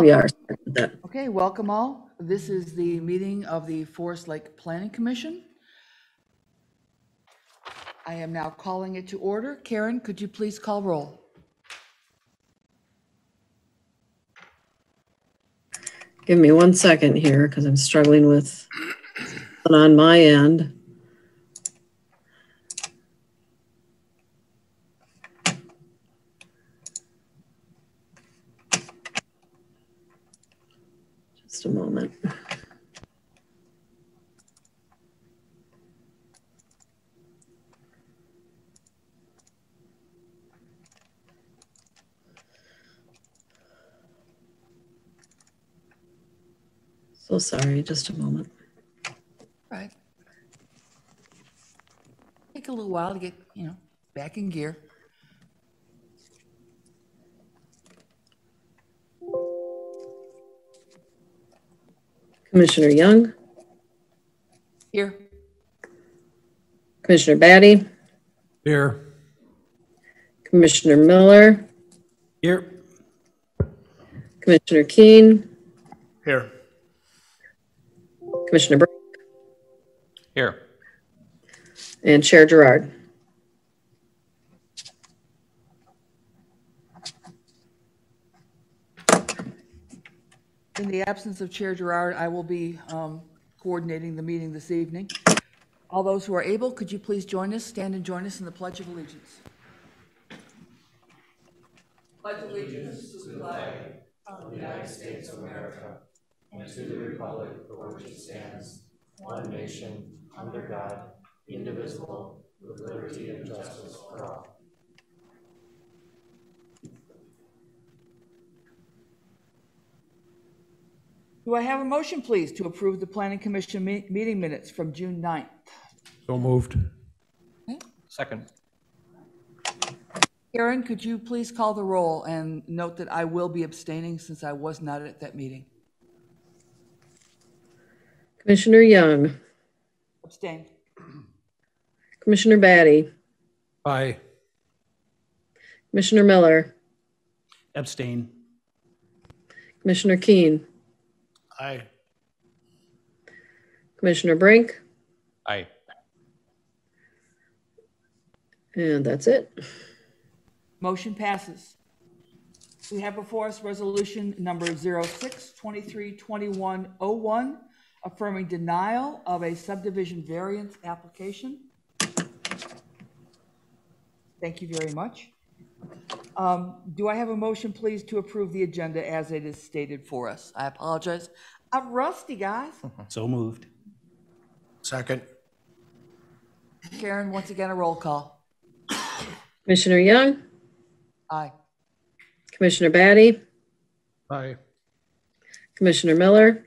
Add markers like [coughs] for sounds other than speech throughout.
We are. Okay, welcome all. This is the meeting of the Forest Lake Planning Commission. I am now calling it to order. Karen, could you please call roll? Give me one second here because I'm struggling with on my end. Just a moment. So sorry, just a moment. Right. Take a little while to get, you know, back in gear. Commissioner Young, Here, Commissioner Batty, Here. Commissioner Miller, Here. Commissioner Keen, Here. Commissioner Burke. Here. and Chair Gerard. in the absence of Chair Gerard, I will be um, coordinating the meeting this evening. All those who are able, could you please join us, stand and join us in the Pledge of Allegiance? Pledge allegiance to the flag Do I have a motion, please, to approve the Planning Commission me- meeting minutes from June 9th? So moved. Second. Karen, could you please call the roll and note that I will be abstaining since I was not at that meeting? Commissioner Young, Abstain. Commissioner Batty, Aye. Commissioner Miller, Abstain. Commissioner Keen, Aye. Commissioner Brink, Aye. and that's it. Motion passes. We have before us resolution number 06-232101, affirming denial of a subdivision variance application. Thank you very much. Um, Do I have a motion, please, to approve the agenda as it is stated for us? I apologize. I'm rusty, guys. [laughs] So moved. Second. Karen, once again, a roll call. Commissioner Young, Aye. Commissioner Batty, Aye. Commissioner Miller,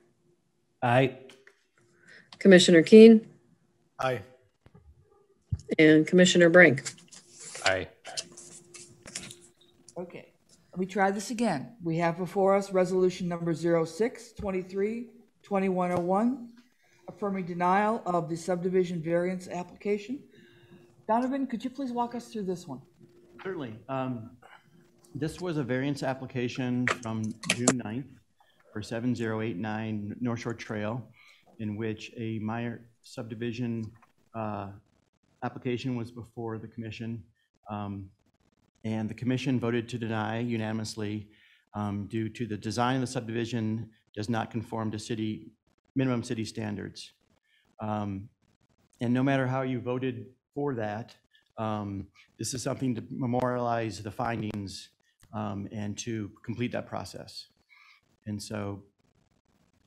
Aye. Commissioner Keen, Aye. and Commissioner Brink. Aye. Okay, let me try this again. We have before us resolution number 06-23-2101, affirming denial of the subdivision variance application. Donovan, could you please walk us through this one? Certainly. Um, This was a variance application from June 9th for 7089 North Shore Trail, in which a minor subdivision uh, application was before the commission. Um, And the commission voted to deny unanimously um, due to the design of the subdivision does not conform to city, minimum city standards. Um, And no matter how you voted for that, um, this is something to memorialize the findings um, and to complete that process. And so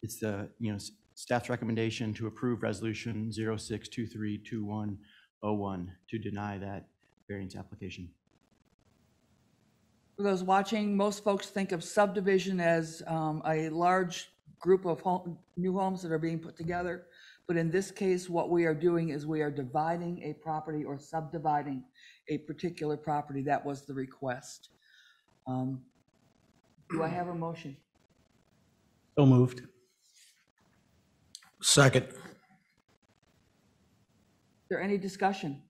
it's the, you know, staff's recommendation to approve Resolution 06232101 to deny that variance application. For those watching, most folks think of subdivision as um, a large group of home- new homes that are being put together. But in this case, what we are doing is we are dividing a property or subdividing a particular property. That was the request. Um, Do I have a motion? So moved. Second. Is there any discussion?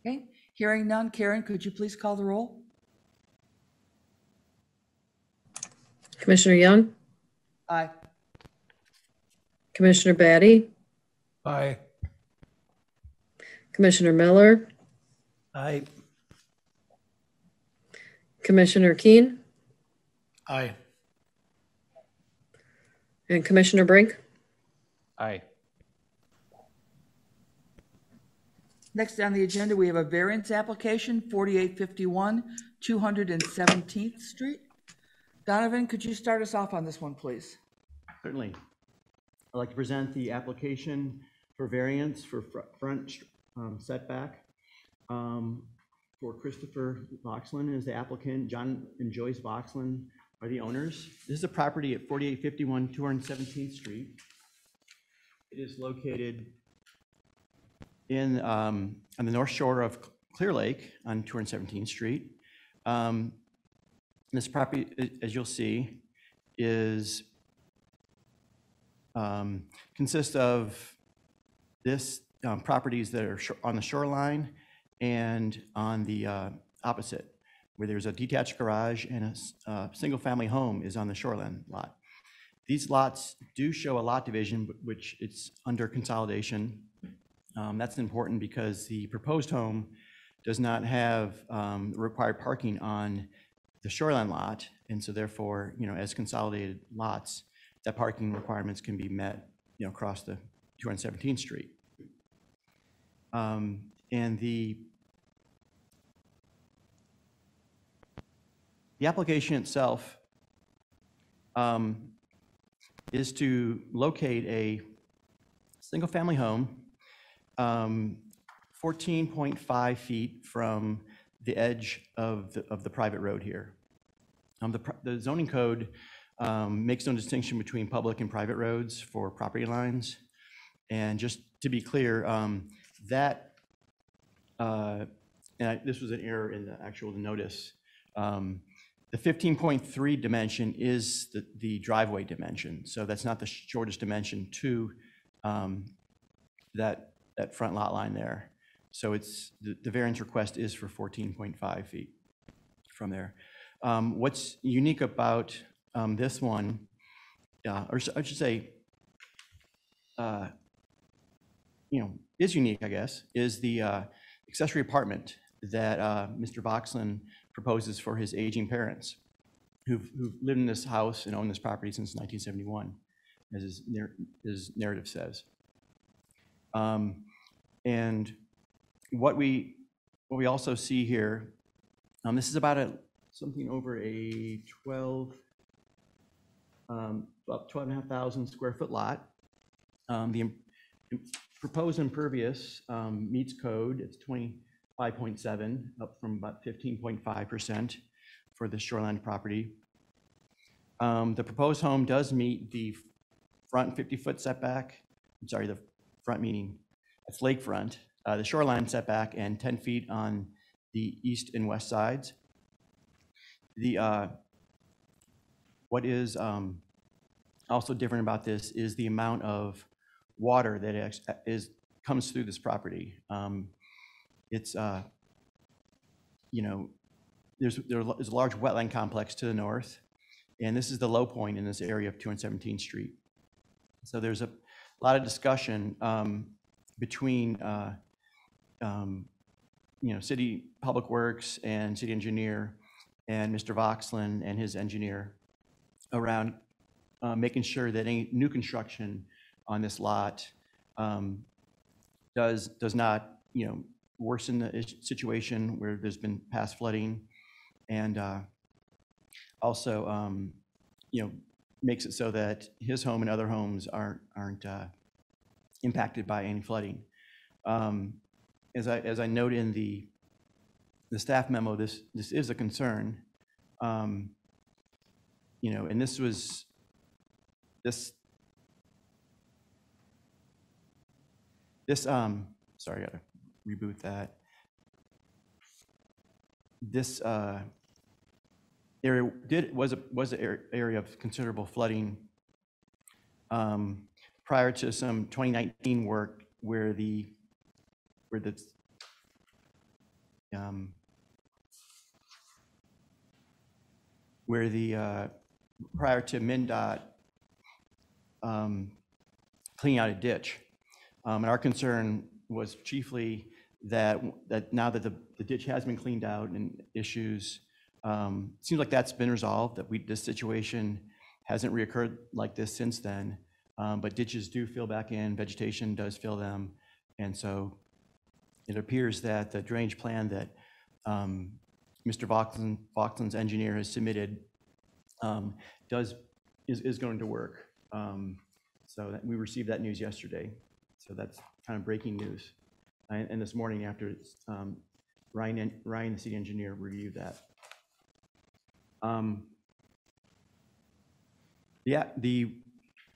Okay, hearing none. Karen, could you please call the roll? Commissioner Young, Aye. Commissioner Batty, Aye. Commissioner Miller, Aye. Commissioner Keen, Aye. And Commissioner Brink. Aye. Next on the agenda, we have a variance application, 4851 217th Street. Donovan, could you start us off on this one, please? Certainly. I'd like to present the application for variance for fr- front um, setback um, for Christopher Voxlin is the applicant. John and Joyce Voxlin are the owners. This is a property at 4851 217th Street. It is located in, um, on the north shore of Clear Lake on 217th Street. Um, This property, as you'll see, is um, consists of this, um, properties that are on the shoreline and on the uh, opposite, where there's a detached garage and a uh, single-family home is on the shoreline lot. These lots do show a lot division, which it's under consolidation. Um, That's important because the proposed home does not have um, required parking on the shoreline lot, and so therefore, you know, as consolidated lots, that parking requirements can be met, you know, across the 217th Street. Um, And the, the application itself um, is to locate a single-family home um, 14.5 feet from the edge of the, of the private road here. Um, The the zoning code um, makes no distinction between public and private roads for property lines. And just to be clear, um, that, uh, and I- this was an error in the actual notice. The 15.3 dimension is the the driveway dimension, so that's not the shortest dimension to um, that, that front lot line there. So it's, the the variance request is for 14.5 feet from there. Um, What's unique about um, this one, uh, or I should say, uh, you know, is unique, I guess, is the uh, accessory apartment that uh, Mr. Voxlin proposes for his aging parents, who've who've lived in this house and owned this property since 1971, as his his narrative says. Um, And what we, what we also see here, um, this is about a, something over a 12, um, about 12 and a half thousand square foot lot. Um, The proposed impervious um, meets code, it's 25.7, up from about 15.5% for the shoreline property. Um, The proposed home does meet the front 50-foot setback, I'm sorry, the front meaning, it's lakefront, uh, the shoreline setback, and 10 feet on the east and west sides. The, uh, what is um, also different about this is the amount of water that comes through this property. Um, It's, uh, you know, there's, there's a large wetland complex to the north, and this is the low point in this area of 217th Street. So there's a lot of discussion um, between, uh, um, you know, city public works and city engineer and Mr. Voxlin and his engineer around uh, making sure that any new construction on this lot um, does, does not, you know, worsen the situation where there's been past flooding and uh, also, um, you know, makes it so that his home and other homes aren't, aren't uh, impacted by any flooding. Um, As I, as I note in the, the staff memo, this, this is a concern. Um, You know, and this was, this, this, um, sorry, I gotta reboot that. This uh, area did, was a, was an area of considerable flooding um, prior to some 2019 work where the, where the, um, where the, uh, prior to MnDOT um, cleaning out a ditch. Um, And our concern was chiefly that, that now that the, the ditch has been cleaned out and issues, um, seems like that's been resolved, that we, this situation hasn't reoccurred like this since then. Um, But ditches do fill back in, vegetation does fill them. And so it appears that the drainage plan that um, Mr. Voxlin's engineer has submitted um, does, is, is going to work. Um, So that, we received that news yesterday. So that's kind of breaking news. And, this morning after um, Ryan, Ryan, the city engineer, reviewed that. Um, Yeah, the,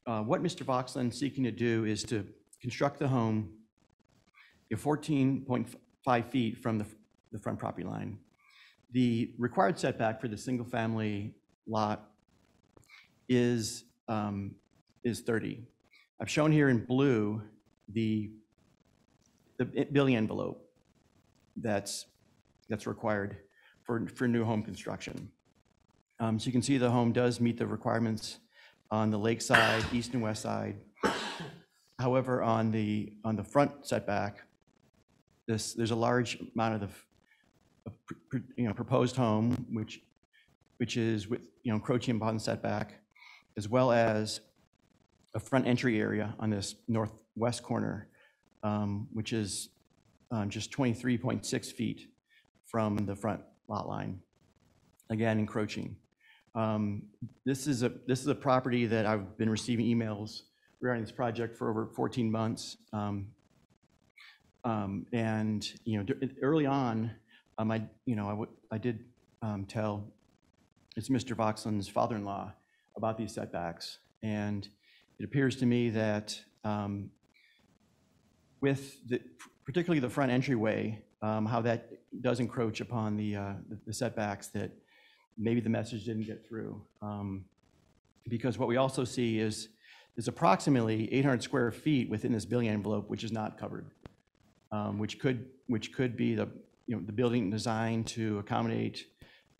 uh, what Mr. Voxlin's seeking to do is to construct the home you 14.5 feet from the, the front property line. The required setback for the single-family lot is, um, is 30. I've shown here in blue the, the building envelope that's, that's required for, for new home construction. Um, So you can see the home does meet the requirements on the lakeside, east and west side. However, on the, on the front setback, this, there's a large amount of the, of you know, proposed home, which, which is with, you know, encroaching upon the setback, as well as a front entry area on this northwest corner, um, which is um, just 23.6 feet from the front lot line. Again, encroaching. Um, This is a, this is a property that I've been receiving emails regarding this project for over 14 months. Um, um, And, you know, early on, um, I, you know, I I did tell, it's Mr. Voxland's father-in-law about these setbacks. And it appears to me that um, with the, particularly the front entryway, um, how that does encroach upon the uh, the setbacks, that maybe the message didn't get through. Um, Because what we also see is, is approximately 800 square feet within this building envelope, which is not covered um, which could, which could be the, you know, the building designed to accommodate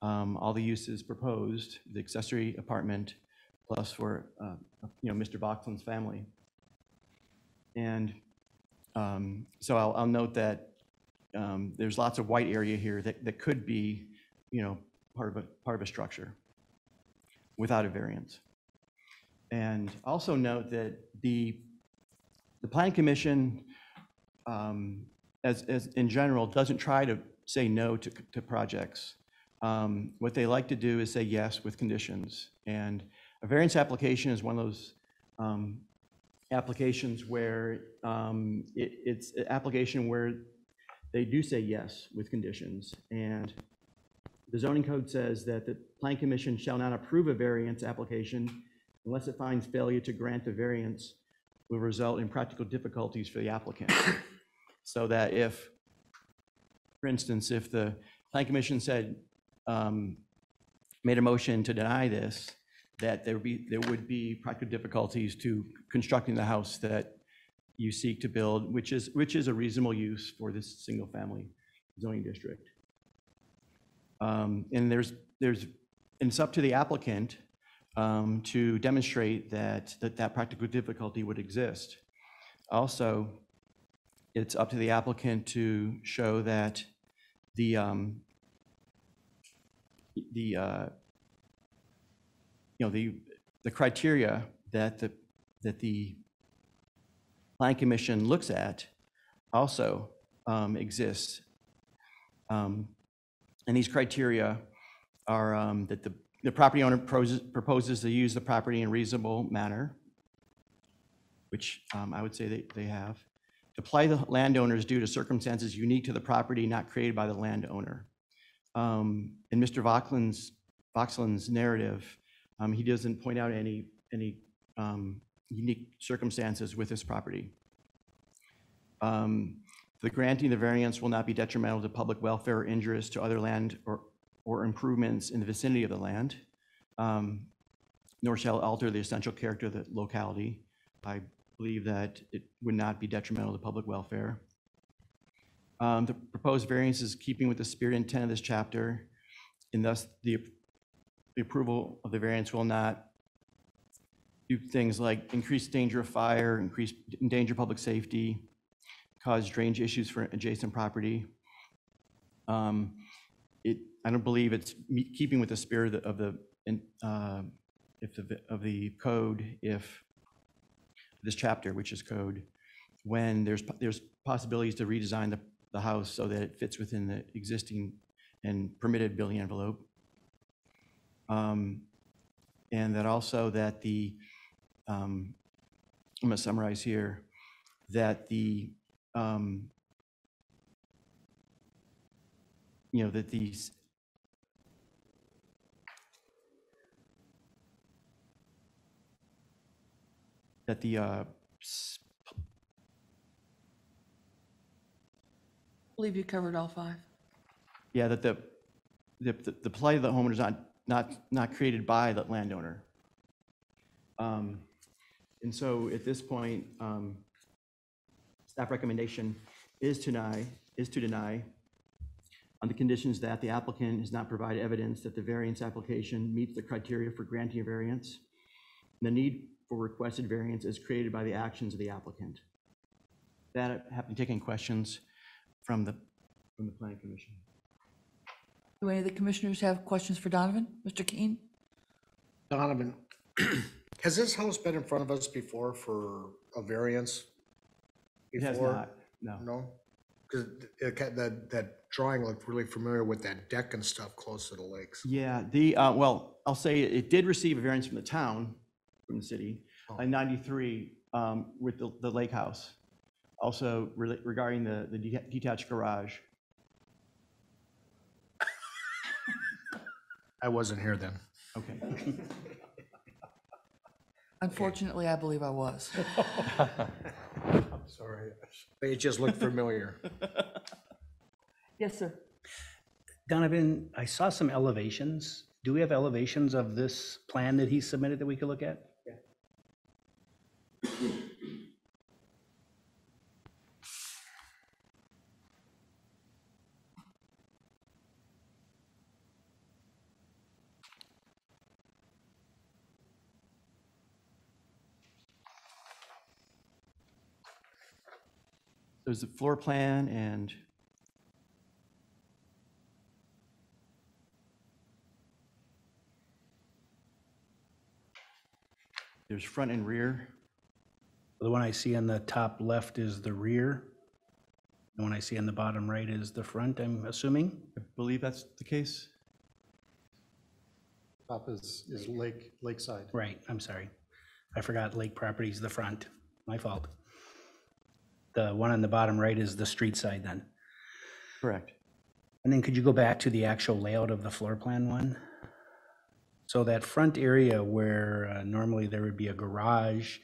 um, all the uses proposed, the accessory apartment, plus for, uh, you know, Mr. Boxland's family. And um, so I'll, I'll note that um, there's lots of white area here that, that could be, you know, part of a, part of a structure without a variance. And also note that the, the planning commission um, as, as in general, doesn't try to say no to, to projects. Um, What they like to do is say yes with conditions. And a variance application is one of those um, applications where um, it, it's an application where they do say yes with conditions. And the zoning code says that the plan commission shall not approve a variance application unless it finds failure to grant the variance will result in practical difficulties for the applicant. [coughs] So that if, for instance, if the plan commission said, um, made a motion to deny this, that there would be, there would be practical difficulties to constructing the house that you seek to build, which is, which is a reasonable use for this single-family zoning district. Um, And there's, there's, and it's up to the applicant um, to demonstrate that, that that practical difficulty would exist. Also, it's up to the applicant to show that the, um, the, uh, you know, the, the criteria that the, that the plan commission looks at also um, exists. Um, And these criteria are um, that the, the property owner proposes, proposes to use the property in a reasonable manner, which um, I would say they, they have. To apply the landowners due to circumstances unique to the property not created by the landowner. Um, In Mr. Voxlin's, Voxlin's narrative, um, he doesn't point out any, any um, unique circumstances with this property. Um, The granting the variance will not be detrimental to public welfare or injurious to other land or, or improvements in the vicinity of the land, um, nor shall alter the essential character of the locality. I believe that it would not be detrimental to public welfare. Um, The proposed variance is keeping with the spirit and intent of this chapter, and thus the the approval of the variance will not do things like increase danger of fire, increase, endanger public safety, cause drainage issues for adjacent property. Um, It, I don't believe it's keeping with the spirit of the- uh, if the, of the code, if this chapter, which is code, when there's, there's possibilities to redesign the, the house so that it fits within the existing and permitted building envelope. Um, And that also that the, um, I'm going to summarize here, that the, um, you know, that these, that the, uh, I believe you covered all five. yeah, that the, the, the plight of the homeowner is not, not, not created by the landowner. Um, And so at this point, um, staff recommendation is to deny, is to deny on the conditions that the applicant has not provided evidence that the variance application meets the criteria for granting a variance. The need for requested variance is created by the actions of the applicant. That, take any questions from the, from the planning commission? Do any of the commissioners have questions for Donovan? Mr. Keen? Donovan, [clears throat] has this house been in front of us before for a variance? It has Before? not, no. No? Because that, that drawing looked really familiar with that deck and stuff close to the lakes. Yeah, the, uh, well, I'll say it did receive a variance from the town, from the city, Oh. in 93 um, with the the lake house. Also rela- regarding the the de- detached garage. I wasn't here then. Okay. [laughs] Unfortunately, I believe I was. [laughs] I'm sorry. It just looked familiar. [laughs] Yes, sir. Donovan, I saw some elevations. Do we have elevations of this plan that he submitted that we could look at? There's a floor plan and there's front and rear. The one I see on the top left is the rear. The one I see on the bottom right is the front, I'm assuming? I believe that's the case. Top is, is lake, lakeside. Right, I'm sorry. I forgot Lake Properties, the front. My fault. The one on the bottom right is the street side then. Correct. And then could you go back to the actual layout of the floor plan one? So that front area where uh, normally there would be a garage,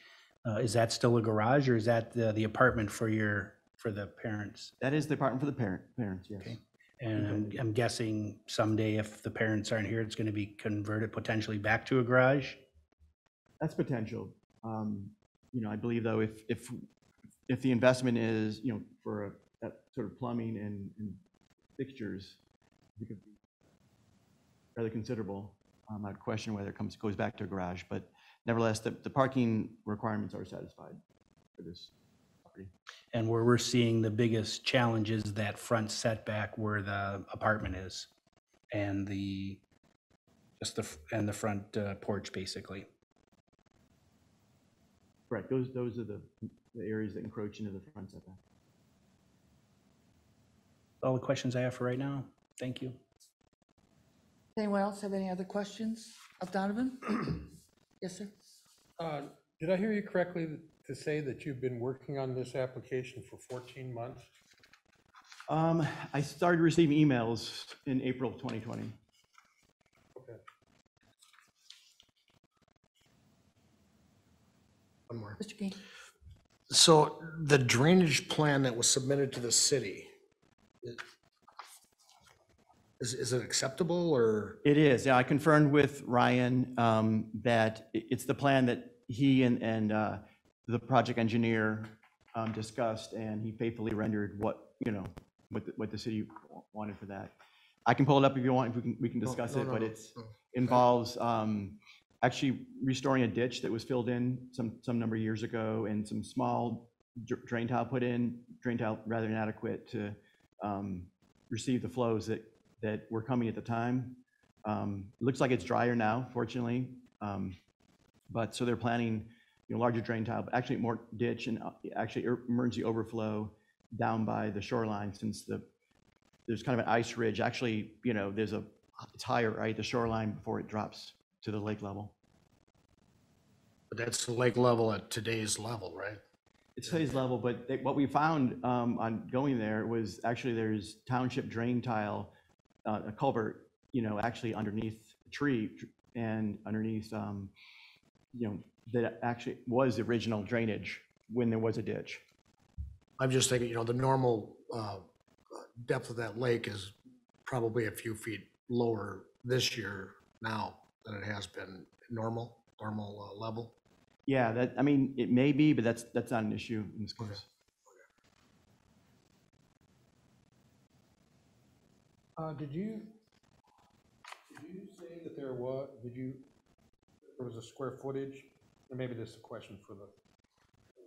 uh, is that still a garage or is that the, the apartment for your, for the parents? That is the apartment for the parent, parents, yes. Okay. And I'm, I'm guessing someday if the parents aren't here, it's going to be converted potentially back to a garage? That's potential. Um, You know, I believe though, if, if, if the investment is, you know, for a- that sort of plumbing and and fixtures, it could be fairly considerable. Um, I'd question whether it comes, goes back to a garage, but nevertheless, the, the parking requirements are satisfied for this property. And where we're seeing the biggest challenge is that front setback where the apartment is and the, just the, f- and the front uh, porch, basically. Correct, those, those are the, the areas that encroach into the front setback. All the questions I have for right now. Thank you. Anyone else have any other questions of Donovan? [clears throat] Yes, sir. Uh, Did I hear you correctly to say that you've been working on this application for 14 months? Um, I started receiving emails in April of 2020. Okay. One more. Mr. King? So the drainage plan that was submitted to the city, is, is it acceptable or? It is, yeah, I confirmed with Ryan um, that i- it's the plan that he and, and uh, the project engineer um, discussed, and he faithfully rendered what, you know, what, the- what the city wanted for that. I can pull it up if you want, if we can, we can discuss no, it, no, but no, it's, involves um, actually restoring a ditch that was filled in some, some number of years ago and some small dr- drain tile put in, drain tile rather inadequate to um, receive the flows that, that were coming at the time. Um, Looks like it's drier now, fortunately. um, But, so they're planning, you know, larger drain tile, but actually more ditch and uh, actually er- emergency overflow down by the shoreline since the, there's kind of an ice ridge. Actually, you know, there's a, it's higher, right, the shoreline before it drops to the lake level. But that's the lake level at today's level, right? It's stays level, but they- what we found um, on going there was actually there's township drain tile, uh, a culvert, you know, actually underneath a tree and underneath, um, you know, that actually was the original drainage when there was a ditch. I'm just thinking, you know, the normal uh, depth of that lake is probably a few feet lower this year now than it has been normal, normal uh, level. Yeah, that, I mean, it may be, but that's, that's not an issue in this case. Uh, did you, did you say that there was, did you, there was a square footage? And maybe this is a question for the,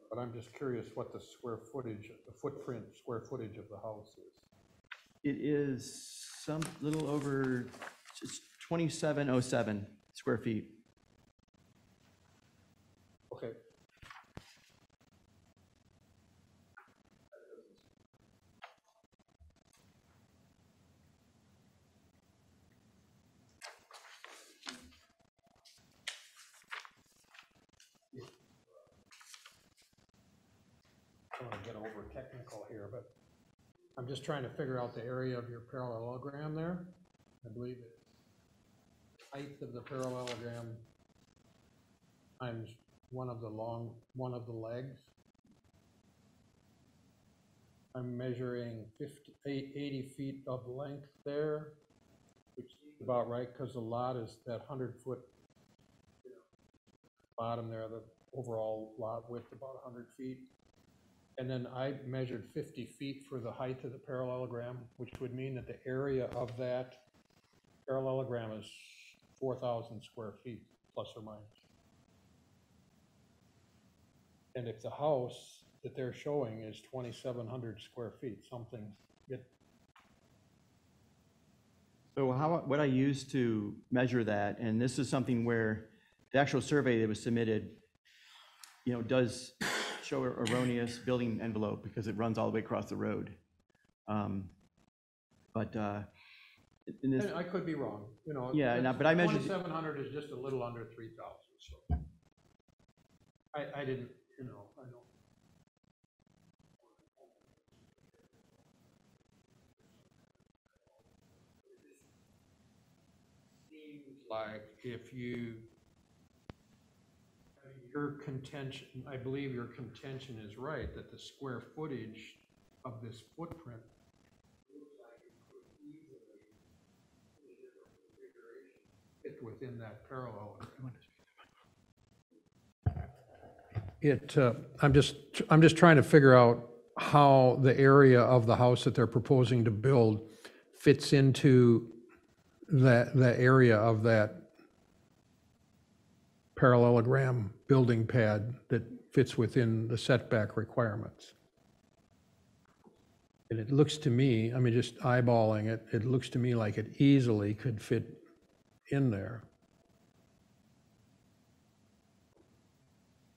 but I'm just curious what the square footage, the footprint, square footage of the house is. It is some, little over, it's 2707 square feet. Okay. I don't want to get over technical here, but I'm just trying to figure out the area of your parallelogram there. I believe it's height of the parallelogram times one of the long, one of the legs. I'm measuring 50, 80 feet of length there, which is about right, because the lot is that 100-foot bottom there, the overall lot width about 100 feet. And then I measured 50 feet for the height of the parallelogram, which would mean that the area of that parallelogram is 4,000 square feet, plus or minus. And if the house that they're showing is 2,700 square feet, something, it, So how, what I used to measure that, and this is something where the actual survey that was submitted, you know, does show a erroneous [coughs] building envelope because it runs all the way across the road. Um, But, uh, in this, and I could be wrong, you know. Yeah, and I- but I measured- 2,700 is just a little under 3,000, so. I, I didn't, you know, I don't. Seems Like if you, your contention, I believe your contention is right, that the square footage of this footprint fit within that parallel. It, uh, I'm just, I'm just trying to figure out how the area of the house that they're proposing to build fits into that, the area of that parallelogram building pad that fits within the setback requirements. And it looks to me, I mean, just eyeballing it, it looks to me like it easily could fit in there.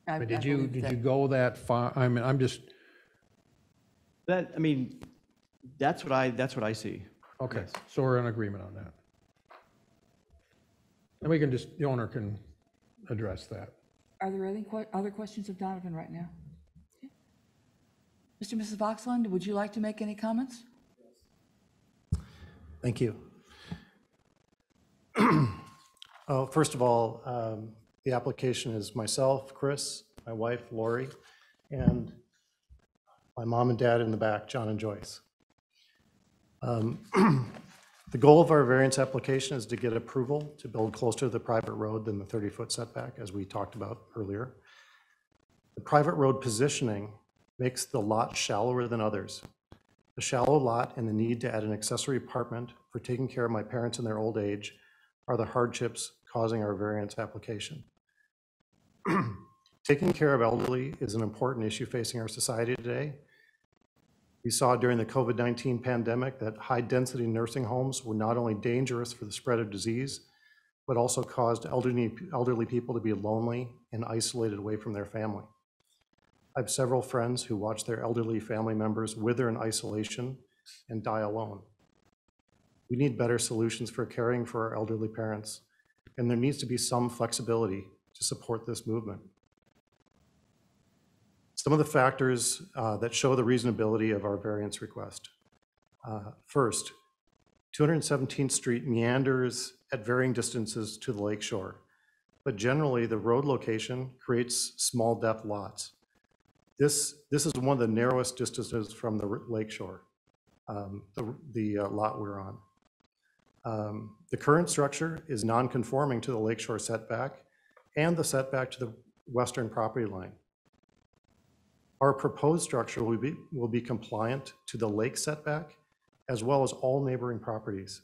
I- But I did you, believe did that- you go that far? I mean, I'm just, that, I mean, that's what I, that's what I see. okay, so we're in agreement on that. And we can just, the owner can address that. Are there any que- other questions of Donovan right now? Okay. Mr. and Mrs. Voxland, would you like to make any comments? Thank you. [clears throat] Oh, First of all, um, the application is myself, Chris, my wife Lori, and my mom and dad in the back, John and Joyce. Um, [clears throat] The goal of our variance application is to get approval to build closer to the private road than the 30-foot setback, as we talked about earlier. The private road positioning makes the lot shallower than others. The shallow lot and the need to add an accessory apartment for taking care of my parents in their old age are the hardships causing our variance application. [clears throat] Taking care of elderly is an important issue facing our society today. We saw during the COVID-19 pandemic that high-density nursing homes were not only dangerous for the spread of disease, but also caused elderly, elderly people to be lonely and isolated away from their family. I have several friends who watch their elderly family members wither in isolation and die alone. We need better solutions for caring for our elderly parents, and there needs to be some flexibility to support this movement. Some of the factors uh, that show the reasonability of our variance request. Uh, First, 217th Street meanders at varying distances to the lake shore, but generally, the road location creates small depth lots. This, this is one of the narrowest distances from the lake shore, um, the, the uh, lot we're on. Um, The current structure is non-conforming to the lakeshore setback and the setback to the western property line. Our proposed structure will be, will be compliant to the lake setback as well as all neighboring properties.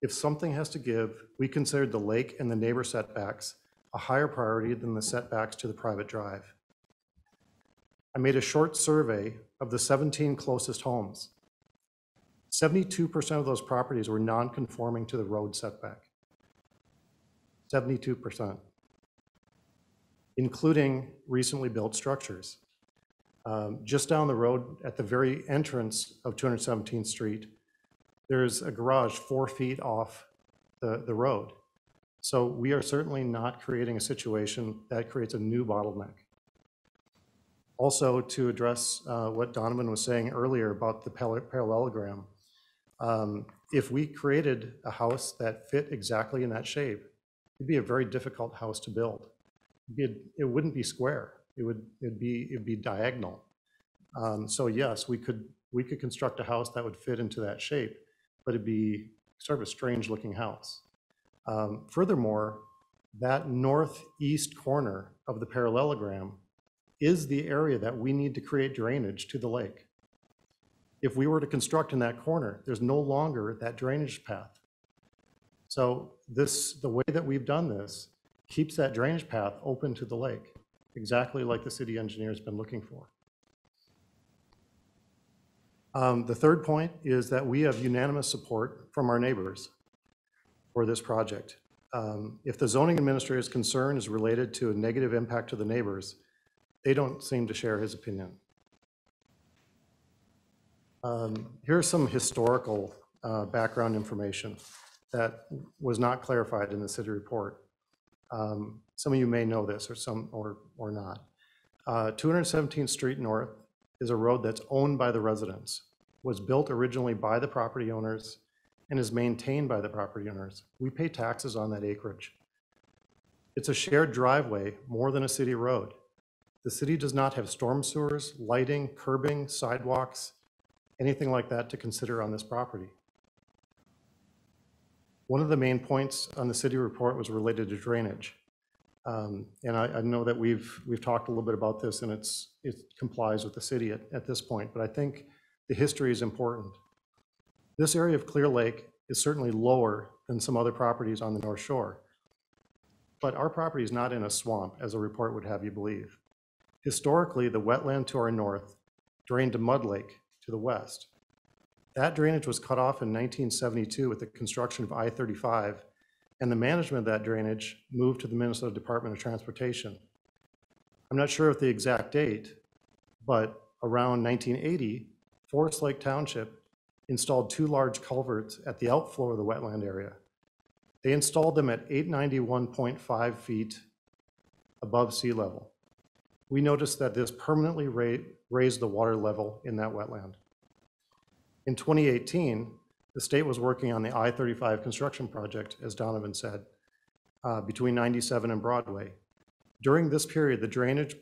If something has to give, we considered the lake and the neighbor setbacks a higher priority than the setbacks to the private drive. I made a short survey of the 17 closest homes. 72% of those properties were non-conforming to the road setback. 72%, including recently built structures. Um, Just down the road, at the very entrance of 217th Street, there's a garage four feet off the, the road. So we are certainly not creating a situation that creates a new bottleneck. Also, to address uh, what Donovan was saying earlier about the parallelogram, um, if we created a house that fit exactly in that shape, it'd be a very difficult house to build. It'd It wouldn't be square. It would, it'd be, it'd be diagonal. Um, So yes, we could, we could construct a house that would fit into that shape, but it'd be sort of a strange-looking house. Um, Furthermore, that northeast corner of the parallelogram is the area that we need to create drainage to the lake. If we were to construct in that corner, there's no longer that drainage path. So this, the way that we've done this keeps that drainage path open to the lake, exactly like the city engineer's been looking for. Um, The third point is that we have unanimous support from our neighbors for this project. Um, If the zoning administrator's concern is related to a negative impact to the neighbors, they don't seem to share his opinion. Um, Here's some historical uh, background information that was not clarified in the city report. Um, Some of you may know this, or some, or, or not. Uh, 217th Street North is a road that's owned by the residents, was built originally by the property owners, and is maintained by the property owners. We pay taxes on that acreage. It's a shared driveway more than a city road. The city does not have storm sewers, lighting, curbing, sidewalks, anything like that to consider on this property. One of the main points on the city report was related to drainage. Um, And I, I know that we've, we've talked a little bit about this, and it's, it complies with the city at, at this point, but I think the history is important. This area of Clear Lake is certainly lower than some other properties on the North Shore. But our property is not in a swamp, as a report would have you believe. Historically, the wetland to our north drained to Mud Lake to the west. That drainage was cut off in 1972 with the construction of I-35, and the management of that drainage moved to the Minnesota Department of Transportation. I'm not sure of the exact date, but around 1980, Forest Lake Township installed two large culverts at the outflow of the wetland area. They installed them at 891.5 feet above sea level. We noticed that this permanently ra- raised the water level in that wetland. In 2018, the state was working on the I-35 construction project, as Donovan said, uh, between 97 and Broadway. During this period, the drainage,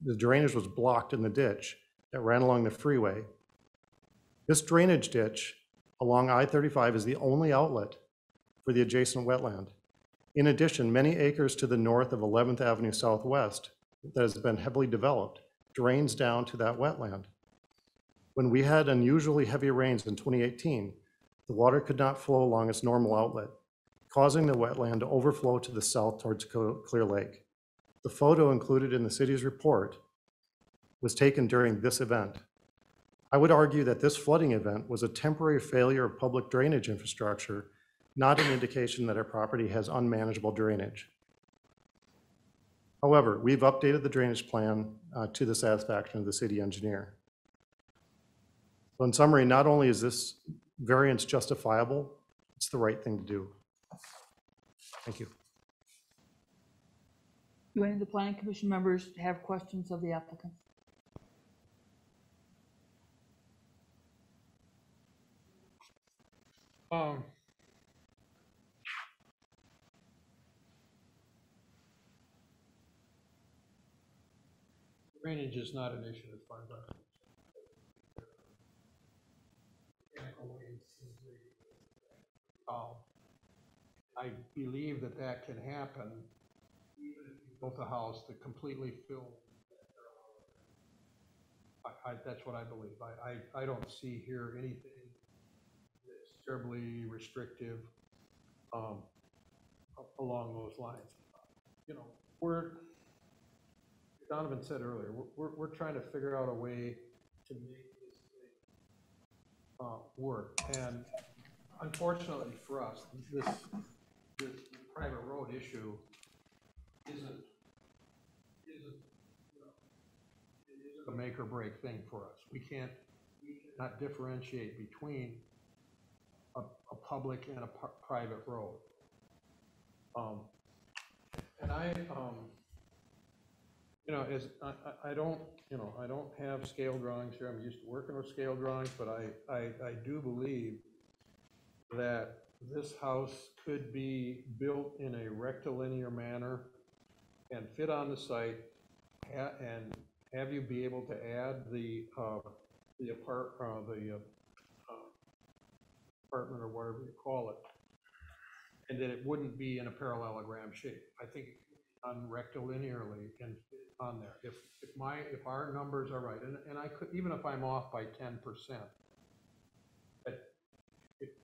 the drainage was blocked in the ditch that ran along the freeway. This drainage ditch along I-35 is the only outlet for the adjacent wetland. In addition, many acres to the north of 11th Avenue Southwest that has been heavily developed drains down to that wetland. When we had unusually heavy rains in 2018, the water could not flow along its normal outlet, causing the wetland to overflow to the south towards Clear Lake. The photo included in the city's report was taken during this event. I would argue that this flooding event was a temporary failure of public drainage infrastructure, not an indication that our property has unmanageable drainage. However, we've updated the drainage plan uh, to the satisfaction of the city engineer. So in summary, not only is this variance justifiable, it's the right thing to do. Thank you. Do any of the planning commission members have questions of the applicant? Um, Drainage is not an issue as far as I'm concerned. Mechanical waste is I believe that that can happen even if you built a house that completely filled. I, I, that's what I believe. I, I, I don't see here anything that's terribly restrictive um, along those lines. You know, we're, Donovan said earlier, we're- we're, we're trying to figure out a way to make this thing uh, work. And unfortunately for us, this, this private road issue isn't, isn't, a make or break thing for us. We can't, cannot differentiate between a, a public and a private road. Um, And I, um, you know, as, I, I, I don't, you know, I don't have scale drawings here, I'm used to working with scale drawings, but I, I, I do believe that this house could be built in a rectilinear manner and fit on the site, and have you be able to add the, uh, the apart, uh, the, uh, apartment or whatever you call it, and that it wouldn't be in a parallelogram shape. I think done rectilinearly and on there. If, if my, if our numbers are right, and, and I could, even if I'm off by ten percent, but it-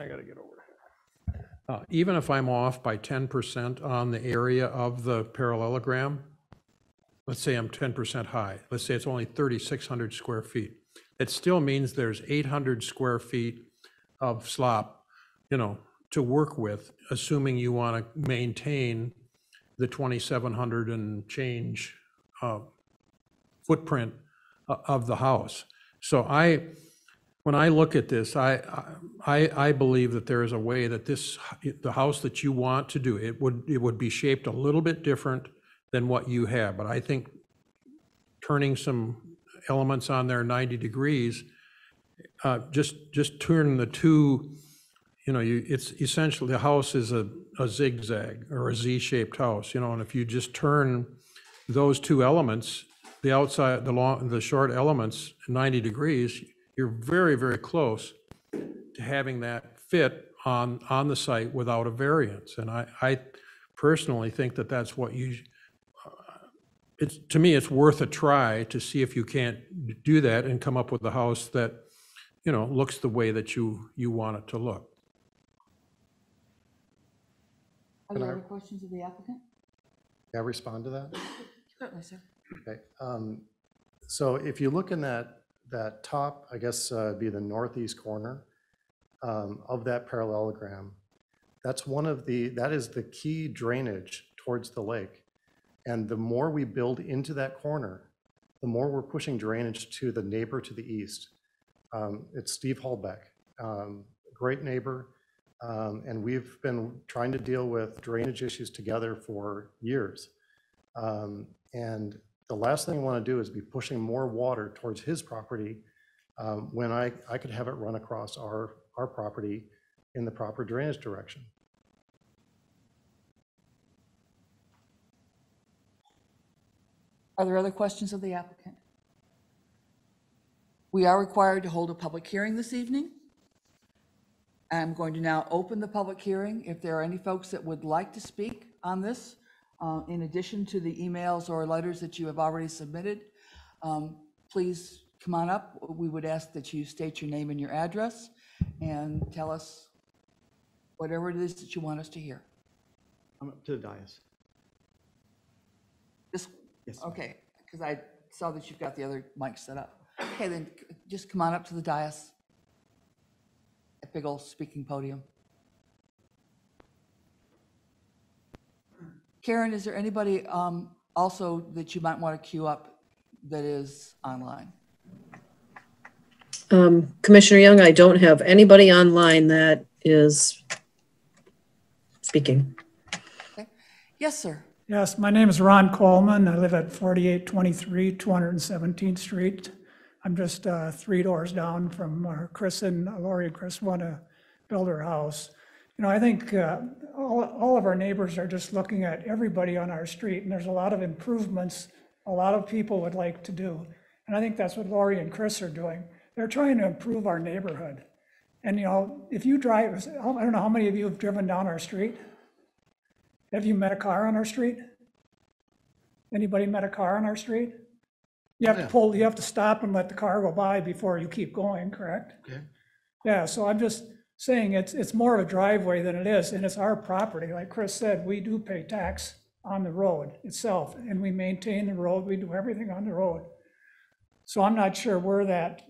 I gotta get over here. Uh, even if I'm off by ten percent on the area of the parallelogram, let's say I'm ten percent high, let's say it's only thirty-six hundred square feet. It still means there's eight hundred square feet of slop, you know, to work with, assuming you want to maintain the twenty-seven hundred and change uh, footprint o- of the house. So I, when I look at this, I, I, I believe that there is a way that this, the house that you want to do, it would, it would be shaped a little bit different than what you have, but I think turning some elements on there 90 degrees, uh, just, just turn the two, you know, you, it's essentially, the house is a, a zigzag or a Z-shaped house, you know, and if you just turn those two elements, the outside, the long, the short elements 90 degrees, you're very, very close to having that fit on, on the site without a variance. And I, I personally think that that's what you, it's, to me, it's worth a try to see if you can't do that and come up with a house that, you know, looks the way that you, you want it to look. Are there other questions of the applicant? May I respond to that? Certainly, sir. Okay, um, so if you look in that, that top, I guess, uh, be the northeast corner um, of that parallelogram, that's one of the, that is the key drainage towards the lake. And the more we build into that corner, the more we're pushing drainage to the neighbor to the east. Um, It's Steve Holbeck, um, great neighbor, um, and we've been trying to deal with drainage issues together for years. Um, And the last thing I want to do is be pushing more water towards his property um, when I, I could have it run across our, our property in the proper drainage direction. Are there other questions of the applicant? We are required to hold a public hearing this evening. I'm going to now open the public hearing. If there are any folks that would like to speak on this, uh, in addition to the emails or letters that you have already submitted, um, please come on up. We would ask that you state your name and your address and tell us whatever it is that you want us to hear. Come up to the dais. This, Yes. okay, because I saw that you've got the other mic set up. Okay, then c- just come on up to the dais. That big old speaking podium. Karen, is there anybody um, also that you might want to queue up that is online? Um, Commissioner Young, I don't have anybody online that is speaking. Yes, sir. Yes, my name is Ron Coleman. I live at 4823 217th Street. I'm just uh, three doors down from uh, Chris and Lori and Chris want to build her house. You know, I think uh, all, all of our neighbors are just looking at everybody on our street, and there's a lot of improvements a lot of people would like to do. And I think that's what Lori and Chris are doing. They're trying to improve our neighborhood. And, you know, if you drive, I don't know how many of you have driven down our street? Have you met a car on our street? Anybody met a car on our street? You have to pull, you have to stop and let the car go by before you keep going, correct? Okay. Yeah, so I'm just saying it's, it's more of a driveway than it is, and it's our property. Like Chris said, we do pay tax on the road itself, and we maintain the road, we do everything on the road. So I'm not sure where that,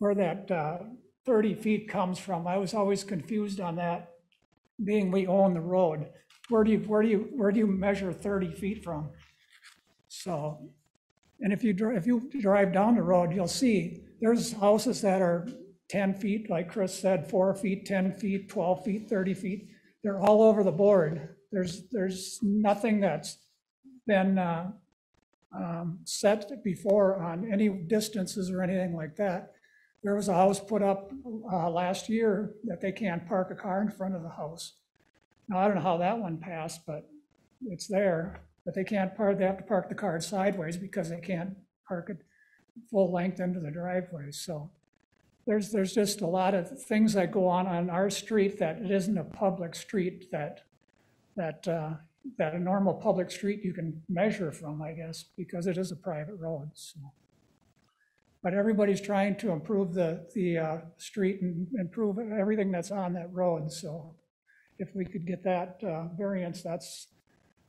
where that uh, 30 feet comes from. I was always confused on that, being we own the road. Where do you, where do you, where do you measure 30 feet from? So, and if you, dri- if you drive down the road, you'll see there's houses that are 10 feet, like Chris said, four feet, 10 feet, 12 feet, 30 feet. They're all over the board. There's, there's nothing that's been uh, um, set before on any distances or anything like that. There was a house put up uh, last year that they can't park a car in front of the house. Now, I don't know how that one passed, but it's there. But they can't park, they have to park the car sideways because they can't park it full length into the driveway. So there's, there's just a lot of things that go on on our street that it isn't a public street that, that, uh, that a normal public street you can measure from, I guess, because it is a private road, so. But everybody's trying to improve the, the, uh, street and improve everything that's on that road, so if we could get that, uh, variance, that's,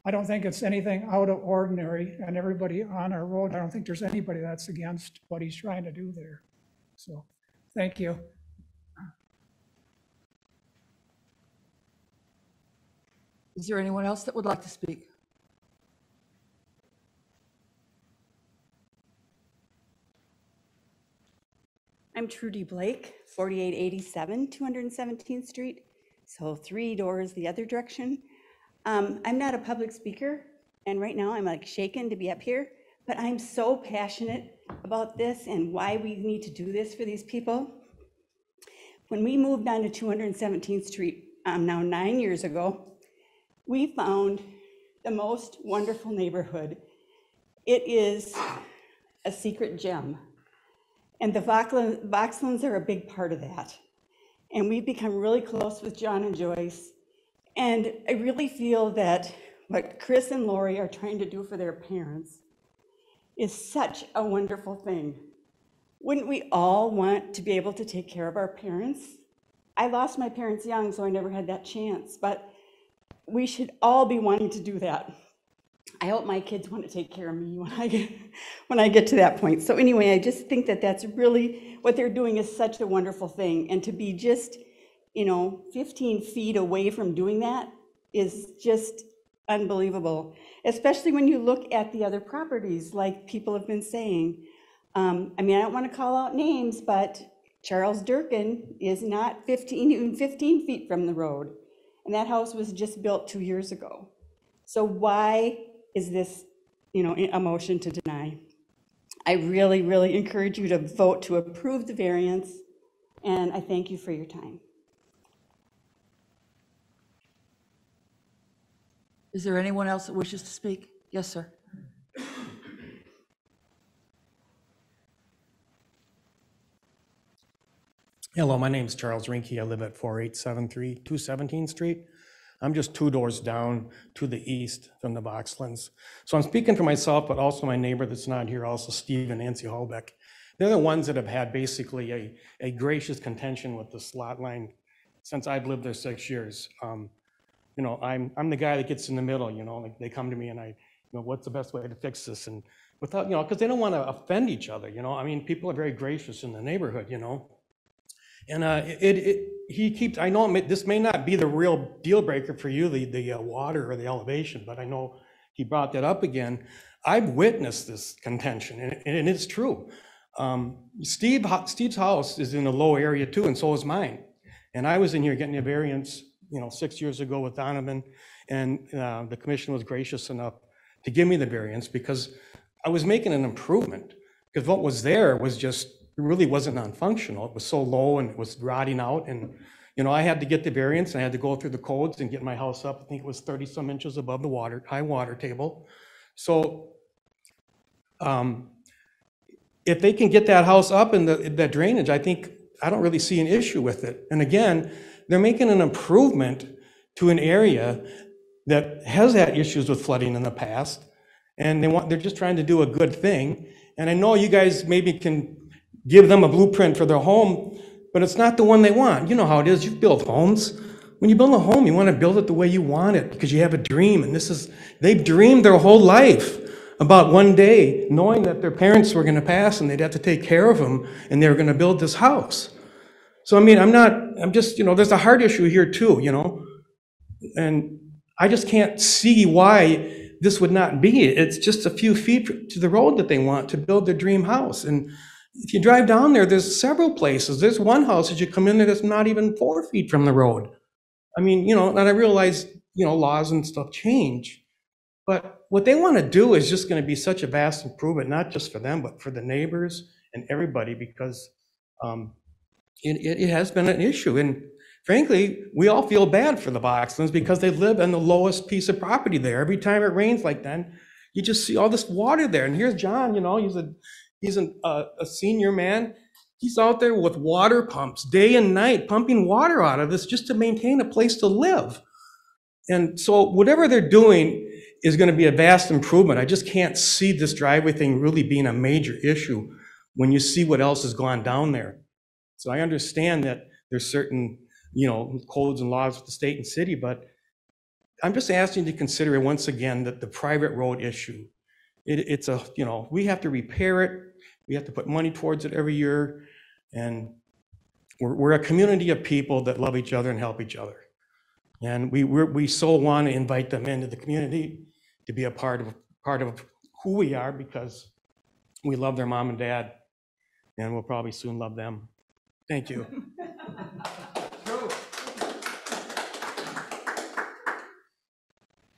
I don't think it's anything out of ordinary, and everybody on our road, I don't think there's anybody that's against what he's trying to do there. So, thank you. Is there anyone else that would like to speak? I'm Trudy Blake, 4887 217th Street, so three doors the other direction. Um, I'm not a public speaker, and right now I'm like shaken to be up here, but I'm so passionate about this and why we need to do this for these people. When we moved on to 217th Street, um, now nine years ago, we found the most wonderful neighborhood. It is a secret gem. And the Voxlins are a big part of that. And we've become really close with John and Joyce. And I really feel that what Chris and Lori are trying to do for their parents is such a wonderful thing. Wouldn't we all want to be able to take care of our parents? I lost my parents young, so I never had that chance, but we should all be wanting to do that. I hope my kids want to take care of me when I get, [laughs] when I get to that point. So anyway, I just think that that's really, what they're doing is such a wonderful thing. And to be just, you know, 15 feet away from doing that is just unbelievable, especially when you look at the other properties, like people have been saying. Um, I mean, I don't want to call out names, but Charles Durkin is not 15, even 15 feet from the road. And that house was just built two years ago. So why is this, you know, a motion to deny? I really, really encourage you to vote to approve the variance, and I thank you for your time. Is there anyone else that wishes to speak? Yes, sir. Hello, my name is Charles Rinke. I live at 4873 217th Street. I'm just two doors down to the east from the Boxlands. So I'm speaking for myself, but also my neighbor that's not here, also Steve and Nancy Holbeck. They're the ones that have had basically a, a gracious contention with the slot line since I've lived there six years. Um, You know, I'm, I'm the guy that gets in the middle, you know, like they come to me and I, you know, what's the best way to fix this? And without, you know, because they don't want to offend each other, you know, I mean, people are very gracious in the neighborhood, you know? And uh, it, it, he keeps, I know this may not be the real deal breaker for you, the, the uh, water or the elevation, but I know he brought that up again. I've witnessed this contention, and, and it's true. Um, Steve, Steve's house is in a low area too, and so is mine. And I was in here getting a variance, you know, six years ago with Donovan, and uh, the commission was gracious enough to give me the variance because I was making an improvement. Because what was there was just, really wasn't non-functional. It was so low and it was rotting out. And, you know, I had to get the variance and I had to go through the codes and get my house up. I think it was 30-some inches above the water, high water table. So um, if they can get that house up and the, that drainage, I think, I don't really see an issue with it. And again, they're making an improvement to an area that has had issues with flooding in the past. And they want, they're just trying to do a good thing. And I know you guys maybe can give them a blueprint for their home, but it's not the one they want. You know how it is, you've built homes. When you build a home, you want to build it the way you want it because you have a dream. And this is, they've dreamed their whole life about one day knowing that their parents were going to pass and they'd have to take care of them and they were going to build this house. So, I mean, I'm not, I'm just, you know, there's a heart issue here too, you know? And I just can't see why this would not be. It's just a few feet to the road that they want to build their dream house. And if you drive down there, there's several places. There's one house as you come in there that's not even four feet from the road. I mean, you know, and I realize, you know, laws and stuff change. But what they want to do is just going to be such a vast improvement, not just for them, but for the neighbors and everybody, because um, it, it, it has been an issue. And frankly, we all feel bad for the Boxlands because they live on the lowest piece of property there. Every time it rains like that, you just see all this water there. And here's John, you know, he's a he's an, a senior man. He's out there with water pumps day and night, pumping water out of this just to maintain a place to live. And so whatever they're doing is going to be a vast improvement. I just can't see this driveway thing really being a major issue when you see what else has gone down there. So I understand that there's certain, you know, codes and laws with the state and city, but I'm just asking you to consider once again that the private road issue. It, it's a, you know, we have to repair it. We have to put money towards it every year. And we're, we're a community of people that love each other and help each other. And we, we so want to invite them into the community to be a part of, part of who we are because we love their mom and dad and we'll probably soon love them. Thank you.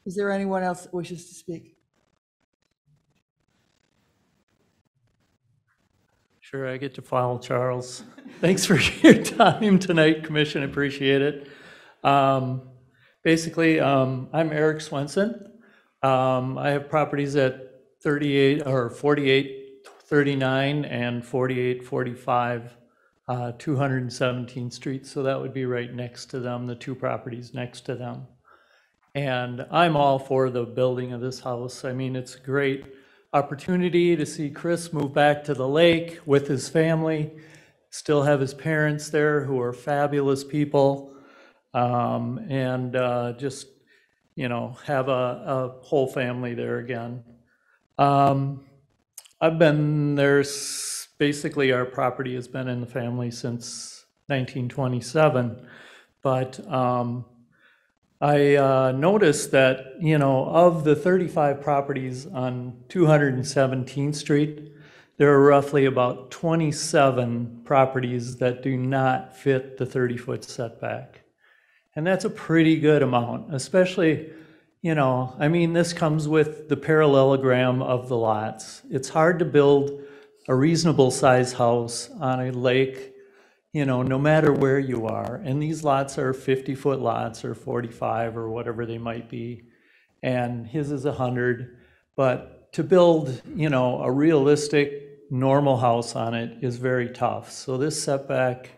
Is there anyone else that wishes to speak? Sure, I get to follow Charles. Thanks for [laughs] your time tonight, Commission, appreciate it. Um, Basically, um, I'm Eric Swenson. Um, I have properties at 38, or 4839 and 4845, uh, 217th Street, so that would be right next to them, the two properties next to them. And I'm all for the building of this house. I mean, it's a great opportunity to see Chris move back to the lake with his family, still have his parents there who are fabulous people, um, and uh, just, you know, have a, a whole family there again. Um, I've been there, basically, our property has been in the family since 1927. But um, I uh, noticed that, you know, of the 35 properties on 217th Street, there are roughly about 27 properties that do not fit the 30-foot setback. And that's a pretty good amount, especially, you know, I mean, this comes with the parallelogram of the lots. It's hard to build a reasonable size house on a lake, you know, no matter where you are. And these lots are 50-foot lots or 45 or whatever they might be. And his is 100. But to build, you know, a realistic, normal house on it is very tough. So this setback,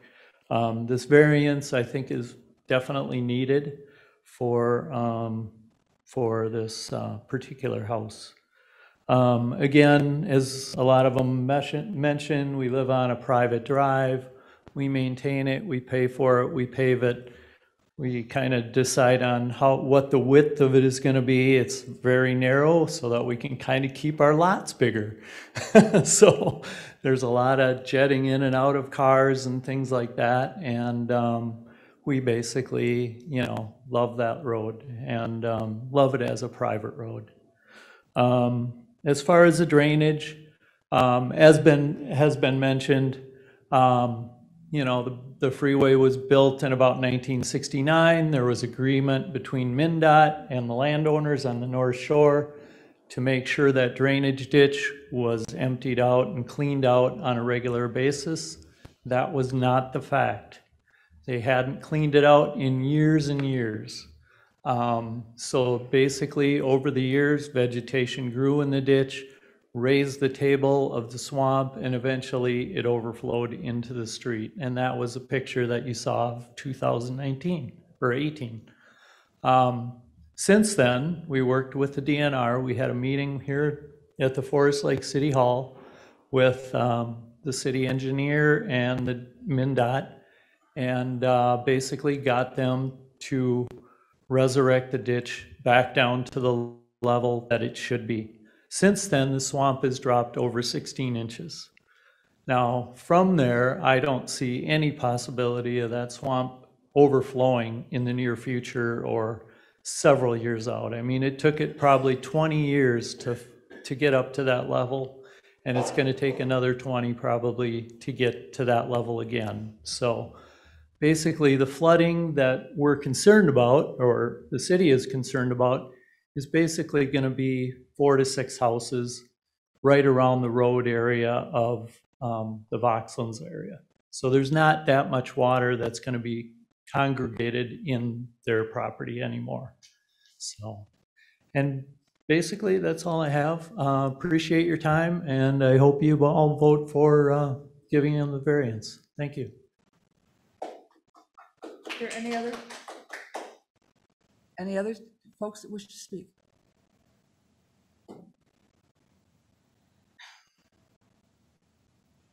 um, this variance, I think is definitely needed for, um, for this uh, particular house. Um, Again, as a lot of them mention- mentioned, we live on a private drive. We maintain it, we pay for it, we pave it. We kind of decide on how, what the width of it is going to be. It's very narrow so that we can kind of keep our lots bigger. [laughs] So there's a lot of jetting in and out of cars and things like that. And um, we basically, you know, love that road and um, love it as a private road. Um, As far as the drainage, um, as been, has been mentioned, um, you know, the, the freeway was built in about 1969. There was agreement between MnDOT and the landowners on the North Shore to make sure that drainage ditch was emptied out and cleaned out on a regular basis. That was not the fact. They hadn't cleaned it out in years and years. Um, So basically, over the years, vegetation grew in the ditch, raised the table of the swamp, and eventually it overflowed into the street. And that was a picture that you saw of 2019 or 18. Um, Since then, we worked with the DNR. We had a meeting here at the Forest Lake City Hall with um, the city engineer and the MnDOT, and uh, basically got them to resurrect the ditch back down to the level that it should be. Since then, the swamp has dropped over 16 inches. Now, from there, I don't see any possibility of that swamp overflowing in the near future or several years out. I mean, it took it probably 20 years to, to get up to that level, and it's going to take another 20 probably to get to that level again. So basically, the flooding that we're concerned about, or the city is concerned about, is basically going to be four to six houses right around the road area of um, the Voxlands area. So there's not that much water that's going to be congregated in their property anymore. So, and basically, that's all I have. Uh, Appreciate your time, and I hope you all vote for uh, giving them the variance. Thank you. There any other, any other folks that wish to speak?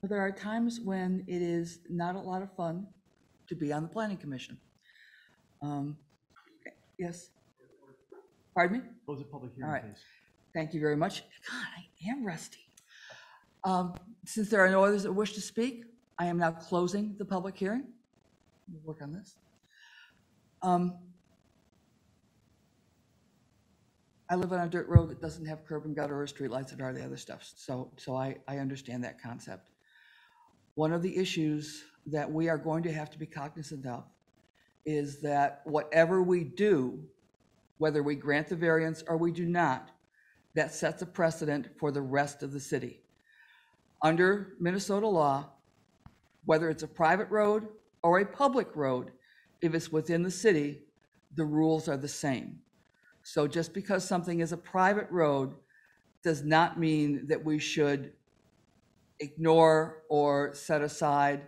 There are times when it is not a lot of fun to be on the planning commission. Um, Yes? Pardon me? Close the public All right. hearing, please. Thank you very much. God, I am rusty. Um, Since there are no others that wish to speak, I am now closing the public hearing. We'll Work on this. Um, I live on a dirt road that doesn't have curb and gutter or streetlights and all the other stuff, so, so I, I understand that concept. One of the issues that we are going to have to be cognizant of is that whatever we do, whether we grant the variance or we do not, that sets a precedent for the rest of the city. Under Minnesota law, whether it's a private road or a public road, if it's within the city, the rules are the same. So just because something is a private road does not mean that we should ignore or set aside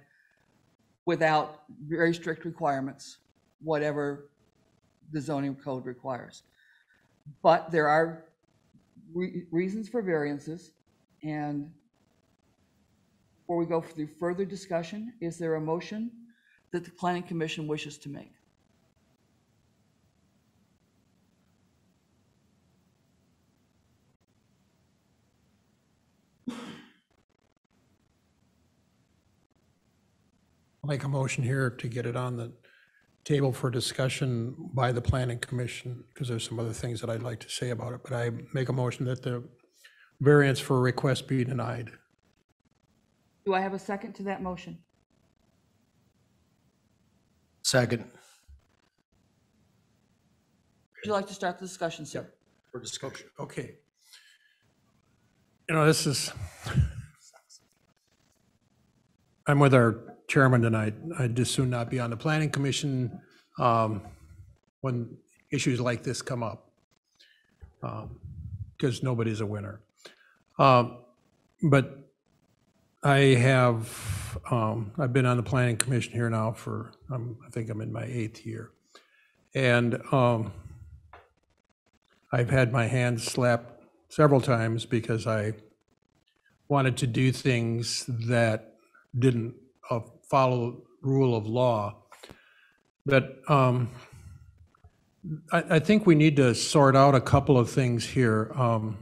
without very strict requirements, whatever the zoning code requires. But there are re- reasons for variances, and before we go through further discussion, is there a motion that the planning commission wishes to make? I'll make a motion here to get it on the table for discussion by the planning commission, because there's some other things that I'd like to say about it, but I make a motion that the variance for request be denied. Do I have a second to that motion? Second. Would you like to start the discussion, sir? For discussion. Okay. You know, this is, I'm with our chairman tonight. I'd just soon not be on the planning commission um, when issues like this come up, because nobody's a winner. Um, But I have, um, I've been on the planning commission here now for, um, I think I'm in my eighth year. And um, I've had my hands slapped several times because I wanted to do things that didn't uh, follow rule of law. But um, I, I think we need to sort out a couple of things here. Um,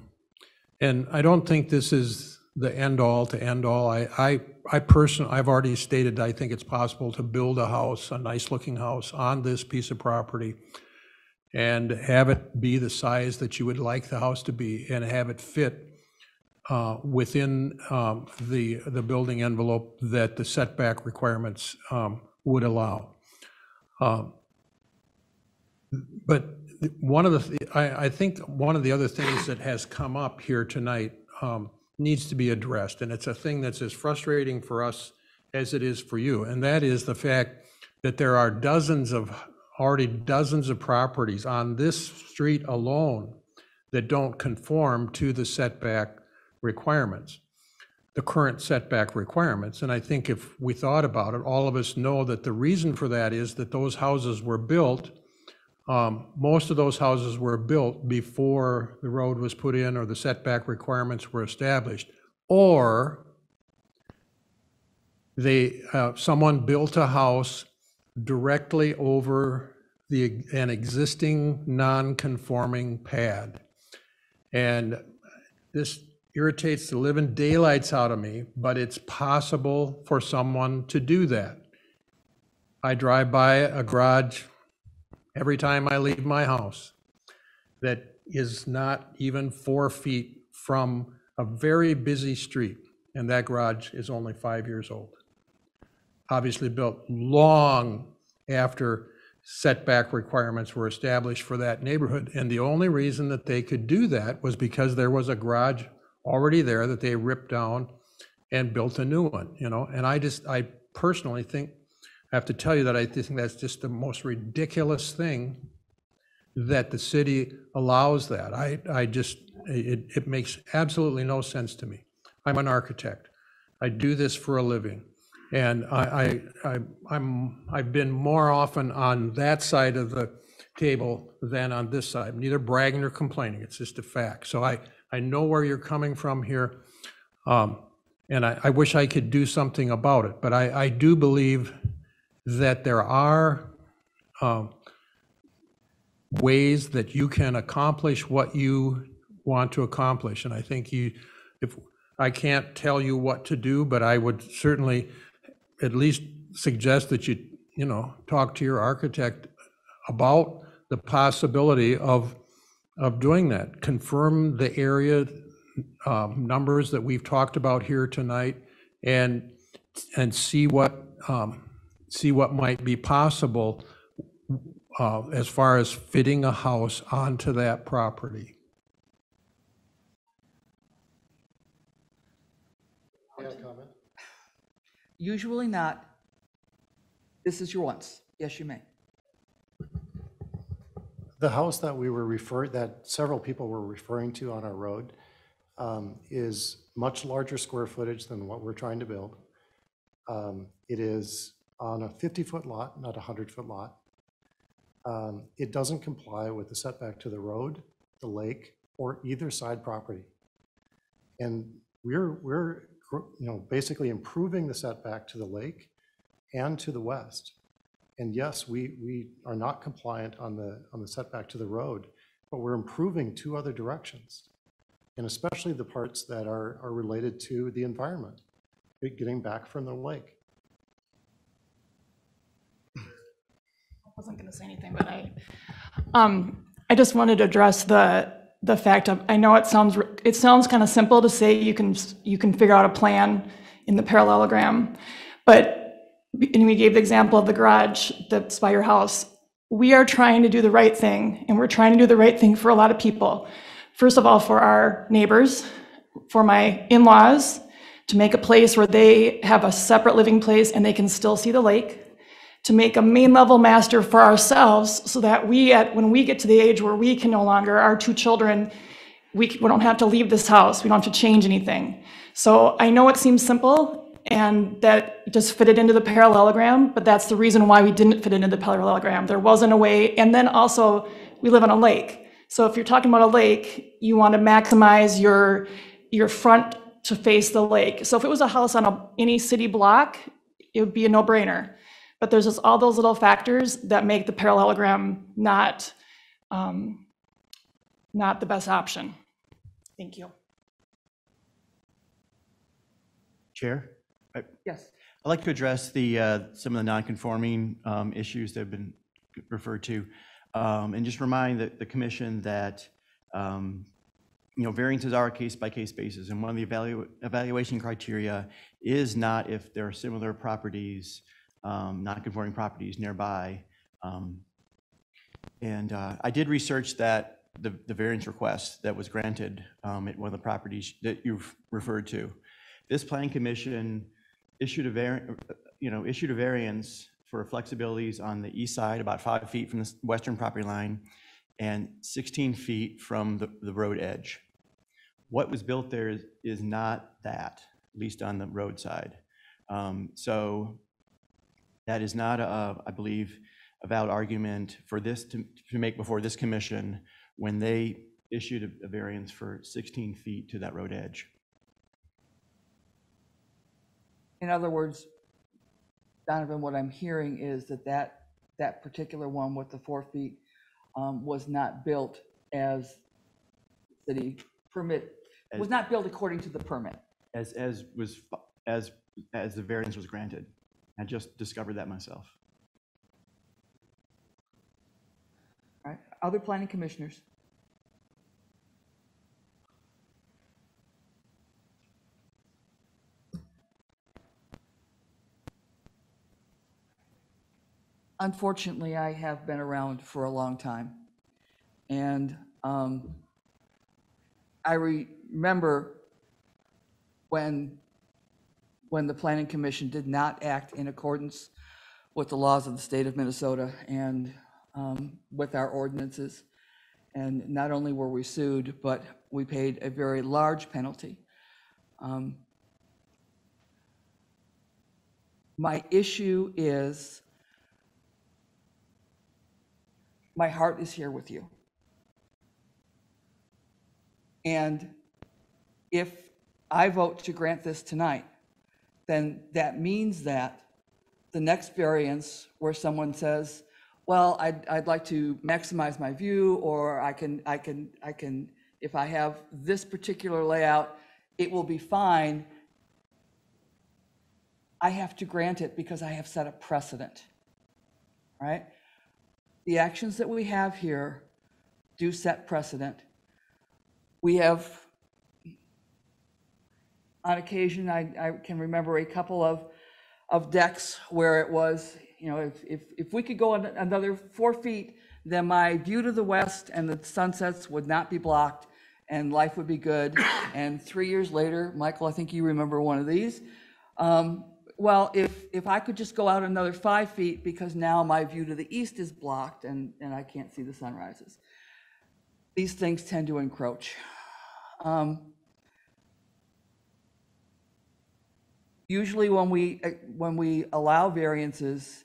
And I don't think this is the end-all to end-all. I, I, I personally, I've already stated, I think it's possible to build a house, a nice-looking house on this piece of property and have it be the size that you would like the house to be and have it fit uh, within um, the, the building envelope that the setback requirements um, would allow. Um, But one of the, I, I think one of the other things that has come up here tonight um, needs to be addressed, and it's a thing that's as frustrating for us as it is for you, and that is the fact that there are dozens of, already dozens of properties on this street alone that don't conform to the setback requirements, the current setback requirements. And I think if we thought about it, all of us know that the reason for that is that those houses were built um, Most of those houses were built before the road was put in or the setback requirements were established. Or they, uh, someone built a house directly over the, an existing non-conforming pad. And this irritates the living daylights out of me, but it's possible for someone to do that. I drive by a garage every time I leave my house that is not even four feet from a very busy street, and that garage is only five years old. Obviously built long after setback requirements were established for that neighborhood. And the only reason that they could do that was because there was a garage already there that they ripped down and built a new one, you know? And I just, I personally think I have to tell you that I think that's just the most ridiculous thing that the city allows that. I, I just, it, it makes absolutely no sense to me. I'm an architect. I do this for a living. And I, I, I, I'm, I've been more often on that side of the table than on this side. Neither bragging nor complaining. It's just a fact. So I, I know where you're coming from here. Um, and I, I wish I could do something about it, but I, I do believe that there are um, ways that you can accomplish what you want to accomplish. And I think you, if, I can't tell you what to do, but I would certainly at least suggest that you, you know, talk to your architect about the possibility of, of doing that. Confirm the area um, numbers that we've talked about here tonight and, and see what, um, see what might be possible uh, as far as fitting a house onto that property. Usually not. This is your once. Yes, you may. The house that we were referred, that several people were referring to on our road um, is much larger square footage than what we're trying to build. Um, It is on a 50-foot lot, not a 100-foot lot. Um, It doesn't comply with the setback to the road, the lake, or either side property. And we're, we're, you know, basically improving the setback to the lake and to the west. And yes, we, we are not compliant on the, on the setback to the road, but we're improving two other directions. And especially the parts that are, are related to the environment, getting back from the lake. Wasn't going to say anything, but I, um, I just wanted to address the, the fact of, I know it sounds, it sounds kind of simple to say you can, you can figure out a plan in the parallelogram, but, and we gave the example of the garage that's by your house. We are trying to do the right thing, and we're trying to do the right thing for a lot of people. First of all, for our neighbors, for my in-laws, to make a place where they have a separate living place and they can still see the lake to make a main level master for ourselves so that we, at, when we get to the age where we can no longer, our two children, we, we don't have to leave this house. We don't have to change anything. So I know it seems simple, and that just fit it into the parallelogram, but that's the reason why we didn't fit into the parallelogram. There wasn't a way, and then also, we live on a lake. So if you're talking about a lake, you want to maximize your, your front to face the lake. So if it was a house on a, any city block, it would be a no-brainer. But there's just all those little factors that make the parallelogram not, um, not the best option. Thank you. Chair? Yes. I'd like to address the, uh, some of the non-conforming um, issues that have been referred to, um, and just remind the, the commission that, um, you know, variances are a case-by-case basis, and one of the evalu- evaluation criteria is not if there are similar properties, um, non-conforming properties nearby. Um, And uh, I did research that, the, the variance request that was granted um, at one of the properties that you've referred to. This planning commission issued a var, you know, issued a variance for flexibilities on the east side, about five feet from the western property line, and 16 feet from the, the road edge. What was built there is, is not that, at least on the roadside. Um, So that is not, a- I believe, a valid argument for this, to, to make before this commission when they issued a- a variance for 16 feet to that road edge. In other words, Donovan, what I'm hearing is that that, that particular one with the four feet um, was not built as city permit, was As- not built according to the permit. As, as was, as, as the variance was granted. I just discovered that myself. All right, other planning commissioners? Unfortunately, I have been around for a long time. And um, I remember when, when the planning commission did not act in accordance with the laws of the state of Minnesota and um, with our ordinances. And not only were we sued, but we paid a very large penalty. Um, My issue is, my heart is here with you. And if I vote to grant this tonight, then that means that the next variance where someone says, well, I'd, I'd like to maximize my view, or I can, I can, I can, if I have this particular layout, it will be fine. I have to grant it because I have set a precedent, right? The actions that we have here do set precedent. We have, on occasion, I, I can remember a couple of, of decks where it was, you know, if, if, if we could go an- another four feet, then my view to the west and the sunsets would not be blocked and life would be good. [coughs] And three years later, Michael, I think you remember one of these. Um, well, if, if I could just go out another five feet because now my view to the east is blocked and, and I can't see the sunrises. These things tend to encroach. Um, Usually when we, uh, when we allow variances,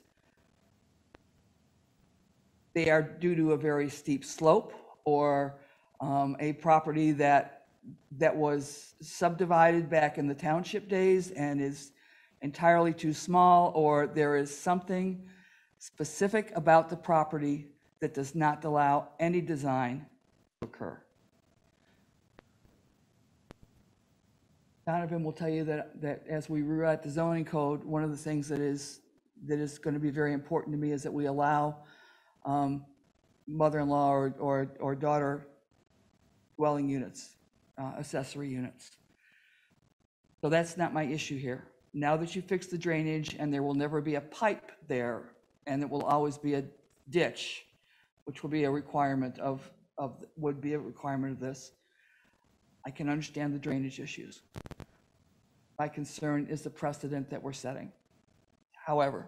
they are due to a very steep slope or um, a property that, that was subdivided back in the township days and is entirely too small, or there is something specific about the property that does not allow any design to occur. Donovan will tell you that, that as we rewrite the zoning code, one of the things that is, that is going to be very important to me is that we allow um, mother-in-law or, or, or daughter dwelling units, uh, accessory units. So that's not my issue here. Now that you fix the drainage and there will never be a pipe there and it will always be a ditch, which will be a requirement of, of, would be a requirement of this, I can understand the drainage issues. My concern is the precedent that we're setting. However,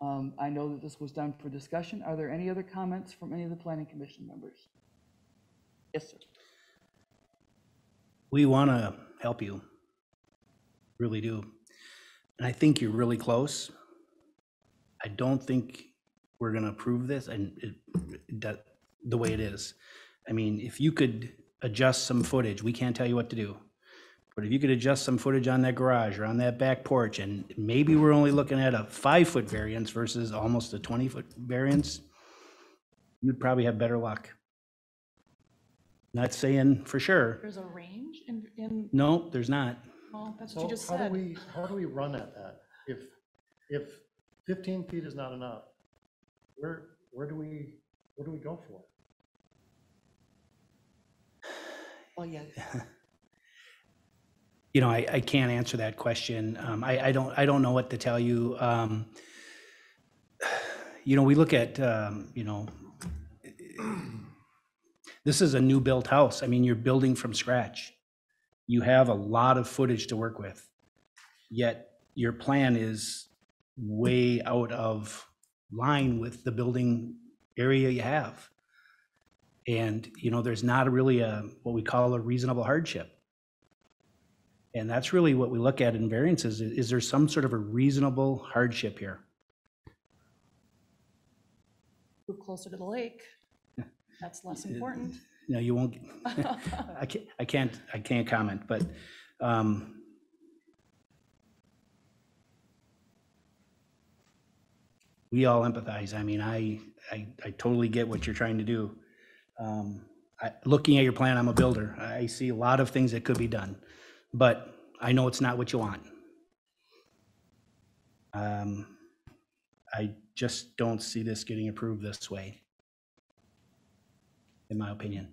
um, I know that this was done for discussion. Are there any other comments from any of the planning commission members? Yes, sir. We want to help you, really do. and I think you're really close. I don't think we're gonna approve this and it, that, the way it is. I mean, if you could adjust some footage, we can't tell you what to do. But if you could adjust some footage on that garage or on that back porch, and maybe we're only looking at a five-foot variance versus almost a twenty-foot variance, you'd probably have better luck. Not saying for sure. There's a range in, in, No, there's not. well, that's what So you just how do said. we, how do we run at that? If, if 15 feet is not enough, where, where do we, what do we go for? Well, yeah, [laughs] You know, I, I can't answer that question. Um, I, I don't, I don't know what to tell you. Um, you know, we look at, um, you know, this is a new built house. I mean, you're building from scratch. You have a lot of footage to work with. Yet your plan is way out of line with the building area you have. And, you know, there's not really a, what we call a reasonable hardship. And that's really what we look at in variances. Is is there some sort of a reasonable hardship here? Move closer to the lake. [laughs] That's less important. [laughs] No, you won't, [laughs] I can't, I can't, I can't comment, but, um, we all empathize. I mean, I, I, I totally get what you're trying to do. Um, I, looking at your plan, I'm a builder. I see a lot of things that could be done, but I know it's not what you want. Um, I just don't see this getting approved this way, in my opinion.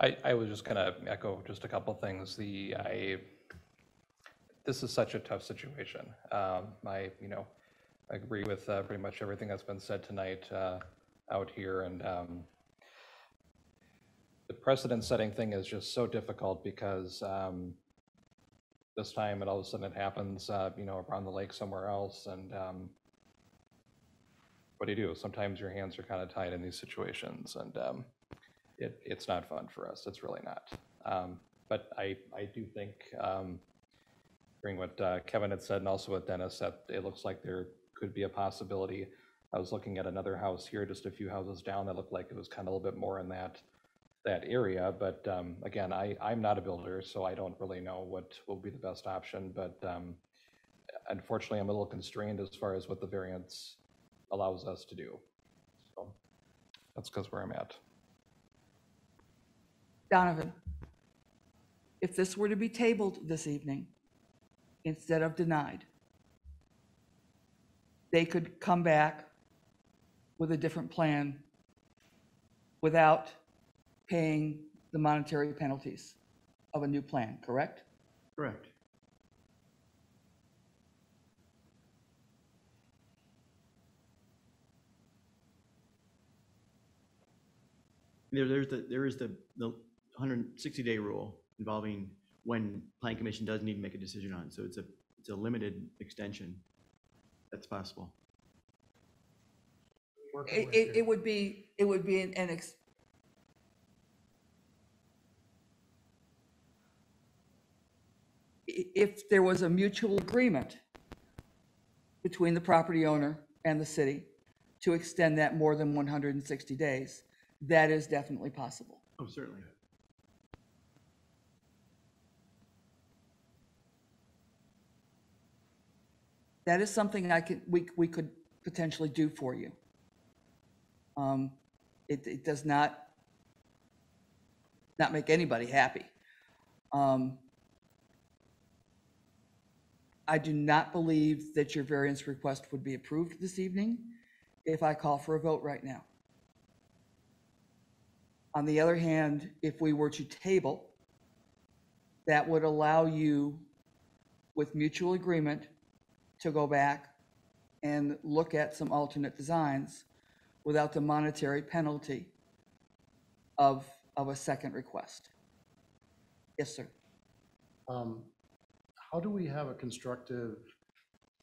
I, I was just gonna echo just a couple things. The, I, this is such a tough situation. Um, I, you know, I agree with uh, pretty much everything that's been said tonight uh, out here, and um, the precedent-setting thing is just so difficult because um, this time, and all of a sudden it happens, uh, you know, around the lake somewhere else, and um, what do you do? Sometimes your hands are kind of tied in these situations, and um, it, it's not fun for us. It's really not. Um, but I, I do think, um, hearing what uh, Kevin had said and also what Dennis said, it looks like there could be a possibility. I was looking at another house here, just a few houses down, that looked like it was kind of a little bit more in that, that area. But um, again, I, I'm not a builder, so I don't really know what will be the best option. But um, unfortunately, I'm a little constrained as far as what the variance allows us to do. So that's because where I'm at. Donovan, if this were to be tabled this evening instead of denied, they could come back with a different plan without paying the monetary penalties of a new plan, correct? Correct. There, there's the, there is the, the 160-day rule involving when plan commission does need to make a decision on. So it's a, it's a limited extension. That's possible. Working It, with it, would be, it would be an, an ex. I- If there was a mutual agreement between the property owner and the city to extend that more than one hundred and sixty days, that is definitely possible. Oh, certainly. That is something I could, we, we could potentially do for you. Um, It, it does not, not make anybody happy. Um, I do not believe that your variance request would be approved this evening if I call for a vote right now. On the other hand, if we were to table, that would allow you, with mutual agreement, to go back and look at some alternate designs without the monetary penalty of, of a second request. Yes, sir. Um, How do we have a constructive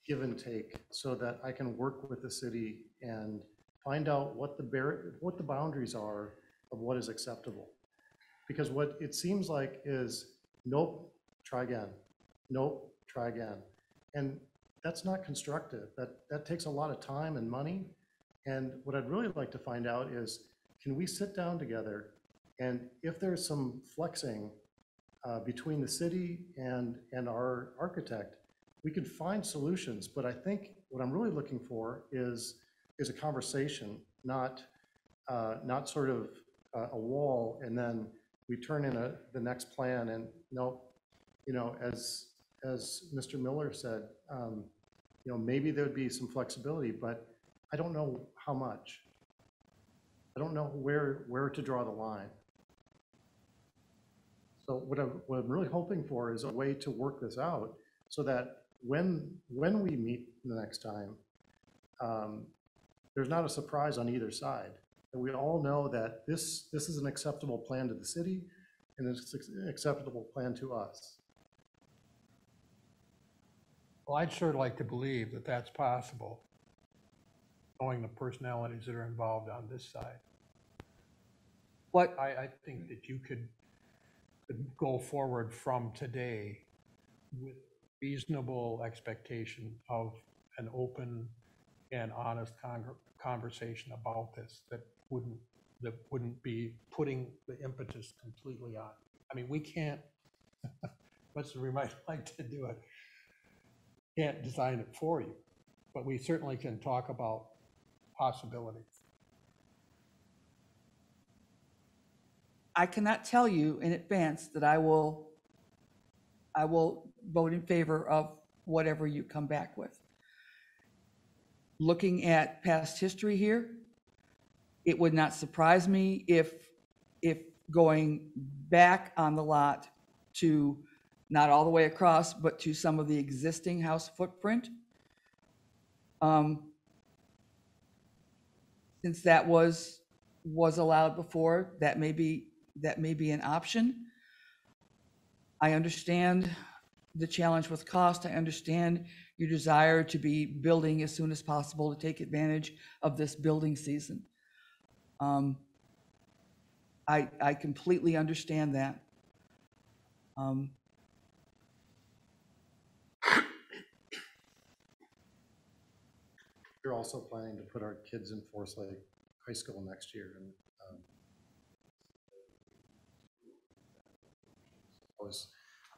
give and take so that I can work with the city and find out what the bar, what the boundaries are of what is acceptable. Because what it seems like is, nope, try again, nope, try again. And that's not constructive. That, that takes a lot of time and money. And what I'd really like to find out is, can we sit down together and if there's some flexing uh, between the city and, and our architect, we can find solutions. But I think what I'm really looking for is, is a conversation, not, uh, not sort of a, wall and then we turn in a, the next plan and no, you know, as, as Mr. Miller said, um, you know, maybe there'd be some flexibility, but I don't know how much. I don't know where, where to draw the line. So what I'm, what I'm really hoping for is a way to work this out so that when, when we meet the next time, um, there's not a surprise on either side. That we all know that this, this is an acceptable plan to the city and it's an acceptable plan to us. Well, I'd sure like to believe that that's possible, knowing the personalities that are involved on this side. What, I, I think that you could, could go forward from today with reasonable expectation of an open and honest con- conversation about this that wouldn't, that wouldn't be putting the impetus completely on. I mean, we can't, as we might like to do it, can't design it for you, but we certainly can talk about possibilities. I cannot tell you in advance that I will, I will vote in favor of whatever you come back with. Looking at past history here, it would not surprise me if, if going back on the lot to, not all the way across, but to some of the existing house footprint, um, since that was, was allowed before, that may be, that may be an option. I understand the challenge with cost. I understand your desire to be building as soon as possible to take advantage of this building season. Um, I, I completely understand that. Um, We're also planning to put our kids in Forest Lake High School next year and um, was-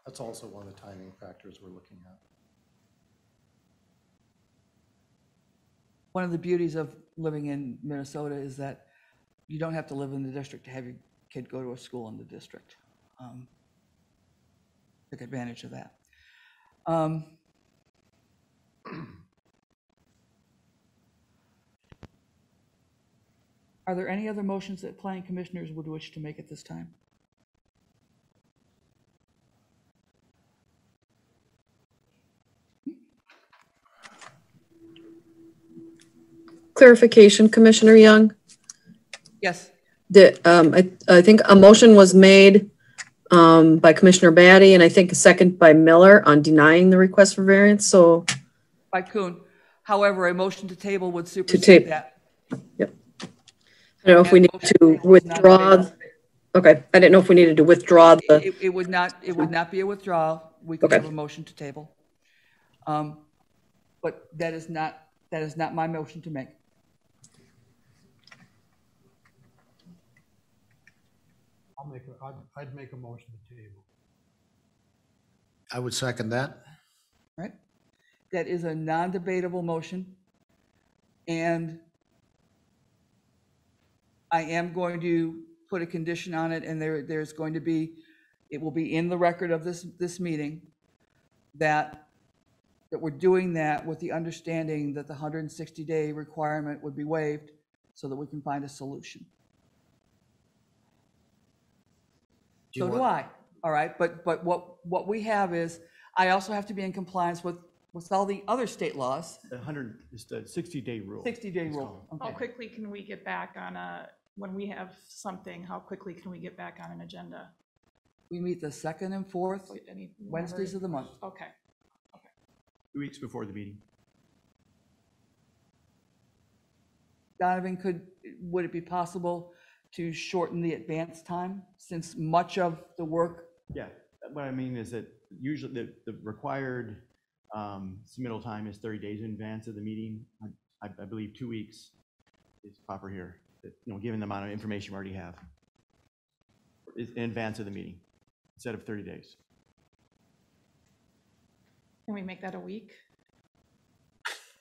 that's also one of the timing factors we're looking at. One of the beauties of living in Minnesota is that you don't have to live in the district to have your kid go to a school in the district. Um, Take advantage of that. Um, Are there any other motions that planning commissioners would wish to make at this time? Clarification, Commissioner Young? Yes, The, um, I, I think a motion was made, um, by Commissioner Batty and I think a second by Miller on denying the request for variance, so, by Kuhn. However, a motion to table would tape. supersede that. I don't know if we need to withdraw. Okay, I didn't know if we needed to withdraw the, It, it would not, it would not be a withdrawal. We could Okay. have a motion to table. Um, But that is not, that is not my motion to make. I'll make, a- I'd, I'd make a motion to table. I would second that. right? That is a non-debatable motion. And I am going to put a condition on it, and there, there's going to be, it will be in the record of this, this meeting, that, that we're doing that with the understanding that the 160-day requirement would be waived so that we can find a solution. Do you So do want- I, all right, but, but what, what we have is, I also have to be in compliance with, with all the other state laws, The 100, is the 60-day rule. 60-day It's rule. How Okay. quickly can we get back on a, when we have something, how quickly can we get back on an agenda? We meet the second and fourth Wait, any- Wednesdays of the month. Okay. Two weeks before the meeting. Donovan, could, would it be possible to shorten the advance time, since much of the work, Yeah, what I mean is that usually the, the required um, submittal time is 30 days in advance of the meeting. I, I believe two weeks is proper here, that, you know, given the amount of information we already have. Is in advance of the meeting, instead of 30 days. Can we make that a week?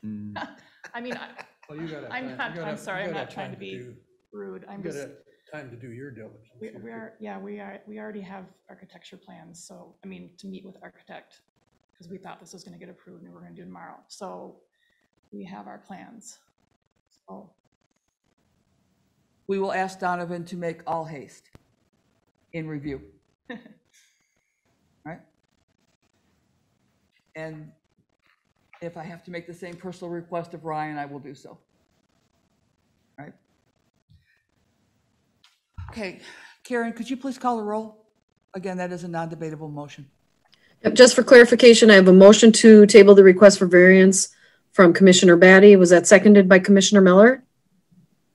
Mm, [laughs] I mean, I- Well, you gotta I'm not, you gotta- I'm sorry, you I'm not trying to time be do- rude. I'm You just, gotta time to do your diligence. we here, we are, yeah, we are, we already have architecture plans, so, I mean, to meet with architect, because we thought this was gonna get approved and we're gonna do tomorrow. So we have our plans. So, we will ask Donovan to make all haste in review. [laughs] Right? And if I have to make the same personal request of Ryan, I will do so. Right? Okay, Karen, could you please call the roll? Again, that is a non-debatable motion. Yep, Just for clarification, I have a motion to table the request for variance from Commissioner Batty. Was that seconded by Commissioner Miller?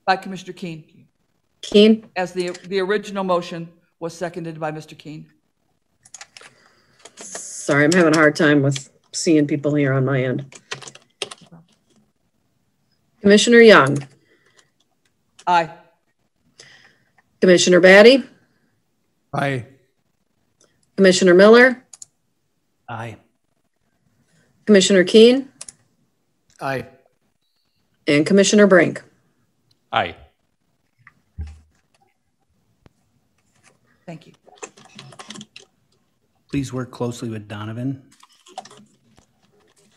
By Commissioner Keen, Keen? as the, the original motion was seconded by Mr. Keen. Sorry, I'm having a hard time with seeing people here on my end. Commissioner Young, Aye. Commissioner Batty, Aye. Commissioner Miller, Aye. Commissioner Keen, Aye. and Commissioner Brink. Aye. Thank you. Please work closely with Donovan.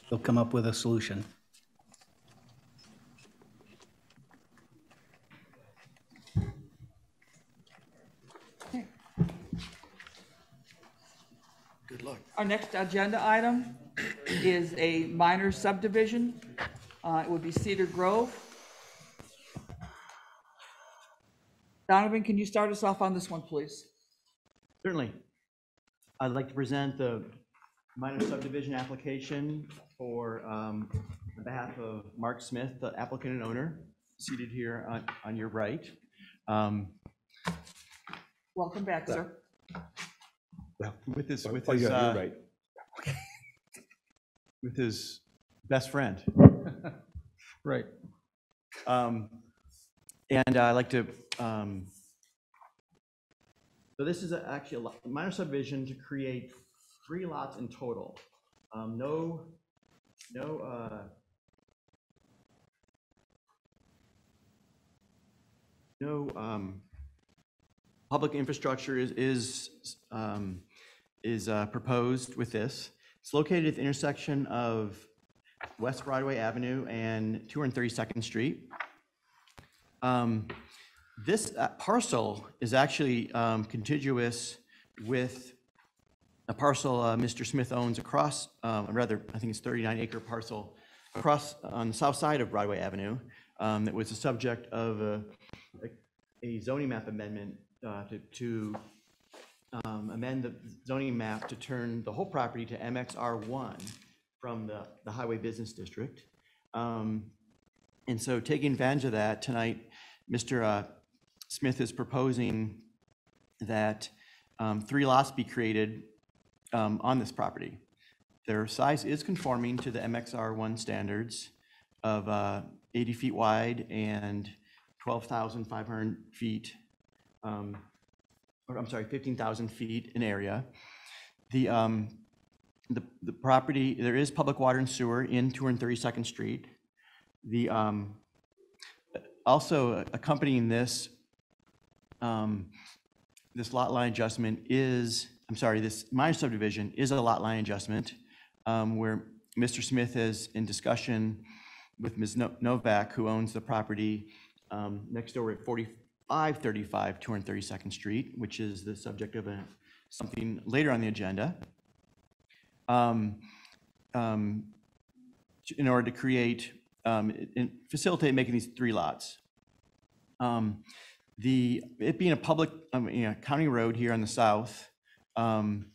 He'll come up with a solution. Good luck. Our next agenda item is a minor subdivision. Uh, It would be Cedar Grove. Donovan, can you start us off on this one, please? Certainly. I'd like to present the minor subdivision application for, um, on behalf of Mark Smith, the applicant and owner, seated here on, on your right. Um, Welcome back, sir. With his, with Oh, his, yeah, uh, you're right. with his best friend. Right. Um, And uh, I'd like to, um, so this is a- actually a minor subdivision to create three lots in total. Um, No, no, uh, no um, public infrastructure is, is, um, is uh, proposed with this. It's located at the intersection of West Broadway Avenue and 232nd Street. Um, This uh, parcel is actually um, contiguous with a parcel uh, Mr. Smith owns across, um, rather, I think it's 39 acre parcel across on the south side of Broadway Avenue um, that was the subject of a a zoning map amendment uh, to- to um, amend the zoning map to turn the whole property to MXR1 from the, the Highway Business District. Um, And so taking advantage of that, tonight, Mr. uh, Smith is proposing that um, three lots be created um, on this property. Their size is conforming to the MXR1 standards of uh, 80 feet wide and 12,500 feet, um, or I'm sorry, 15,000 feet in area. The, um, the, the property, there is public water and sewer in 232nd Street. The, um, also accompanying this, um, this lot line adjustment is, I'm sorry, this minor subdivision is a lot line adjustment, um, where Mr. Smith is in discussion with Ms. No- Novak, who owns the property, um, next door at 4535 232nd Street, which is the subject of a, something later on the agenda. Um, um, in order to create, um, and facilitate making these three lots. Um, The, it being a public, um, you know, county road here on the south, um,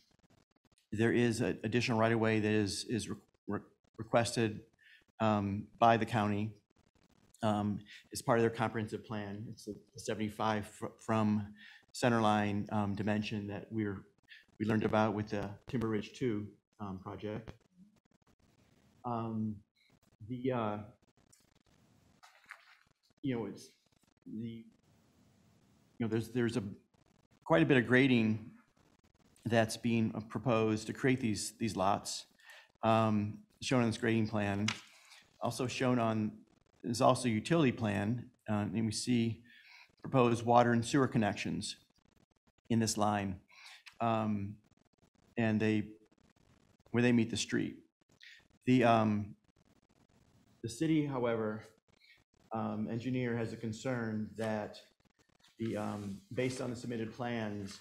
there is a additional right-of-way that is, is re- re- requested um, by the county um, as part of their comprehensive plan. It's the 75 fr- from centerline um, dimension that we're, we learned about with the Timber Ridge 2 um, project. Um, The, uh, you know, it's the, you know, there's, there's a, quite a bit of grading that's being proposed to create these, these lots, um, shown on this grading plan. Also shown on, is also utility plan, uh, and we see proposed water and sewer connections in this line. Um, And they, where they meet the street. The, um, the city, however, um, engineer has a concern that the, um, based on the submitted plans,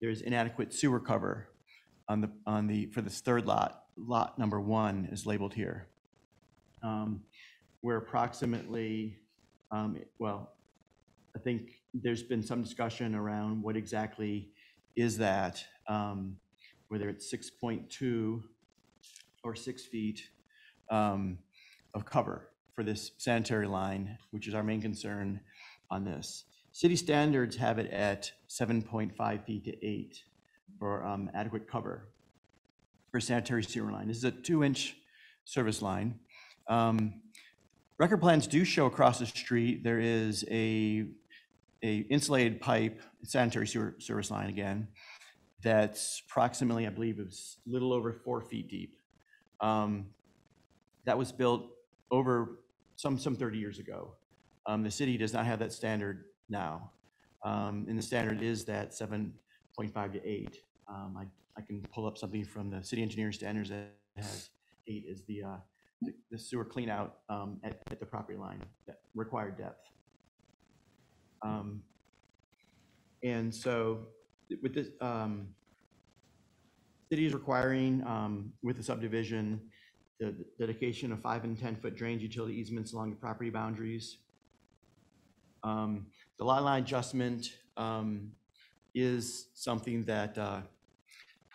there's inadequate sewer cover on the, on the, for this third lot, lot number one is labeled here. Um, Where approximately, um, well, I think there's been some discussion around what exactly is that, um, whether it's 6.2 or six feet um, of cover for this sanitary line, which is our main concern on this. City standards have it at 7.5 feet to eight for um, adequate cover for sanitary sewer line. This is a two-inch service line. Um, Record plans do show across the street, there is a, a insulated pipe, sanitary sewer, service line again, that's approximately, I believe, it's a little over four feet deep. Um, That was built over some, some 30 years ago. Um, The city does not have that standard now. Um, And the standard is that 7.5 to 8. Um, I, I can pull up something from the city engineering standards that has 8 is the, uh, the- the sewer clean out um, at, at the property line, that required depth. Um, And so with this, um, city is requiring um, with the subdivision, the dedication of five and 10-foot drainage utility easements along the property boundaries. Um, The lot line adjustment um, is something that uh,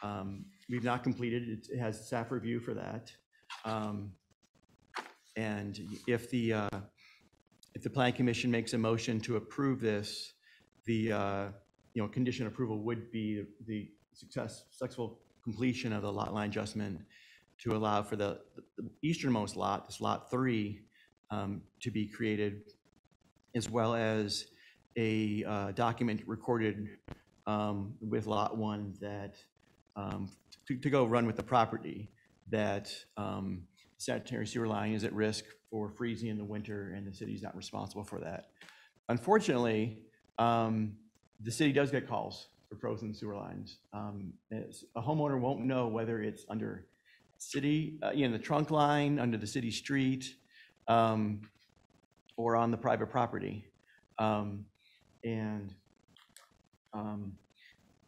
um, we've not completed. It- It has staff review for that. Um, And if the, uh, if the plan commission makes a motion to approve this, the, uh, you know, condition approval would be the success, successful completion of the lot line adjustment to allow for the the easternmost lot, this lot three, um, to be created, as well as a uh, document recorded um, with lot one that, um, to to go run with the property, that um, sanitary sewer line is at risk for freezing in the winter, and the city's not responsible for that. Unfortunately, um, the city does get calls for frozen sewer lines. Um, A homeowner won't know whether it's under city, uh, you know, the trunk line, under the city street, um, or on the private property. Um, And, um,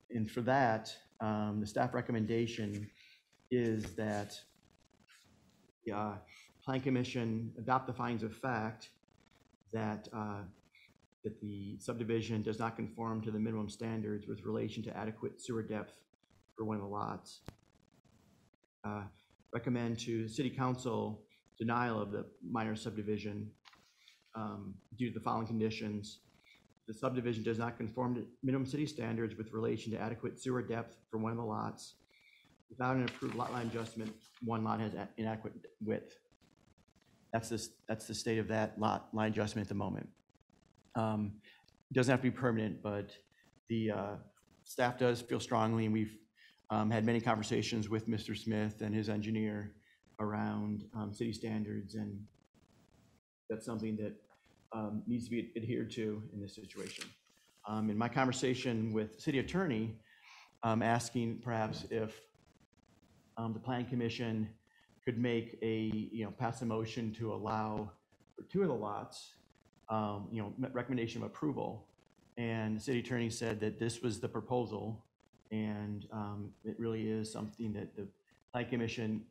and for that, um, the staff recommendation is that the uh, Plan Commission adopt the findings of fact that, uh, that the subdivision does not conform to the minimum standards with relation to adequate sewer depth for one of the lots. Uh, Recommend to the city council denial of the minor subdivision um, due to the following conditions. The subdivision does not conform to minimum city standards with relation to adequate sewer depth for one of the lots. Without an approved lot line adjustment, one lot has inadequate width. That's this, that's the state of that lot line adjustment at the moment. Um, It doesn't have to be permanent, but the uh, staff does feel strongly, and we've um, had many conversations with Mr. Smith and his engineer around um, city standards, and that's something that um, needs to be adhered to in this situation. Um, In my conversation with city attorney, um, asking perhaps if um, the plan commission could make a, you know, pass a motion to allow for two of the lots, um, you know, recommendation of approval. And the city attorney said that this was the proposal, and um, it really is something that the plan commission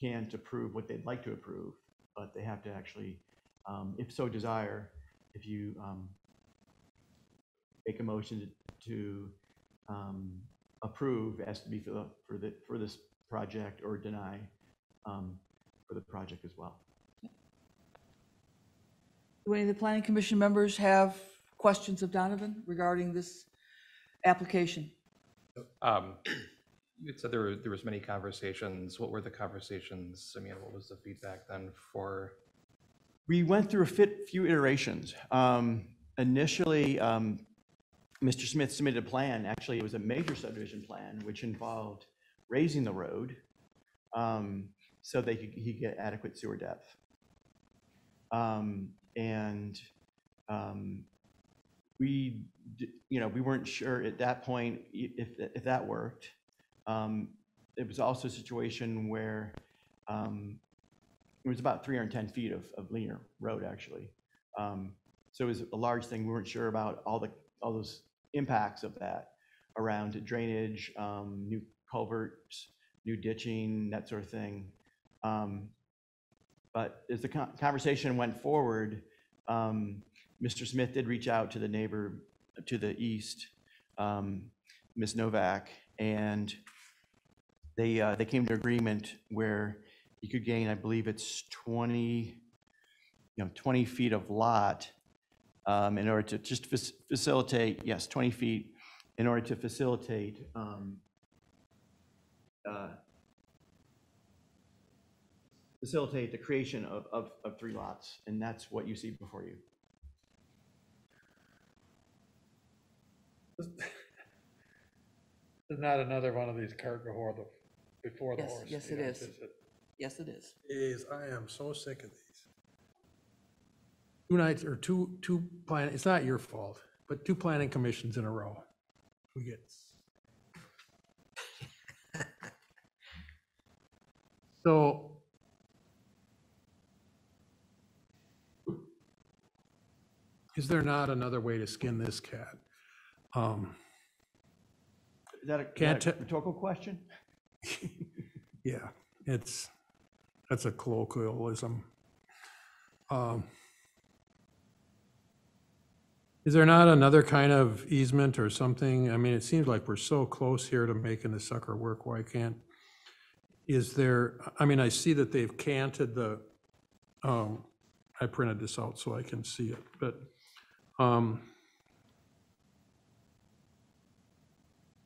can't approve what they'd like to approve, but they have to actually, um, if so desire, if you um, make a motion to um, approve, as to be for the, for the, for this project, or deny um, for the project as well. Do any of the planning commission members have questions of Donovan regarding this application? Um, You had said there were, there was many conversations. What were the conversations? I mean, what was the feedback then for? We went through a fit, few iterations. Um, Initially, um, Mr. Smith submitted a plan, actually, it was a major subdivision plan, which involved raising the road um, so they could, he could get adequate sewer depth. Um, And um, we, you know, we weren't sure at that point if, if that worked. Um, It was also a situation where um, it was about 310 feet of, of linear road, actually. Um, So it was a large thing. We weren't sure about all the, all those impacts of that around drainage, um, new culverts, new ditching, that sort of thing. Um, But as the con- conversation went forward, um, Mr. Smith did reach out to the neighbor to the east, um, Ms. Novak, and they, uh, they came to agreement where you could gain, I believe it's 20, you know, 20 feet of lot um, in order to just fac- facilitate, yes, 20 feet, in order to facilitate um, uh, facilitate the creation of, of, of three lots, and that's what you see before you. There's not another one of these cart before the, before the Yes, horse. yes, it deals, is. it? Yes, it is. Is, I am so sick of these. Two nights, or two, two plan, it's not your fault, but two planning commissions in a row. We get. [laughs] So. Is there not another way to skin this cat? Um, Is that a- is Can't that a ta- rhetorical question? [laughs] Yeah, it's, that's a colloquialism. Um, Is there not another kind of easement or something? I mean, it seems like we're so close here to making the sucker work, why can't? Is there, I mean, I see that they've canted the, um, I printed this out so I can see it, but, um,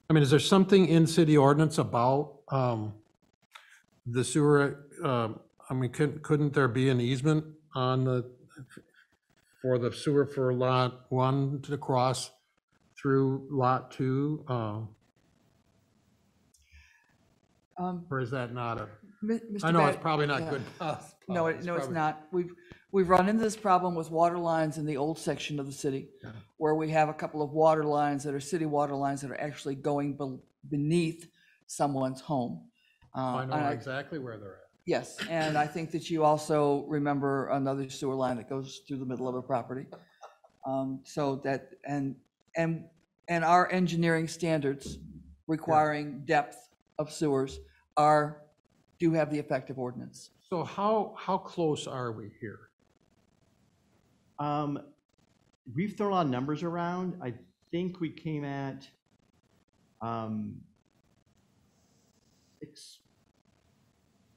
I mean, is there something in city ordinance about, um, the sewer, um, I mean, couldn't, couldn't there be an easement on the, for the sewer for lot one to cross through lot two? um, Um, Or is that not a, Mi- I know it's Bat- probably not yeah. good. uh, No, it- no, it's not. We've, we've run into this problem with water lines in the old section of the city, where we have a couple of water lines that are city water lines that are actually going bel- beneath someone's home. Uh, I and know exactly where they're at. Yes, and I think that you also remember another sewer line that goes through the middle of a property. Um, So that, and, and, and our engineering standards requiring depth of sewers are, do have the effective ordinance. So how, how close are we here? Um, We've thrown a lot of numbers around. I think we came at um, six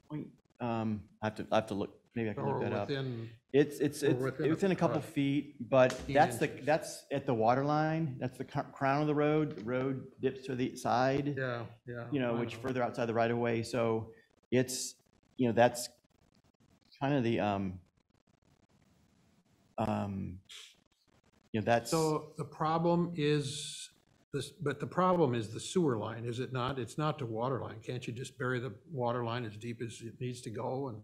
point, um, I have to, I have to look, maybe I can look Or that up. within, It's, it's, or it's within a- within a couple feet, but 15 that's the, inches. that's at the water line. That's the cr- crown of the road. The road dips to the side, yeah, yeah. you know, I which further outside the right of way. So it's, you know, that's kind of the, um, um, you know, that's. So the problem is, this, but the problem is the sewer line, is it not? It's not the water line. Can't you just bury the water line as deep as it needs to go and?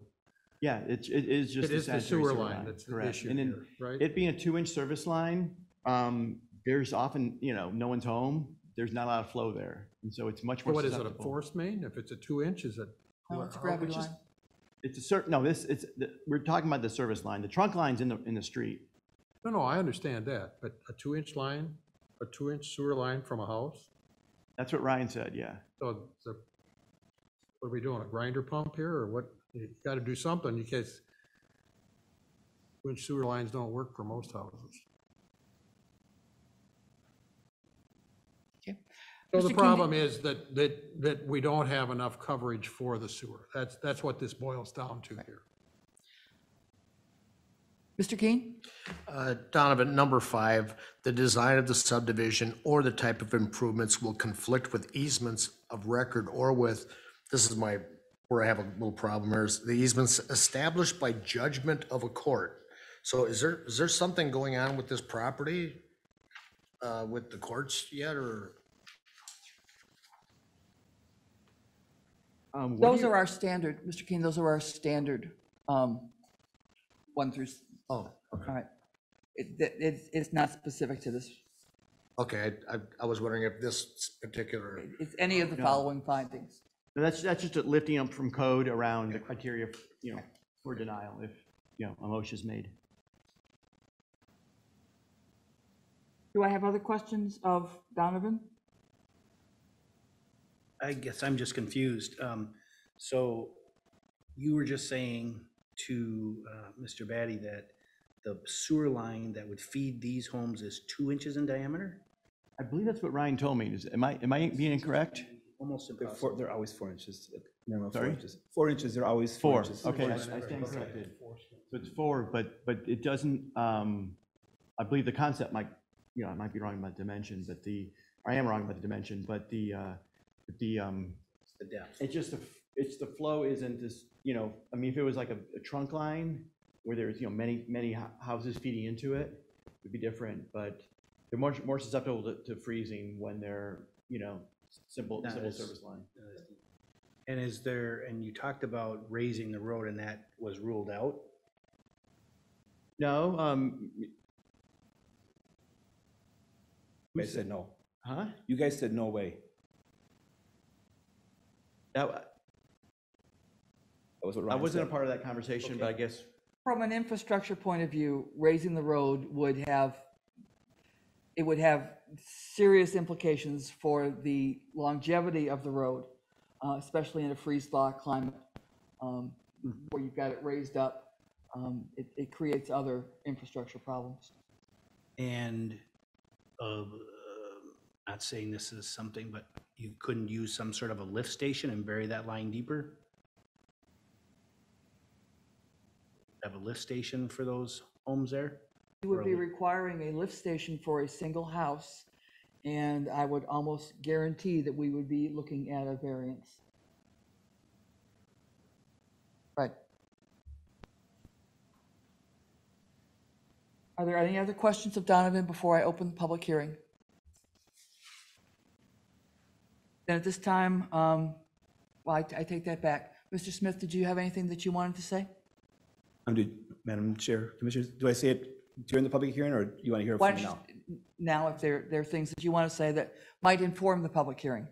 Yeah, it, it is just. It is the sanitary sewer line that's the correct. issue And then here, right? It being a two-inch service line, um, there's often, you know, no one's home, there's not a lot of flow there. And so it's much So more What is it, a susceptible. force main? If it's a two inch, is it? No, it's a how- gravity line. It's a certain, no, this, it's, the- we're talking about the service line. The trunk line's in the, in the street. No, no, I understand that, but a two inch line, a two inch sewer line from a house? That's what Ryan said, yeah. So the, what are we doing, a grinder pump here or what? You gotta do something in case two inch sewer lines don't work for most houses. Okay. So Mr. the King, problem is that, that, that we don't have enough coverage for the sewer. That's, that's what this boils down to here. Mr. Keen? Uh, Donovan, number five, the design of the subdivision or the type of improvements will conflict with easements of record or with, this is my, where I have a little problem here, is the easements established by judgment of a court. So is there, is there something going on with this property uh, with the courts yet, or? Um, what do Those you- are our standard, Mr. Keen, those are our standard, um, one through, s- Oh, all right. It, it- it's, it's not specific to this, okay, I, I- I was wondering if this particular, it's any of the following findings. No, That's, that's just a lifting up from code around the criteria, you know, for denial if, you know, a motion is made. Do I have other questions of Donovan? I guess I'm just confused. Um, So you were just saying to uh, Mr. Batty that the sewer line that would feed these homes is two inches in diameter? I believe that's what Ryan told me. Is, am I, am I being incorrect? Almost They're impossible. four, they're always four inches, minimum four Sorry? inches. Four inches, they're always four Four, inches. okay, I I stand corrected. So it's four, but, but it doesn't, um, I believe the concept might, you know, I might be wrong about dimension, but the, I am wrong about the dimension, but the, uh, but the, um, The depth. it's just, the f- it's, the flow isn't this, you know, I mean, if it was like a, a trunk line where there's, you know, many, many hou- houses feeding into it, it'd be different, but they're more, more susceptible to, to freezing when they're, you know, simple, Not simple as- service line. And is there, and you talked about raising the road and that was ruled out? No, um, You guys said no. huh? You guys said no way. That, That was what I Ryan wasn't a said. part of that conversation, but I guess, From an infrastructure point of view, raising the road would have, it would have serious implications for the longevity of the road, uh, especially in a freeze-thaw climate, um, where you've got it raised up. Um, It, it creates other infrastructure problems. And, uh, not saying this is something, but you couldn't use some sort of a lift station and bury that line deeper? Have a lift station for those homes there? You would be requiring a lift station for a single house, and I would almost guarantee that we would be looking at a variance. Right. Are there any other questions of Donovan before I open the public hearing? Then at this time, um, well, I, I take that back. Mr. Smith, did you have anything that you wanted to say? Did- Madam Chair, Commissioners, do I say it during the public hearing, or do you want to hear it Why from don't me you, now? now, if there, there are things that you want to say that might inform the public hearing?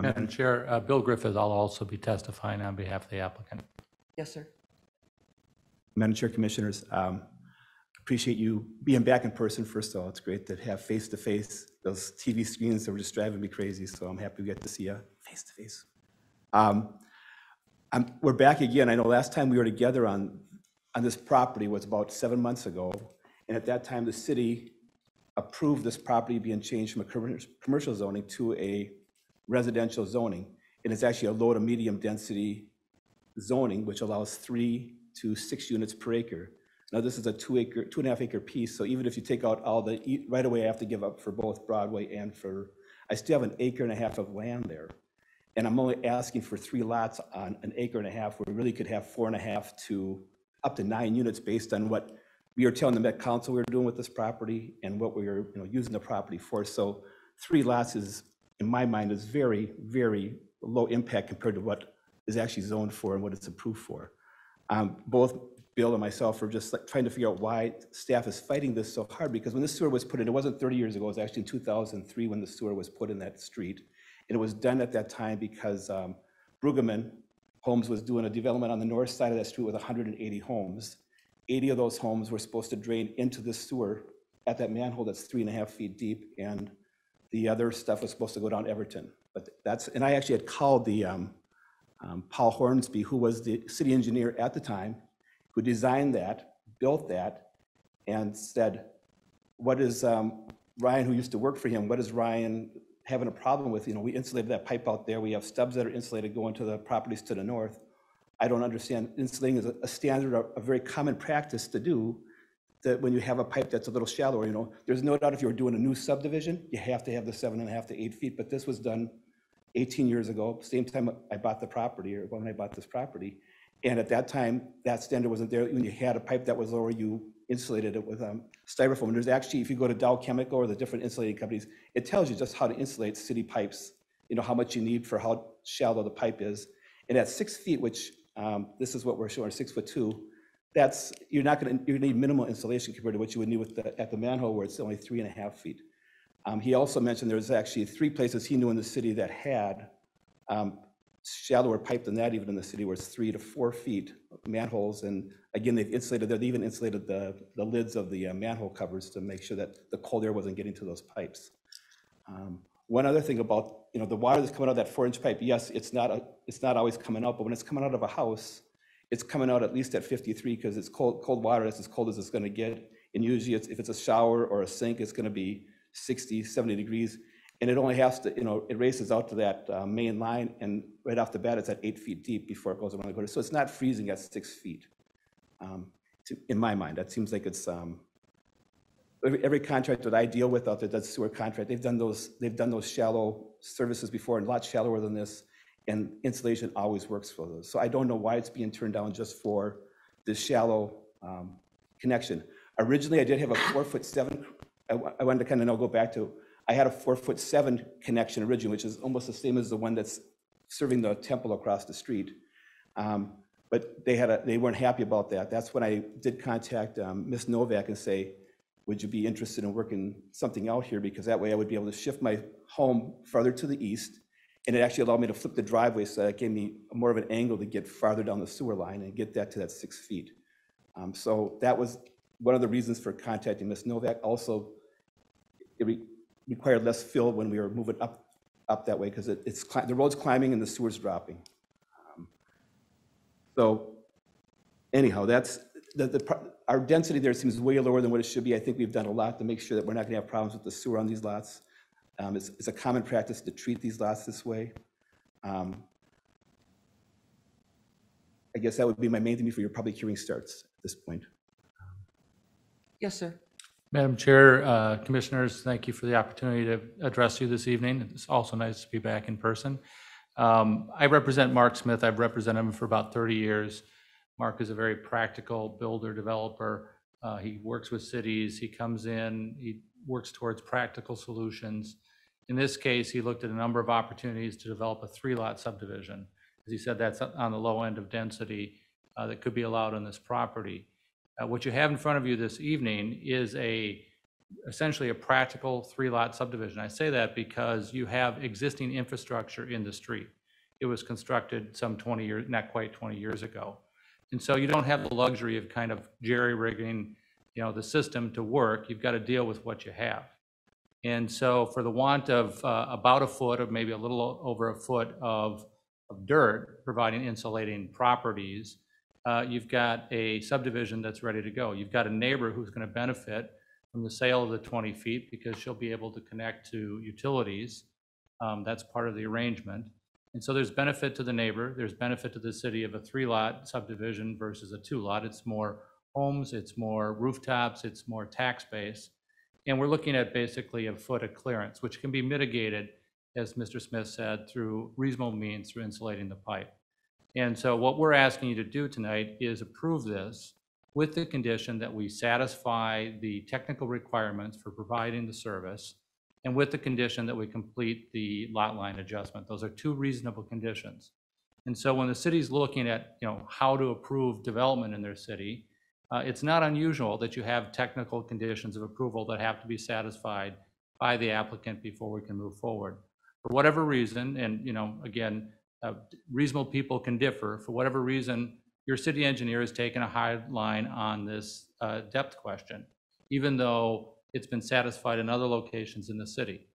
Madam Chair, uh, Bill Griffith, I'll also be testifying on behalf of the applicant. Yes, sir. Madam Chair, Commissioners, um, appreciate you being back in person, first of all. It's great to have face-to-face. Those TV screens that were just driving me crazy, so I'm happy we get to see you face-to-face. Um, I'm- We're back again. I know last time we were together on, on this property was about seven months ago. And at that time, the city approved this property being changed from a commer- commercial zoning to a residential zoning. And it's actually a low to medium density zoning, which allows three to six units per acre. Now, this is a two acre, two and a half acre piece, so even if you take out all the, right away, I have to give up for both Broadway and for, I still have an acre and a half of land there. And I'm only asking for three lots on an acre and a half, where we really could have four and a half to up to nine units based on what we were telling the Met Council we were doing with this property and what we were, you know, using the property for. So three lots is, in my mind, is very, very low impact compared to what is actually zoned for and what it's approved for. Um, Both Bill and myself are just like trying to figure out why staff is fighting this so hard, because when this sewer was put in, it wasn't 30 years ago, it was actually in 2003 when the sewer was put in that street. And it was done at that time because um, Brueggemann Homes was doing a development on the north side of that street with 180 homes. 80 of those homes were supposed to drain into the sewer at that manhole that's three and a half feet deep, and the other stuff was supposed to go down Everton. But that's, and I actually had called the, um, um, Paul Hornsby, who was the city engineer at the time, who designed that, built that, and said, what is, um, Ryan, who used to work for him, what is Ryan having a problem with? You know, we insulated that pipe out there, we have stubs that are insulated going to the properties to the north. I don't understand, insulating is a- standard, a a very common practice to do, that when you have a pipe that's a little shallower, you know, there's no doubt if you're doing a new subdivision, you have to have the seven and a half to eight feet, but this was done 18 years ago, same time I bought the property, or when I bought this property. And at that time, that standard wasn't there. When you had a pipe that was lower, you insulated it with um, styrofoam. And there's actually, if you go to Dow Chemical or the different insulating companies, it tells you just how to insulate city pipes, you know, how much you need for how shallow the pipe is. And at six feet, which um, this is what we're showing, six foot two, that's, you're not gonna, you need minimal insulation compared to what you would need with the, at the manhole where it's only three and a half feet. Um, He also mentioned there was actually three places he knew in the city that had um, shallower pipe than that even in the city, where it's three to four feet manholes. And again, they've insulated, they've even insulated the, the lids of the uh, manhole covers to make sure that the cold air wasn't getting to those pipes. Um, One other thing about, you know, the water that's coming out of that four-inch pipe, yes, it's not, a- it's not always coming out, but when it's coming out of a house, it's coming out at least at 53 because it's cold, cold water, that's as cold as it's going to get. And usually, it's, if it's a shower or a sink, it's going to be 60, 70 degrees. And it only has to, you know, it races out to that uh, main line, and right off the bat, it's at eight feet deep before it goes around the corner. So it's not freezing at six feet. Um, to- In my mind, that seems like it's, um, every, every contract that I deal with out there, that's sewer contract, they've done those, they've done those shallow services before, and a lot shallower than this, and insulation always works for those. So I don't know why it's being turned down just for this shallow um, connection. Originally, I did have a four-foot seven, I I wanted to kind of now go back to, I had a four-foot seven connection originally, which is almost the same as the one that's serving the temple across the street. Um, But they had a, they weren't happy about that. That's when I did contact um, Ms. Novak and say, would you be interested in working something out here? Because that way I would be able to shift my home farther to the east. And it actually allowed me to flip the driveway, so that gave me more of an angle to get farther down the sewer line and get that to that six feet. Um, So that was one of the reasons for contacting Ms. Novak. Also, it required less fill when we were moving up, up that way, because it's, the road's climbing and the sewer's dropping. Um, So anyhow, that's, the, the, our density there seems way lower than what it should be. I think we've done a lot to make sure that we're not gonna have problems with the sewer on these lots. Um, It's, it's a common practice to treat these lots this way. Um, I guess that would be my main thing before your public hearing starts at this point. Yes, sir. Madam Chair, uh, Commissioners, thank you for the opportunity to address you this evening. It's also nice to be back in person. Um, I represent Mark Smith. I've represented him for about 30 years. Mark is a very practical builder, developer. Uh, He works with cities. He comes in, he works towards practical solutions. In this case, he looked at a number of opportunities to develop a three-lot subdivision. As he said, that's on the low end of density uh, that could be allowed on this property. Uh, What you have in front of you this evening is a, essentially a practical three-lot subdivision. I say that because you have existing infrastructure in the street. It was constructed some 20 years, not quite 20 years ago. And so you don't have the luxury of kind of jerry-rigging, you know, the system to work. You've got to deal with what you have. And so for the want of uh, about a foot, of maybe a little over a foot of, of dirt, providing insulating properties, uh, you've got a subdivision that's ready to go. You've got a neighbor who's going to benefit from the sale of the 20 feet because she'll be able to connect to utilities. Um, That's part of the arrangement. And so there's benefit to the neighbor, there's benefit to the city of a three-lot subdivision versus a two-lot. It's more homes, it's more rooftops, it's more tax base. And we're looking at basically a foot of clearance, which can be mitigated, as Mr. Smith said, through reasonable means through insulating the pipe. And so what we're asking you to do tonight is approve this with the condition that we satisfy the technical requirements for providing the service and with the condition that we complete the lot line adjustment. Those are two reasonable conditions. And so when the city's looking at, you know, how to approve development in their city, uh, it's not unusual that you have technical conditions of approval that have to be satisfied by the applicant before we can move forward. For whatever reason, and, you know, again, uh, reasonable people can differ, for whatever reason, your city engineer has taken a hard line on this uh, depth question, even though it's been satisfied in other locations in the city.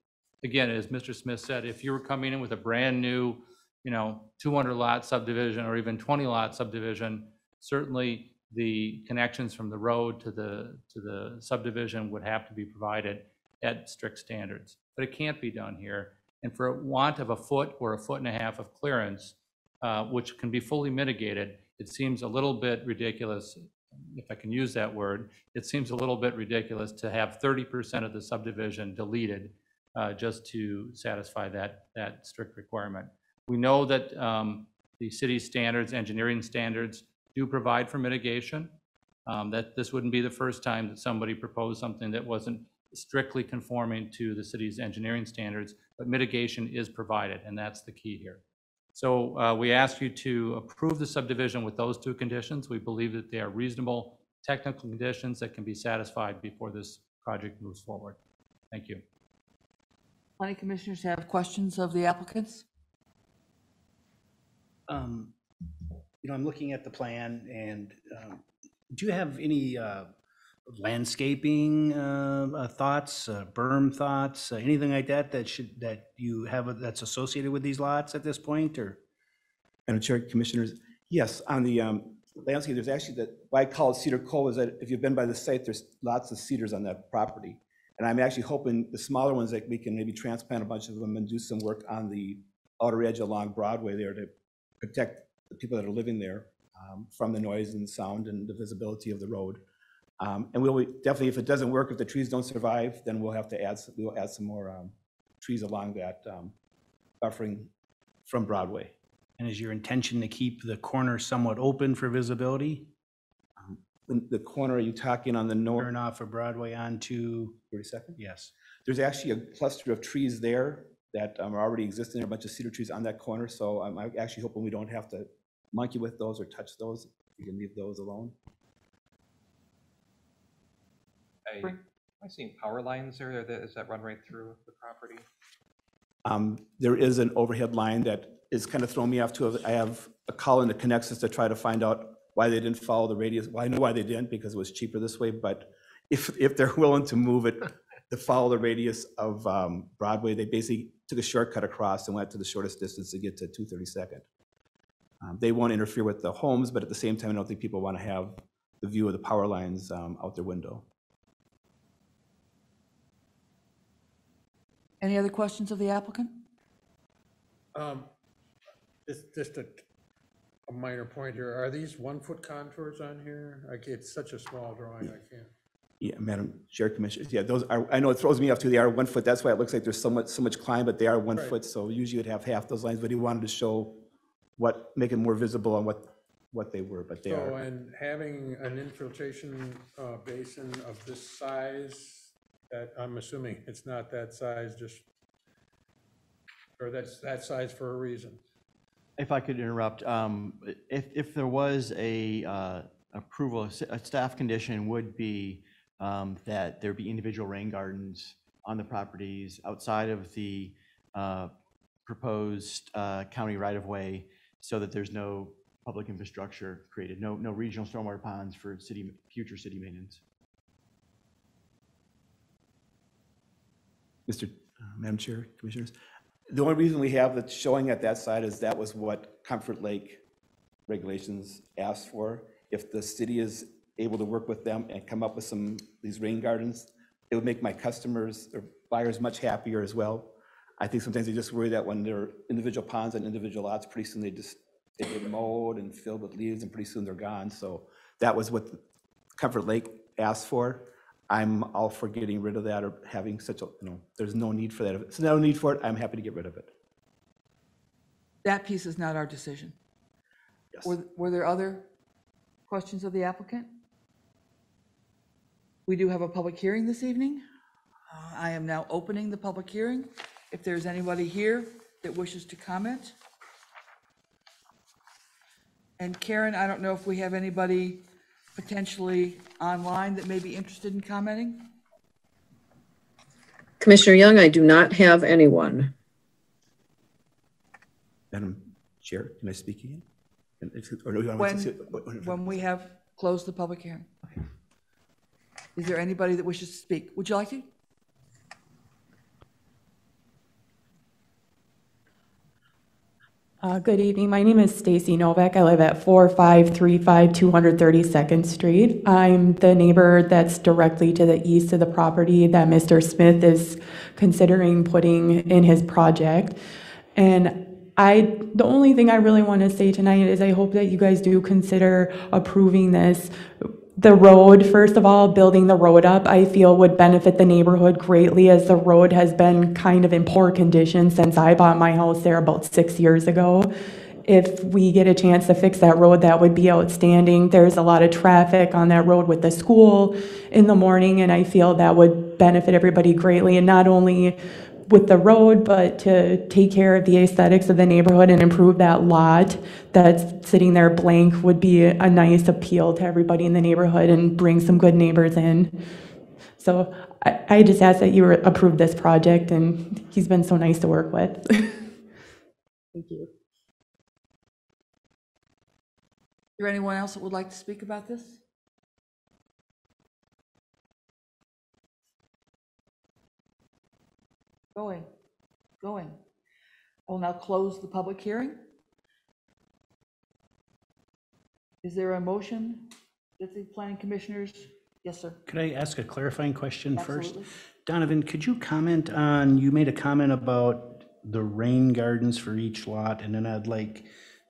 Again, as Mr. Smith said, if you were coming in with a brand-new, you know, 200-lot subdivision or even 20-lot subdivision, certainly the connections from the road to the, to the subdivision would have to be provided at strict standards. But it can't be done here. And for want of a foot or a foot and a half of clearance, uh, which can be fully mitigated, it seems a little bit ridiculous, if I can use that word, it seems a little bit ridiculous to have 30% of the subdivision deleted uh, just to satisfy that, that strict requirement. We know that um, the city standards, engineering standards, do provide for mitigation. Um, That this wouldn't be the first time that somebody proposed something that wasn't strictly conforming to the city's engineering standards, but mitigation is provided, and that's the key here. So uh, we ask you to approve the subdivision with those two conditions. We believe that they are reasonable technical conditions that can be satisfied before this project moves forward. Thank you. Planning commissioners have questions of the applicants? Um, You know, I'm looking at the plan and um, do you have any uh, landscaping uh, uh, thoughts, uh, berm thoughts, uh, anything like that that should, that you have that's associated with these lots at this point or? Madam Chair, Commissioners, yes, on the um, landscape, there's actually that, why I call it Cedar Cove is that if you've been by the site, there's lots of cedars on that property. And I'm actually hoping the smaller ones, that we can maybe transplant a bunch of them and do some work on the outer edge along Broadway there to protect the people that are living there um, from the noise and sound and the visibility of the road. Um, And we'll definitely, if it doesn't work, if the trees don't survive, then we'll have to add, some- we'll add some more um, trees along that um, buffering from Broadway. And is your intention to keep the corner somewhat open for visibility? The the corner, are you talking on the north? Turn off of Broadway onto, 32nd? yes. There's actually a cluster of trees there that um, are already existing, a bunch of cedar trees on that corner, so I'm I'm actually hoping we don't have to monkey with those or touch those. We can leave those alone. I, am I seeing power lines there, that, is that run right through the property? Um, There is an overhead line that is kind of throwing me off too. I have a call-in that connects us to try to find out why they didn't follow the radius. Well, I know why they didn't, because it was cheaper this way, but if, if they're [laughs] willing to move it, to follow the radius of um, Broadway, they basically took a shortcut across and went to the shortest distance to get to 232nd. Um, They won't interfere with the homes, but at the same time, I don't think people want to have the view of the power lines um, out their window. Any other questions of the applicant? Um, It's just a, a minor point here. Are these one-foot contours on here? Like, it's such a small drawing, I can't. Yeah, Madam Chair, Commissioners, yeah, those are, I know it throws me off too, they are one foot, that's why it looks like there's so much, so much climb, but they are one Right. foot, so usually you'd have half those lines, but he wanted to show what, make it more visible on what, what they were, but they So, are. and having an infiltration uh, basin of this size, that, I'm assuming it's not that size, just, or that's that size for a reason. If I could interrupt, um, if, if there was a uh, approval, a staff condition would be um, that there be individual rain gardens on the properties outside of the uh, proposed uh, county right-of-way so that there's no public infrastructure created, no, no regional stormwater ponds for city, future city maintenance. Mr. uh, Madam Chair, Commissioners, the only reason we have it showing at that side is that was what Comfort Lake regulations asked for. If the city is able to work with them and come up with some, these rain gardens, it would make my customers or buyers much happier as well. I think sometimes they just worry that when there are individual ponds and individual lots, pretty soon they just, they get mowed and filled with leaves and pretty soon they're gone. So that was what Comfort Lake asked for. I'm all for getting rid of that or having such a, you know, there's no need for that. If there's no need for it, I'm happy to get rid of it. That piece is not our decision. Yes. Were, were there other questions of the applicant? We do have a public hearing this evening. Uh, I am now opening the public hearing. If there's anybody here that wishes to comment. And Karen, I don't know if we have anybody potentially online that may be interested in commenting? Commissioner Young, I do not have anyone. Madam Chair, can I speak again? And if- Or do you to When, say- when we have closed the public hearing. Is there anybody that wishes to speak? Would you like to? Uh, Good evening. My name is Stacy Novak. I live at 4535 232nd Street. I'm the neighbor that's directly to the east of the property that Mr. Smith is considering putting in his project. And I, the only thing I really want to say tonight is I hope that you guys do consider approving this. The road, first of all, building the road up, I feel would benefit the neighborhood greatly as the road has been kind of in poor condition since I bought my house there about six years ago. If we get a chance to fix that road, that would be outstanding. There's a lot of traffic on that road with the school in the morning, and I feel that would benefit everybody greatly. And not only with the road, but to take care of the aesthetics of the neighborhood and improve that lot that's sitting there blank would be a nice appeal to everybody in the neighborhood and bring some good neighbors in. So I, I just ask that you approve this project, and he's been so nice to work with. [laughs] Thank you. Is there anyone else that would like to speak about this? Going, going. I will now close the public hearing. Is there a motion that the planning commissioners, yes, sir? Could I ask a clarifying question first? Absolutely. Donovan, could you comment on, you made a comment about the rain gardens for each lot, and then I'd like,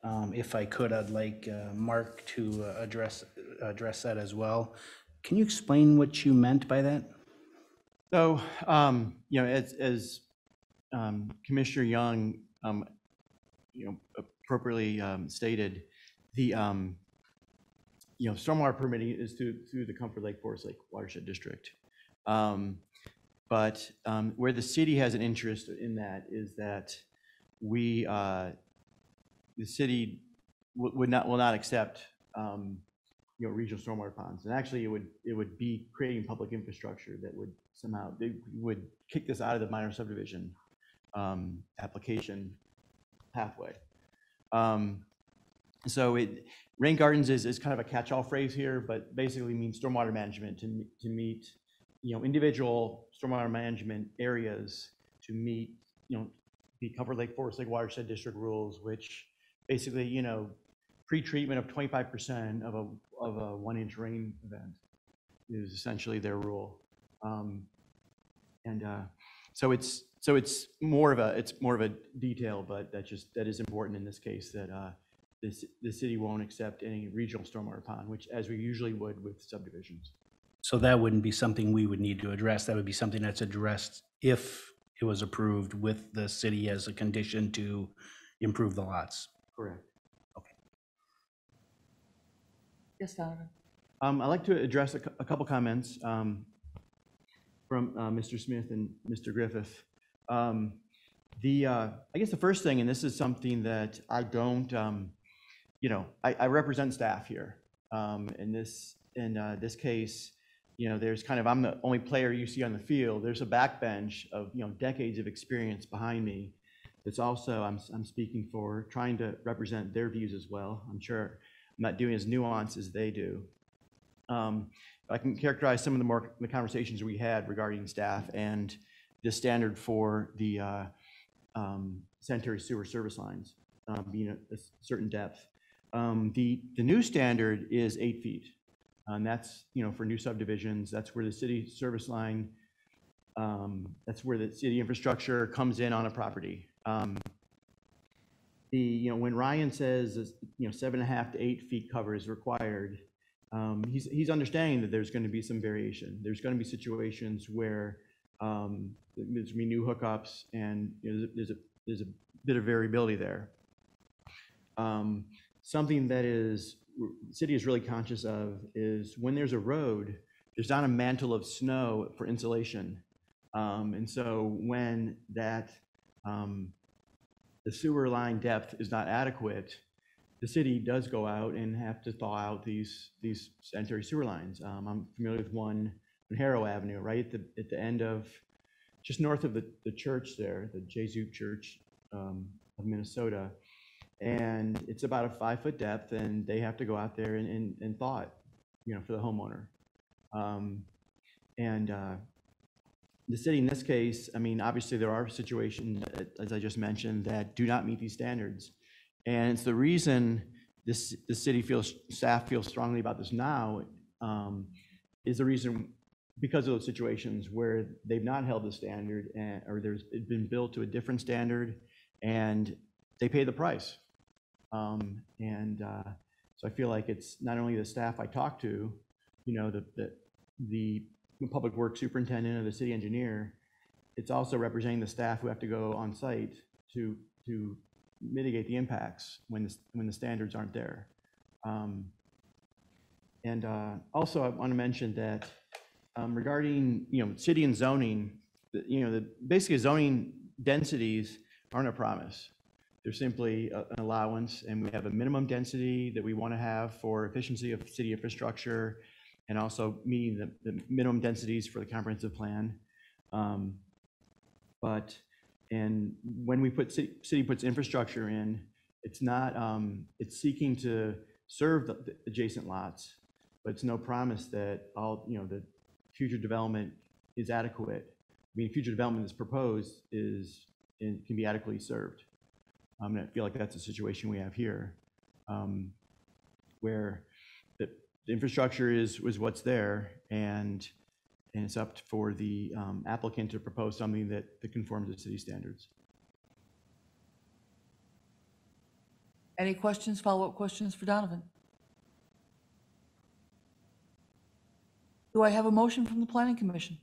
um, if I could, I'd like uh, Mark to uh, address, address that as well. Can you explain what you meant by that? So, um, you know, as, as um, Commissioner Young, um, you know, appropriately um, stated, the, um, you know, stormwater permitting is through, through the Comfort Lake Forest Lake Watershed District. Um, But where the city has an interest in that is that we, uh, the city would not, will not accept, you know, regional stormwater ponds. And actually, it would, it would be creating public infrastructure that would somehow, they would kick this out of the minor subdivision um, application pathway. Um, So it, rain gardens is, is kind of a catch-all phrase here, but basically means stormwater management to, to meet, you know, individual stormwater management areas to meet, you know, the Comfort Lake Forest Lake Watershed District rules, which basically, you know, pre-treatment of twenty-five percent of a, of a one-inch rain event is essentially their rule. Um, And uh, so it's, so it's more of a, it's more of a detail, but that just, that is important in this case, that uh, this, the city won't accept any regional stormwater pond, which, as we usually would with subdivisions. So that wouldn't be something we would need to address. That would be something that's addressed if it was approved with the city as a condition to improve the lots. Correct. Okay. Yes, Donovan? Um, I'd like to address a cou- a couple comments um, from uh, Mr. Smith and Mr. Griffith. Um, The, uh, I guess the first thing, and this is something that I don't, um, you know, I I represent staff here. Um, In this, in uh, this case, you know, there's kind of, I'm the only player you see on the field. There's a backbench of, you know, decades of experience behind me. That's also, I'm, I'm speaking for, trying to represent their views as well. I'm sure I'm not doing as nuanced as they do. Um, I can characterize some of the more, the conversations we had regarding staff and the standard for the uh, um, sanitary sewer service lines um, being at a certain depth. Um, The, the new standard is eight feet. And that's, you know, for new subdivisions, that's where the city service line, um, that's where the city infrastructure comes in on a property. Um, The, you know, when Ryan says, you know, seven and a half to eight feet cover is required, um, he's, he's understanding that there's going to be some variation. There's going to be situations where um, there's going to be new hookups and you know, there's, a, there's a bit of variability there. Um, Something that is, city is really conscious of is when there's a road, there's not a mantle of snow for insulation. Um, And so when that, um, the sewer line depth is not adequate, the city does go out and have to thaw out these, these sanitary sewer lines. Um, I'm familiar with one on Harrow Avenue, right at the, at the end of, just north of the, the church there, the Jesuit Church um, of Minnesota. And it's about a five-foot depth, and they have to go out there and, and, and thaw it, you know, for the homeowner. Um, And uh, the city in this case, I mean, obviously, there are situations, as I just mentioned, that do not meet these standards. And it's the reason this, the city feels, staff feels strongly about this now, um, is the reason, because of those situations where they've not held the standard, and, or there's been built to a different standard, and they pay the price. Um, And uh, so I feel like it's not only the staff I talk to, you know, the, the, the public works superintendent or the city engineer, it's also representing the staff who have to go on site to, to mitigate the impacts when the, when the standards aren't there. Um, And uh, also, I want to mention that um, regarding, you know, city and zoning, you know, the, basically zoning densities aren't a promise. They're simply a- an allowance, and we have a minimum density that we want to have for efficiency of city infrastructure, and also meeting the, the minimum densities for the comprehensive plan. Um, But, and when we put, city, city puts infrastructure in, it's not, um, it's seeking to serve the the adjacent lots, but it's no promise that all, you know, the future development is adequate. I mean, future development that's proposed is, can be adequately served. Um, And I feel like that's the situation we have here, um, where the the infrastructure is, was what's there, and, and it's up for the um, applicant to propose something that, that conforms to city standards. Any questions, follow-up questions for Donovan? Do I have a motion from the planning commission?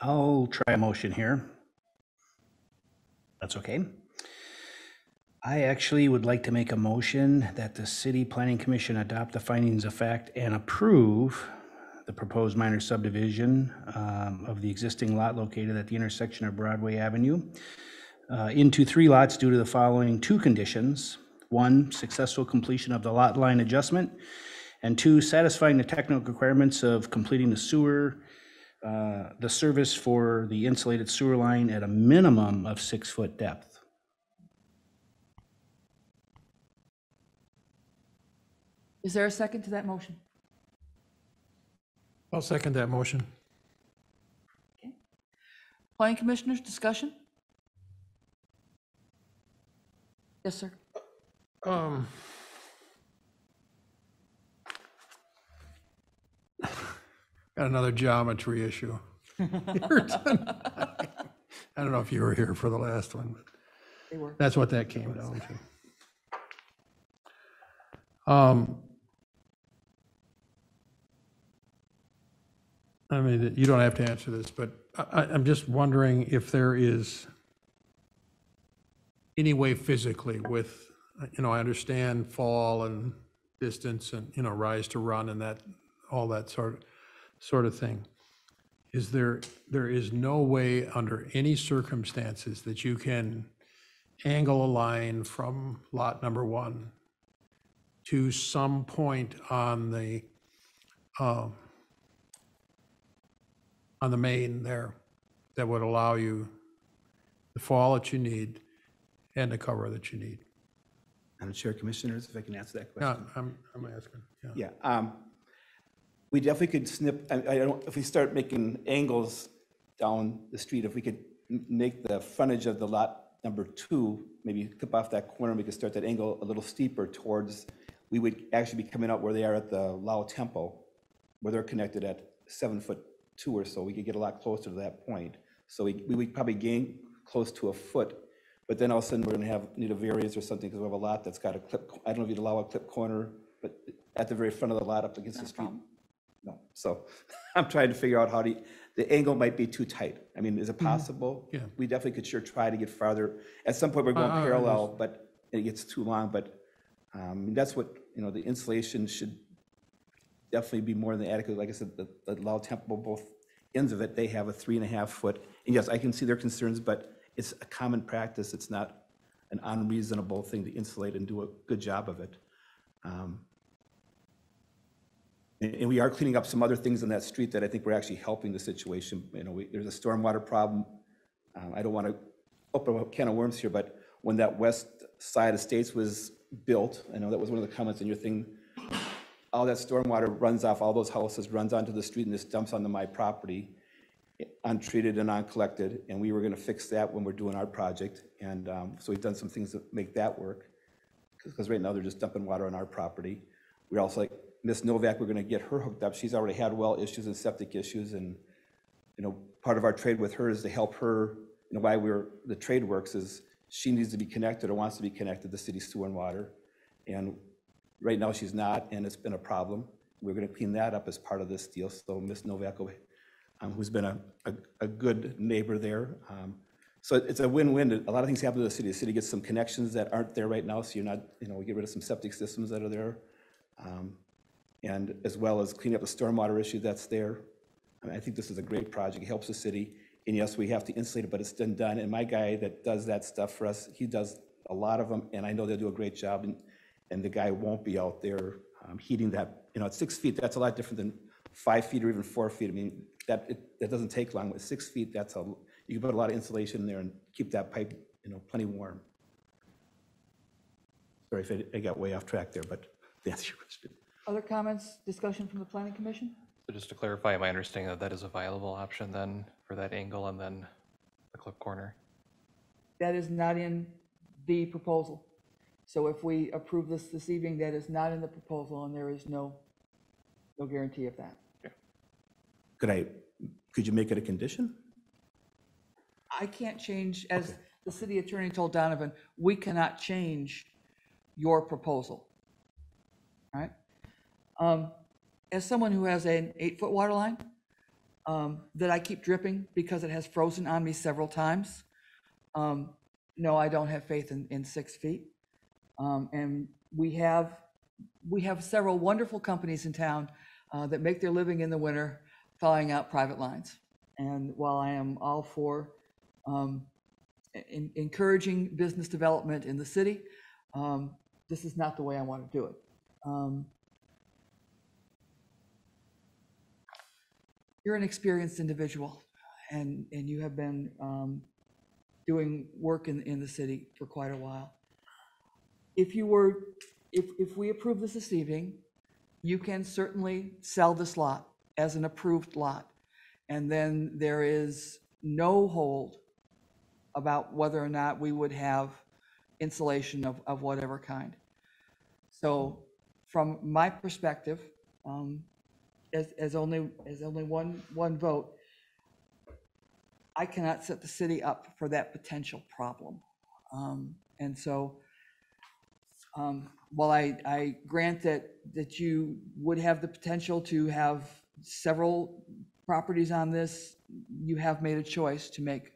I'll try a motion here. That's okay. I actually would like to make a motion that the City Planning Commission adopt the findings of fact and approve the proposed minor subdivision um, of the existing lot located at the intersection of Broadway Avenue uh, into three lots due to the following two conditions. One, successful completion of the lot line adjustment, and two, satisfying the technical requirements of completing the sewer, uh, the service for the insulated sewer line at a minimum of six-foot depth. Is there a second to that motion? I'll second that motion. Planning commissioners, discussion? Yes, sir. Um, Got another geometry issue. [laughs] I don't know if you were here for the last one, but They were. that's what that came down to. Um, I mean, you don't have to answer this, but I, I'm just wondering if there is any way physically with, you know, I understand fall and distance and, you know, rise to run and that, all that sort, sort of thing. Is there, there is no way under any circumstances that you can angle a line from lot number one to some point on the, um, on the main there that would allow you the fall that you need and the cover that you need? Madam Chair, Commissioners, if I can answer that Yeah, question. I'm, I'm asking, yeah. Yeah, um, we definitely could snip, I, I don't, if we start making angles down the street, if we could m- make the frontage of the lot number two, maybe clip off that corner, we could start that angle a little steeper towards, we would actually be coming out where they are at the Lao Temple, where they're connected at seven foot two or so, we could get a lot closer to that point. So we, we would probably gain close to a foot, but then all of a sudden, we're gonna have, need a variance or something, because we have a lot that's got a clip, I don't know if you'd allow a clip corner, but at the very front of the lot up against the street. No, so [laughs] I'm trying to figure out how to, the angle might be too tight. I mean, is it possible? yeah. We definitely could sure try to get farther. At some point, we're going I- I parallel, but it gets too long, but um, that's what, you know, the insulation should definitely be more than adequate. Like I said, the, the Lao Temple, both ends of it, they have a three and a half foot. And yes, I can see their concerns, but it's a common practice. It's not an unreasonable thing to insulate and do a good job of it. Um, And we are cleaning up some other things on that street that I think we're actually helping the situation. You know, we, there's a stormwater problem. Um, I don't want to open a can of worms here, but when that west side of States was built, I know that was one of the comments in your thing, all that stormwater runs off, all those houses runs onto the street and just dumps onto my property, untreated and uncollected, and we were gonna fix that when we're doing our project, and, um, so we've done some things to make that work, because right now they're just dumping water on our property. We're also like Ms. Novak, we're gonna get her hooked up. She's already had well issues and septic issues, and, you know, part of our trade with her is to help her, you know, why we're, the trade works is she needs to be connected or wants to be connected to city sewer and water. And right now, she's not, and it's been a problem. We're gonna clean that up as part of this deal, so Ms. Novak, um, who's been a, a, a good neighbor there. um, So it's a win-win. A lot of things happen to the city. The city gets some connections that aren't there right now, so you're not, you know, we get rid of some septic systems that are there. um, And as well as clean up the stormwater issue that's there. I mean, I think this is a great project. It helps the city. And yes, we have to insulate it, but it's been done. And my guy that does that stuff for us, he does a lot of them, and I know they'll do a great job. And, and the guy won't be out there um, heating that, you know, at six feet, that's a lot different than five feet or even four feet. I mean, that, it- that doesn't take long. With six feet, that's a, you can put a lot of insulation in there and keep that pipe, you know, plenty warm. Sorry if I- I got way off track there, but [laughs] to answer your question. Other comments, discussion from the planning commission? So just to clarify, my understanding that that is a viable option then for that angle and then the clip corner. That is not in the proposal. So if we approve this this evening, that is not in the proposal, and there is no, no guarantee of that. Could I, could you make it a condition? I can't change, as the city attorney told Donovan, we cannot change your proposal. Right? Um, As someone who has an eight-foot water line um, that I keep dripping because it has frozen on me several times, um, no, I don't have faith in, in six feet. Um, And we have, we have several wonderful companies in town uh, that make their living in the winter thawing out private lines. And while I am all for um, en- encouraging business development in the city, um, this is not the way I want to do it. Um, You're an experienced individual, and, and you have been um, doing work in, in the city for quite a while. If you were, if, if we approve this this evening, you can certainly sell this lot as an approved lot. And then there is no hold about whether or not we would have insulation of, of whatever kind. So from my perspective, um, as, as only, as only one, one vote, I cannot set the city up for that potential problem. Um, And so um, while I, I grant that, that you would have the potential to have several properties on this, you have made a choice to make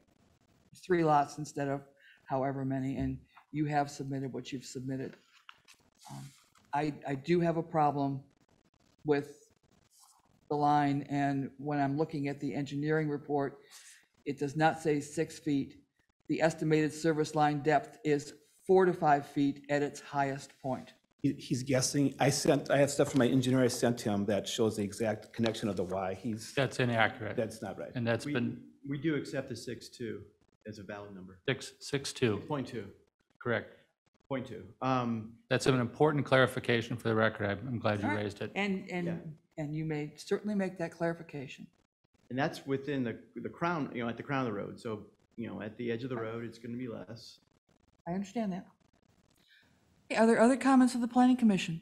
three lots instead of however many, and you have submitted what you've submitted. Um, I, I do have a problem with the line, and when I'm looking at the engineering report, it does not say six feet. The estimated service line depth is four to five feet at its highest point. He- He's guessing, I sent, I have stuff from my engineer I sent him that shows the exact connection of the Y. He's, That's inaccurate. that's not right. And that's We- been We do accept the six two as a valid number. six, six, two, Point two, correct. point two. Um, That's an important clarification for the record. I'm I'm glad you All right. raised it. And, Yeah. and, and you may certainly make that clarification. And that's within the, the crown, you know, at the crown of the road. So, you know, at the edge of the road, it's going to be less. I understand that. Okay, Are there other comments of the planning commission?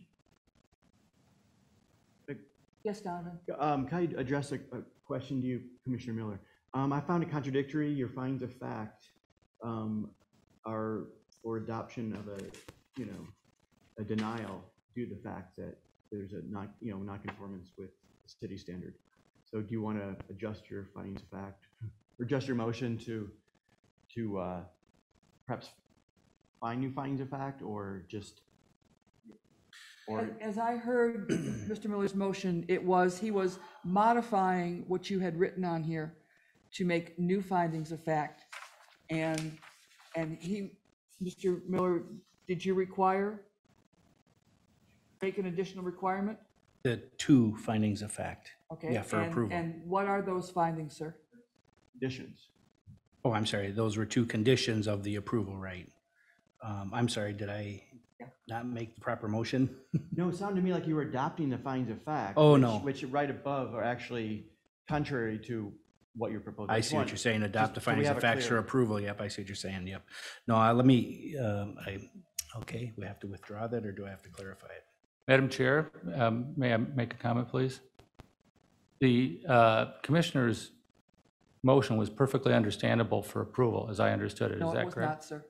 Yes, Donovan? Um, Can I address a, a question to you, Commissioner Miller? Um, I found it contradictory. Your findings of fact um, are for adoption of a, you know, a denial due to the fact that there's a not, you know, non-conformance with city standard. So do you want to adjust your findings of fact, or adjust your motion to, to uh, perhaps find new findings of fact, or just, or, As I heard [clears throat] Mr. Miller's motion, it was, he was modifying what you had written on here to make new findings of fact. And, and he, Mr. Miller, did you require, make an additional requirement? The two findings of fact. Okay. Yeah, for and- approval. And what are those findings, sir? conditions? Oh, I'm sorry, those were two conditions of the approval, right? Um, I'm sorry, did I not make the proper motion? [laughs] No, it sounded to me like you were adopting the findings of fact. Oh, which- no. Which right above are actually contrary to what you're proposing. I just see what want- you're saying, adopt the just so we findings have of it facts for clear. approval, yep, I see what you're saying, yep. No, uh, let me, um, I, okay, we have to withdraw that, or do I have to clarify it? Madam Chair, um, may I make a comment, please? The uh, Commissioner's motion was perfectly understandable for approval, as I understood it. Is No, it that was correct? not, sir.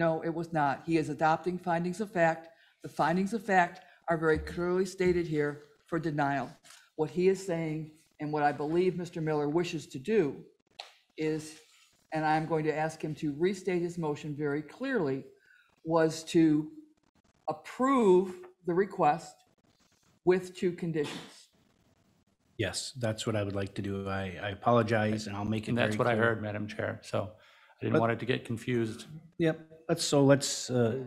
No, it was not. He is adopting findings of fact. The findings of fact are very clearly stated here for denial. What he is saying, and what I believe Mr. Miller wishes to do, is, and I'm going to ask him to restate his motion very clearly, was to approve the request with two conditions. Yes, that's what I would like to do. I, I apologize, and I'll make it And very that's what I clear. heard, Madam Chair, so I didn't But- want it to get confused. Yep, let's, so let's uh,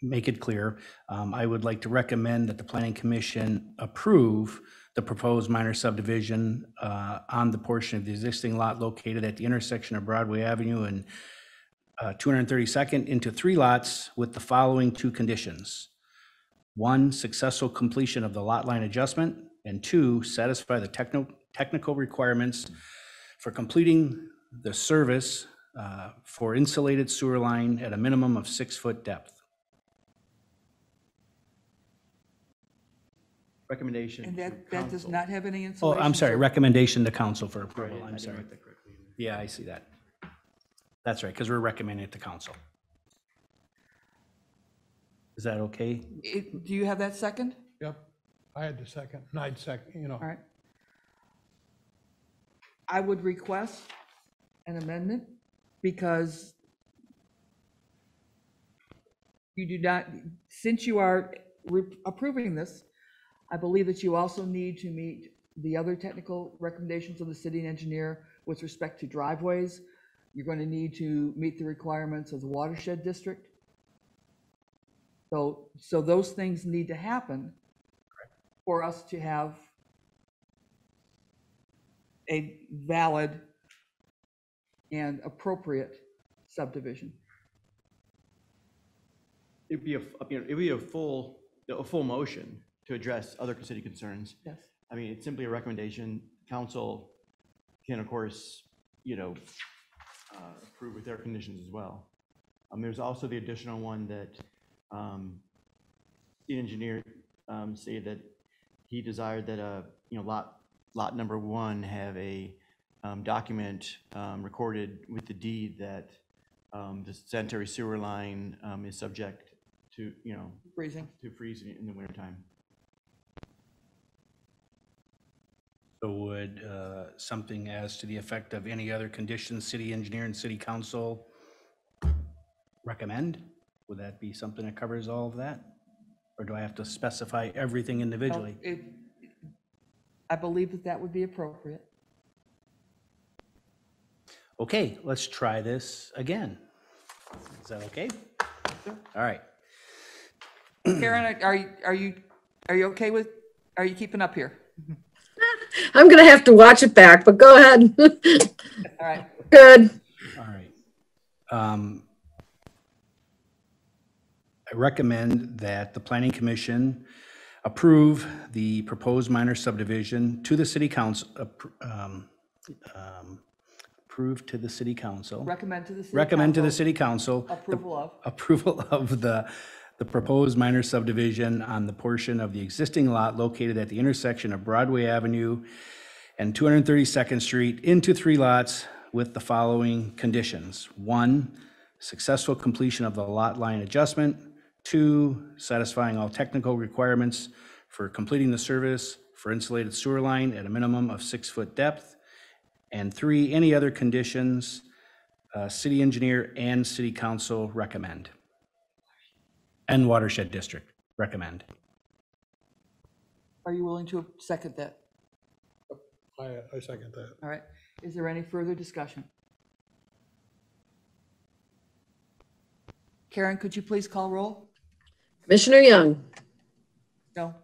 make it clear. Um, I would like to recommend that the planning commission approve the proposed minor subdivision uh, on the portion of the existing lot located at the intersection of Broadway Avenue and uh, 232nd into three lots with the following two conditions. One, successful completion of the lot line adjustment, and two, satisfy the techno, technical requirements for completing the service uh, for insulated sewer line at a minimum of six-foot depth. Recommendation. And to that, that does council. not have any Oh, insulation. I'm sorry, recommendation to council for approval, Right, I I'm didn't sorry. write that correctly. Yeah, I see that. That's right, because we're recommending it to council. Is that okay? It- Do you have that second? Yep, I had the second, and I'd second, you know. All right. I would request an amendment because you do not, since you are re- approving this, I believe that you also need to meet the other technical recommendations of the city engineer with respect to driveways. You're going to need to meet the requirements of the watershed district. So, so those things need to happen for us to have a valid and appropriate subdivision. It'd be a, you know, it'd be a full, a full motion to address other city concerns. Yes. I mean, it's simply a recommendation. Council can, of course, you know, uh, approve with their conditions as well. Um, There's also the additional one that um, the engineer um, stated that he desired that, uh, you know, lot, lot number one have a um, document um, recorded with the deed that um, the sanitary sewer line um, is subject to, you know, Freezing. to freezing in the wintertime. So would uh, something as to the effect of any other conditions, city engineer and city council recommend? Would that be something that covers all of that? Or do I have to specify everything individually? It- I believe that that would be appropriate. Okay, let's try this again. Is that okay? All right. Karen, are you, are you, are you okay with, are you keeping up here? [laughs] I'm gonna have to watch it back, but go ahead. All right. [laughs] Good. All right. Um, I recommend that the planning commission approve the proposed minor subdivision to the city council, um, um, approve to the city council. Recommend to the city. Recommend to the council city council. Approval of. Approval [laughs] of the, the proposed minor subdivision on the portion of the existing lot located at the intersection of Broadway Avenue and 232nd Street into three lots with the following conditions. One, successful completion of the lot line adjustment. Two, satisfying all technical requirements for completing the service for insulated sewer line at a minimum of six-foot depth. And three, any other conditions uh, city engineer and city council recommend. And watershed district recommend. Are you willing to second that? I, I second that. All right. Is there any further discussion? Karen, could you please call roll? Commissioner Young, No?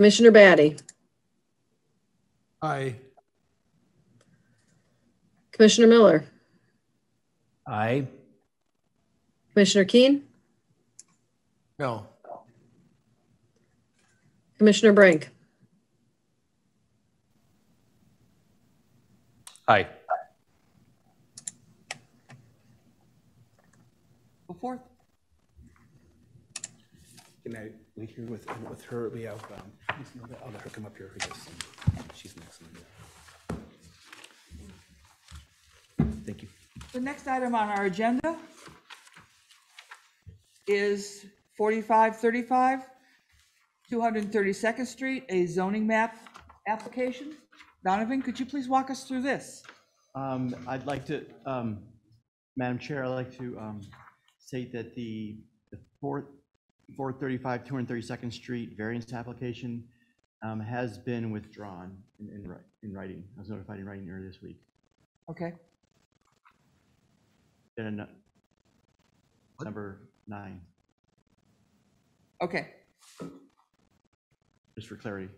Commissioner Batty, Aye, Commissioner Miller, Aye. Commissioner Keen, No, Commissioner Brink. Aye. Go forth. Can I wait here with, with her? We have, um, Ms. Novak. I'll let her come up here. I guess. She's next. Thank you. The next item on our agenda is 4535, 232nd Street, a zoning map application. Donovan, could you please walk us through this? Um, I'd like to, um, Madam Chair, I'd like to, um, state that the, the fourth, four thirty-five, two hundred thirty-second Street variance application, um, has been withdrawn in, in, wri- in writing. I was notified in writing earlier this week. Okay, a nu- number nine, okay. just for clarity.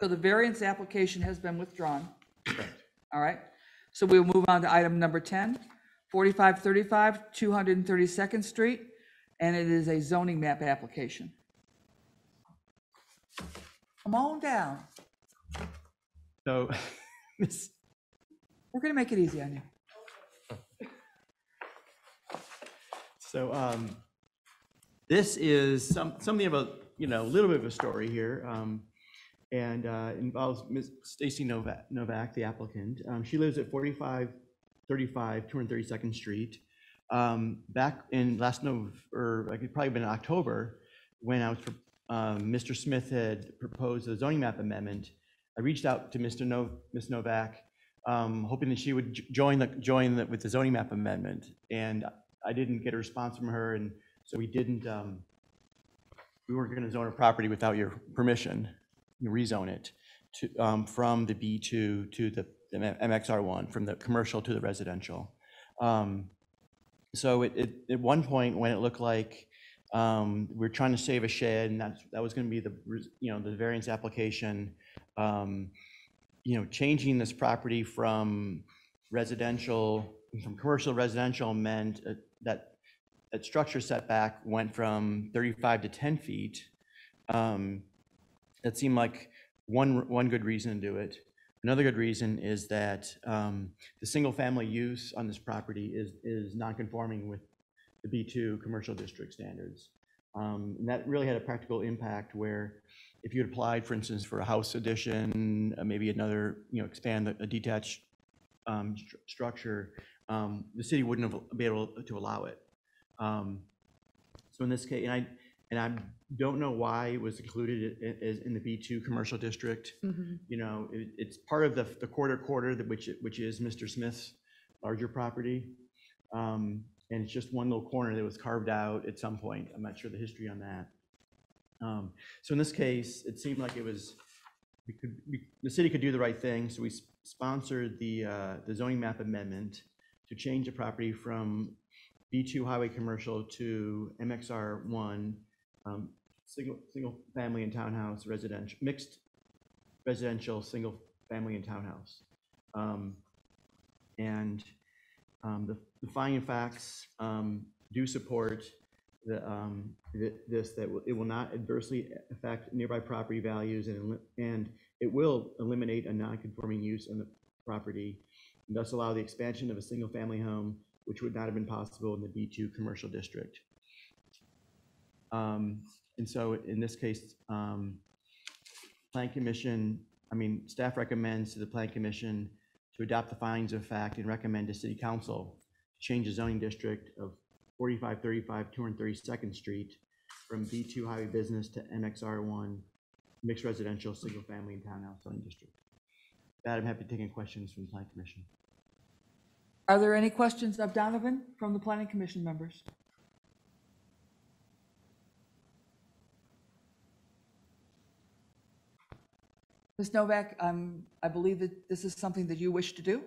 So the variance application has been withdrawn. All right, so we'll move on to item number 10, 4535, 232nd Street, and it is a zoning map application. Come on down. So, [laughs] Miss, We're gonna make it easy on you. So um, this is some, something of a, you know, a little bit of a story here. um, And uh, involves Ms. Stacy Novak, Novak, the applicant. Um, She lives at 4535 232nd Street. Um, Back in last November, or it probably been October, when I was, um, Mr. Smith had proposed a zoning map amendment, I reached out to Mr. No, Ms. Novak, um, hoping that she would join the, join the- with the zoning map amendment. And I didn't get a response from her, and so we didn't, um, we weren't gonna zone a property without your permission, you rezone it to, um, from the B2 to the the MXR1, from the commercial to the residential. Um, So it, it, at one point, when it looked like um, we're trying to save a shed, and that's, that was gonna be the, you know, the variance application, um, you know, changing this property from residential, from commercial residential meant uh, that, that structure setback went from 35 to 10 feet. Um, That seemed like one, one good reason to do it. Another good reason is that um, the single-family use on this property is, is non-conforming with the B2 commercial district standards. Um, And that really had a practical impact where if you had applied, for instance, for a house addition, uh, maybe another, you know, expand a detached um, stru- structure, um, the city wouldn't have been able to allow it. Um, So in this case, and I, and I don't know why it was included i- i- as in the B2 commercial district. You know, it, it's part of the, the quarter quarter, that which, which is Mr. Smith's larger property. Um, And it's just one little corner that was carved out at some point. I'm not sure the history on that. Um, So in this case, it seemed like it was, we could, we- the city could do the right thing, so we s- sponsored the, uh, the zoning map amendment to change the property from B2 highway commercial to MXR one, um, single, single family and townhouse residential, mixed residential, single family and townhouse. Um, And um, the the finding facts um, do support the, um, thi- this, that it will not adversely affect nearby property values and, and it will eliminate a non-conforming use on the property, and thus allow the expansion of a single-family home, which would not have been possible in the B2 commercial district. Um, And so in this case, um, Plan Commission, I mean, staff recommends to the Plan Commission to adopt the findings of fact and recommend to City Council to change the zoning district of 4535 232nd Street from B2 Highway Business to MXR1 Mixed Residential, Single Family and Townhouse Zoning District. That, I'm happy to take any questions from the Plan Commission. Are there any questions of Donovan from the planning commission members? Ms. Novak, um, I believe that this is something that you wish to do?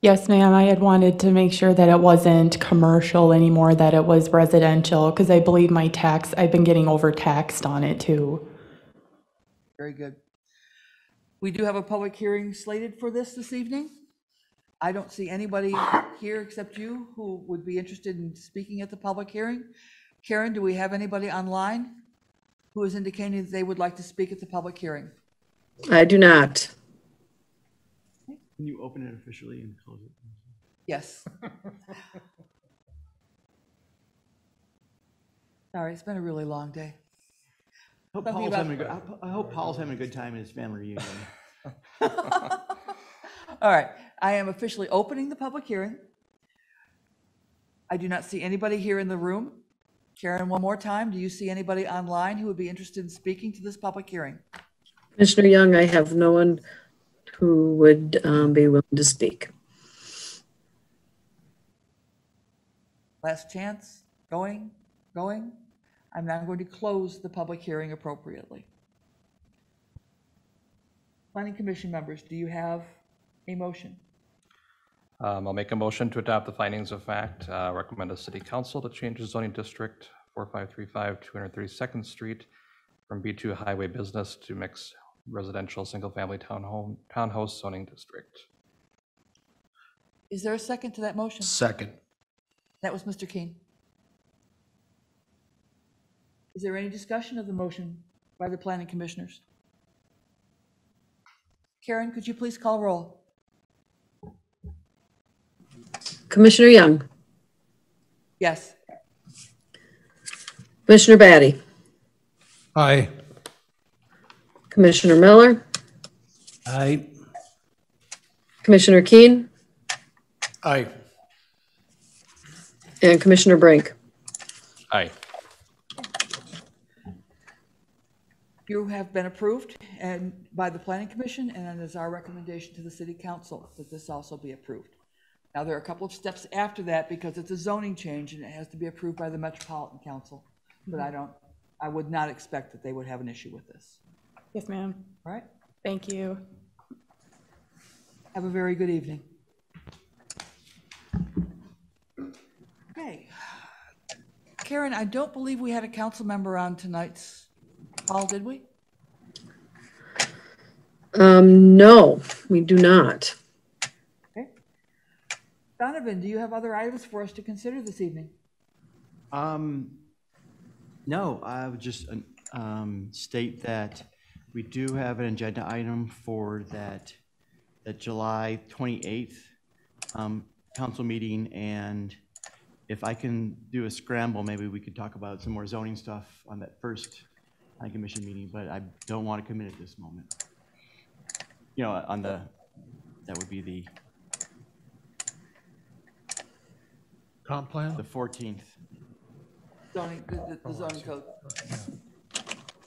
Yes, ma'am, I had wanted to make sure that it wasn't commercial anymore, that it was residential, because I believe my tax, I've been getting overtaxed on it too. Very good. We do have a public hearing slated for this this evening. I don't see anybody here except you who would be interested in speaking at the public hearing. Karen, do we have anybody online who is indicating that they would like to speak at the public hearing? I do not. Can you open it officially and close it? Yes. [laughs] Sorry, it's been a really long day. Hope Paul's about- having a good, I- I hope Paul's having a good time at his family reunion. [laughs] All right, I am officially opening the public hearing. I do not see anybody here in the room. Karen, one more time, do you see anybody online who would be interested in speaking to this public hearing? Commissioner Young, I have no one who would um, be willing to speak. Last chance, going, going? I'm now going to close the public hearing appropriately. Planning Commission members, do you have a motion? Um, I'll make a motion to adopt the findings of fact, uh, recommend the city council to change the zoning district 4535 232nd Street from B2 highway business to mixed residential, single-family townhome, townhouse zoning district. Is there a second to that motion? Second. That was Mr. King. Is there any discussion of the motion by the planning commissioners? Karen, could you please call roll? Commissioner Young, Yes. Commissioner Batty, Aye. Commissioner Miller, Aye. Commissioner Keen, Aye. and Commissioner Brink. Aye. You have been approved and by the planning commission, and it is our recommendation to the city council that this also be approved. Now, there are a couple of steps after that because it's a zoning change and it has to be approved by the Metropolitan Council. But I don't, I would not expect that they would have an issue with this. Yes, ma'am. All right? Thank you. Have a very good evening. Okay. Karen, I don't believe we had a council member on tonight's call, did we? Um, no, we do not. Donovan, do you have other items for us to consider this evening? Um, no, I would just, um, state that we do have an agenda item for that, that July twenty-eighth, um, council meeting, and if I can do a scramble, maybe we could talk about some more zoning stuff on that first planning commission meeting, but I don't want to commit at this moment. You know, on the, that would be the, Comp plan? the fourteenth. Zoning, the- the, the zoning code.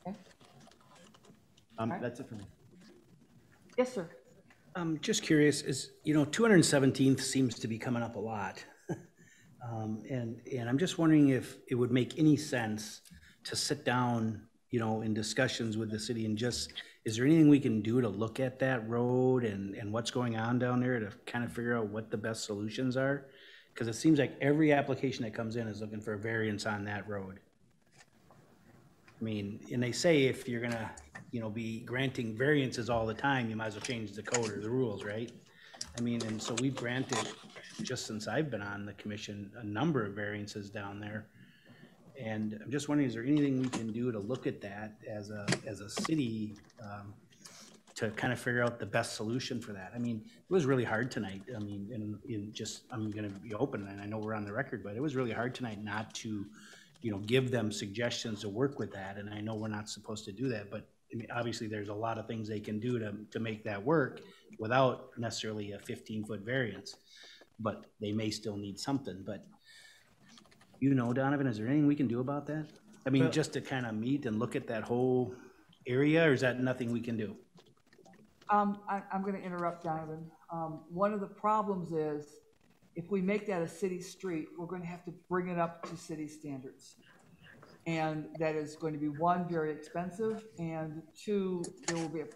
Um, Alright. that's it for me. Yes, sir. I'm just curious, is, you know, 217th seems to be coming up a lot. [laughs] Um, And, and I'm just wondering if it would make any sense to sit down, you know, in discussions with the city and just, is there anything we can do to look at that road and, and what's going on down there to kind of figure out what the best solutions are? Because it seems like every application that comes in is looking for a variance on that road. I mean, and they say if you're gonna, you know, be granting variances all the time, you might as well change the code or the rules, right? I mean, and so we've granted, just since I've been on the commission, a number of variances down there. And I'm just wondering, is there anything we can do to look at that as a, as a city, um, to kind of figure out the best solution for that? I mean, it was really hard tonight. I mean, in, in just, I'm gonna be open, and I know we're on the record, but it was really hard tonight not to, you know, give them suggestions to work with that, and I know we're not supposed to do that, but I mean, obviously, there's a lot of things they can do to, to make that work without necessarily a fifteen-foot variance. But they may still need something, but you know, Donovan, is there anything we can do about that? I mean, just to kind of meet and look at that whole area, or is that nothing we can do? Um, I, I'm gonna interrupt Donovan. Um, one of the problems is if we make that a city street, we're gonna have to bring it up to city standards. And that is going to be, one, very expensive, and two, there will be a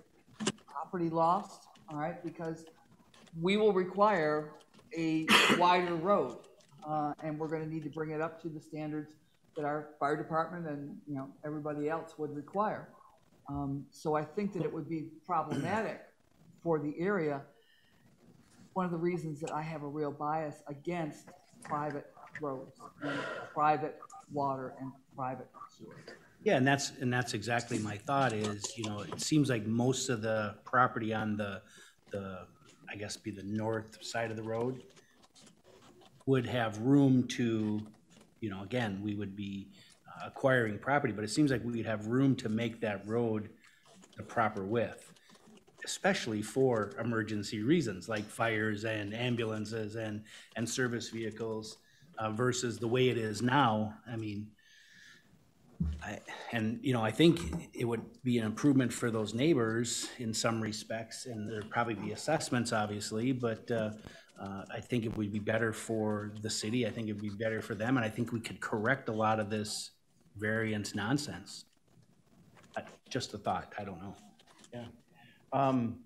property lost, all right? Because we will require a wider road, uh, and we're gonna need to bring it up to the standards that our fire department and, you know, everybody else would require. Um, So I think that it would be problematic for the area. One of the reasons that I have a real bias against private roads and private water and private sewer. Yeah, and that's, and that's exactly my thought is, you know, it seems like most of the property on the, the, I guess be the north side of the road would have room to, you know, again, we would be acquiring property, but it seems like we'd have room to make that road the proper width, especially for emergency reasons like fires and ambulances and, and service vehicles uh, versus the way it is now. I mean, I, and, you know, I think it would be an improvement for those neighbors in some respects, and there'd probably be assessments, obviously, but, uh, uh, I think it would be better for the city, I think it'd be better for them, and I think we could correct a lot of this variance nonsense. Just a thought, I don't know. Yeah. Um,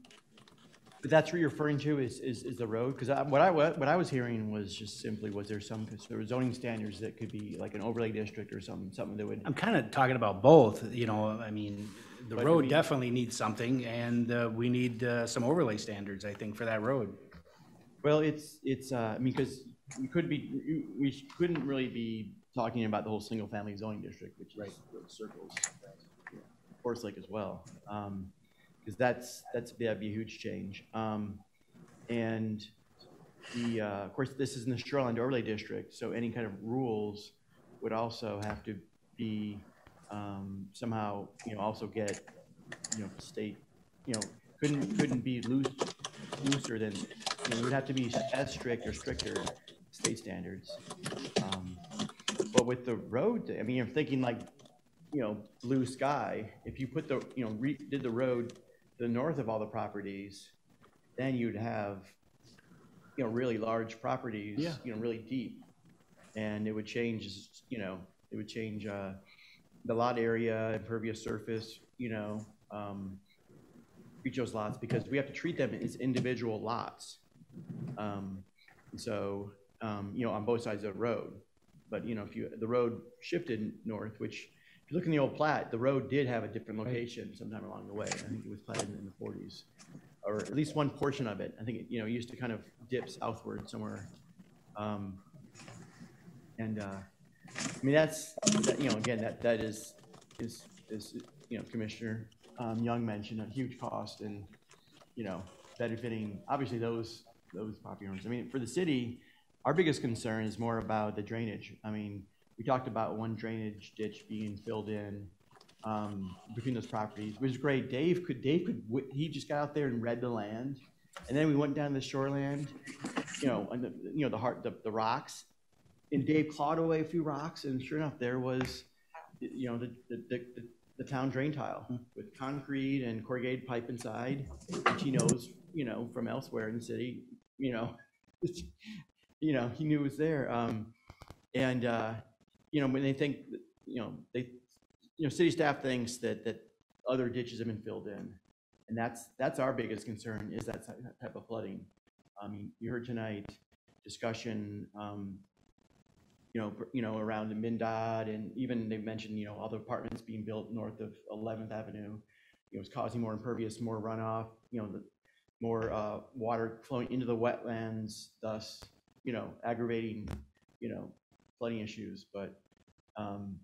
But that's what you're referring to is, is, is the road? Because what I, what I was hearing was just simply, was there some, there were zoning standards that could be like an overlay district or something, something that would, I'm kind of talking about both, you know, I mean, the But road definitely needs something, and uh, we need uh, some overlay standards, I think, for that road. well, it's, it's, uh, I mean, because we could be, you- we couldn't really be talking about the whole single-family zoning district, which is what circles yeah, Forest Lake as well. Because that's, that's, that'd be a huge change. Um, And the, uh, of course, this is in the shoreline overlay district, so any kind of rules would also have to be um, somehow, you know, also get, you know, state, you know, couldn't, couldn't be loose, looser than, you know, it would have to be as strict or stricter state standards. But with the road, I mean, I'm thinking like, you know, blue sky, if you put the, you know, re, did the road the north of all the properties, then you'd have, you know, really large properties, Yeah. you know, really deep. And it would change, you know, it would change, uh, the lot area, impervious surface, you know, um, each of those lots, because we have to treat them as individual lots. Um, and so, um, you know, on both sides of the road. But, you know, if you, the road shifted north, which, if you look in the old plat, the road did have a different location sometime along the way. I think it was platted in the forties, or at least one portion of it. I think, it you know, used to kind of dip southward somewhere. Um, And, uh, I mean, that's, that- you know, again, that, that is, is, is, you know, Commissioner um, Young mentioned, a huge cost and, you know, benefiting, obviously, those, those property owners. I mean, for the city, our biggest concern is more about the drainage. I mean, we talked about one drainage ditch being filled in um, between those properties, which is great. Dave could, Dave could, he just got out there and read the land. And then we went down the shoreland, you know, and the, you know, the heart, the, the rocks. And Dave clawed away a few rocks and sure enough, there was, you know, the, the, the, the town drain tile with concrete and corrugated pipe inside, which he knows, you know, from elsewhere in the city, you know. [laughs] You know, he knew it was there. Um, and, uh, you know, when they think, you know, they, you know, city staff thinks that, that other ditches have been filled in. And that's, that's our biggest concern is that type of flooding. I mean, you heard tonight discussion, um, you know, you know, around the MnDOT and even they mentioned, you know, all the apartments being built north of 11th Avenue. You know, it's causing more impervious, more runoff, you know, the more, uh, water flowing into the wetlands, thus, you know, aggravating, you know, flooding issues. But, um,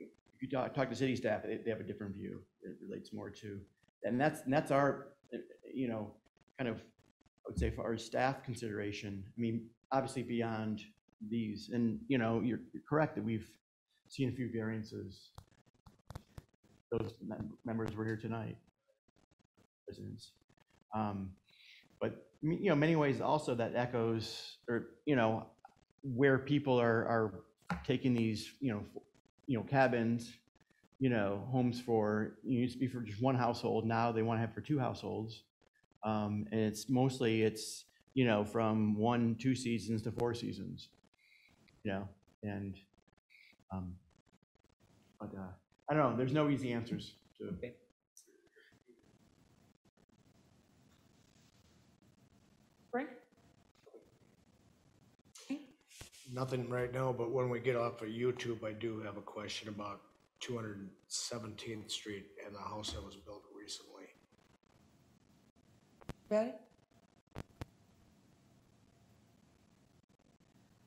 if you talk, talk to city staff, they, they have a different view. It relates more to, and that's, and that's our, you know, kind of, I would say for our staff consideration, I mean, obviously beyond these, and, you know, you're you're correct that we've seen a few variances. Those mem- members were here tonight, residents. Um, But, you know, many ways also that echoes, or, you know, where people are, are taking these, you know, you know, cabins, you know, homes for, it used to be for just one household, now they want to have for two households. Um, and it's mostly, it's, you know, from one, two seasons to four seasons, you know, and, um, but, uh, I don't know, there's no easy answers to. Frank? Nothing right now, but when we get off of YouTube, I do have a question about two hundred and seventeenth Street and the house that was built recently. Patty?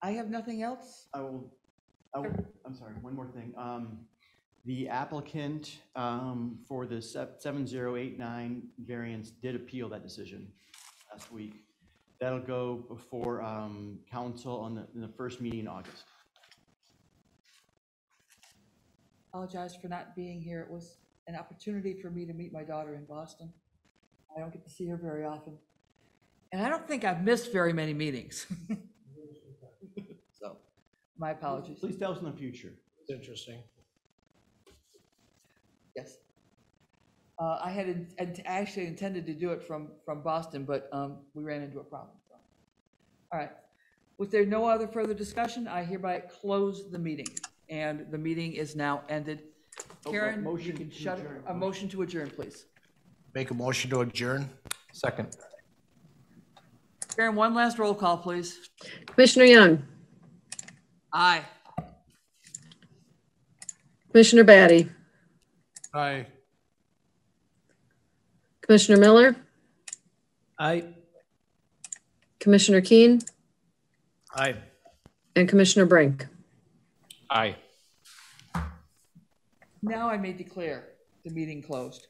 I have nothing else. I will, I will, I'm sorry, one more thing. Um, the applicant, um, for the seven zero eight nine variance did appeal that decision last week. That'll go before, um, council on the, in the first meeting in August. apologize for not being here. It was an opportunity for me to meet my daughter in Boston. I don't get to see her very often. And I don't think I've missed very many meetings. [laughs] So, my apologies. Please tell us in the future. It's interesting. Yes. Uh, I had, in- had actually intended to do it from, from Boston, but, um, we ran into a problem. so. All right. With there no other further discussion, I hereby close the meeting, and the meeting is now ended. Karen, you motion can to shut, adjourn. a motion to adjourn, please. Make a motion to adjourn? Second. Karen, one last roll call, please. Commissioner Young, Aye. Commissioner Batty, Aye. Commissioner Miller, Aye. Commissioner Keen, Aye. and Commissioner Brink. Aye. Now I may declare the meeting closed.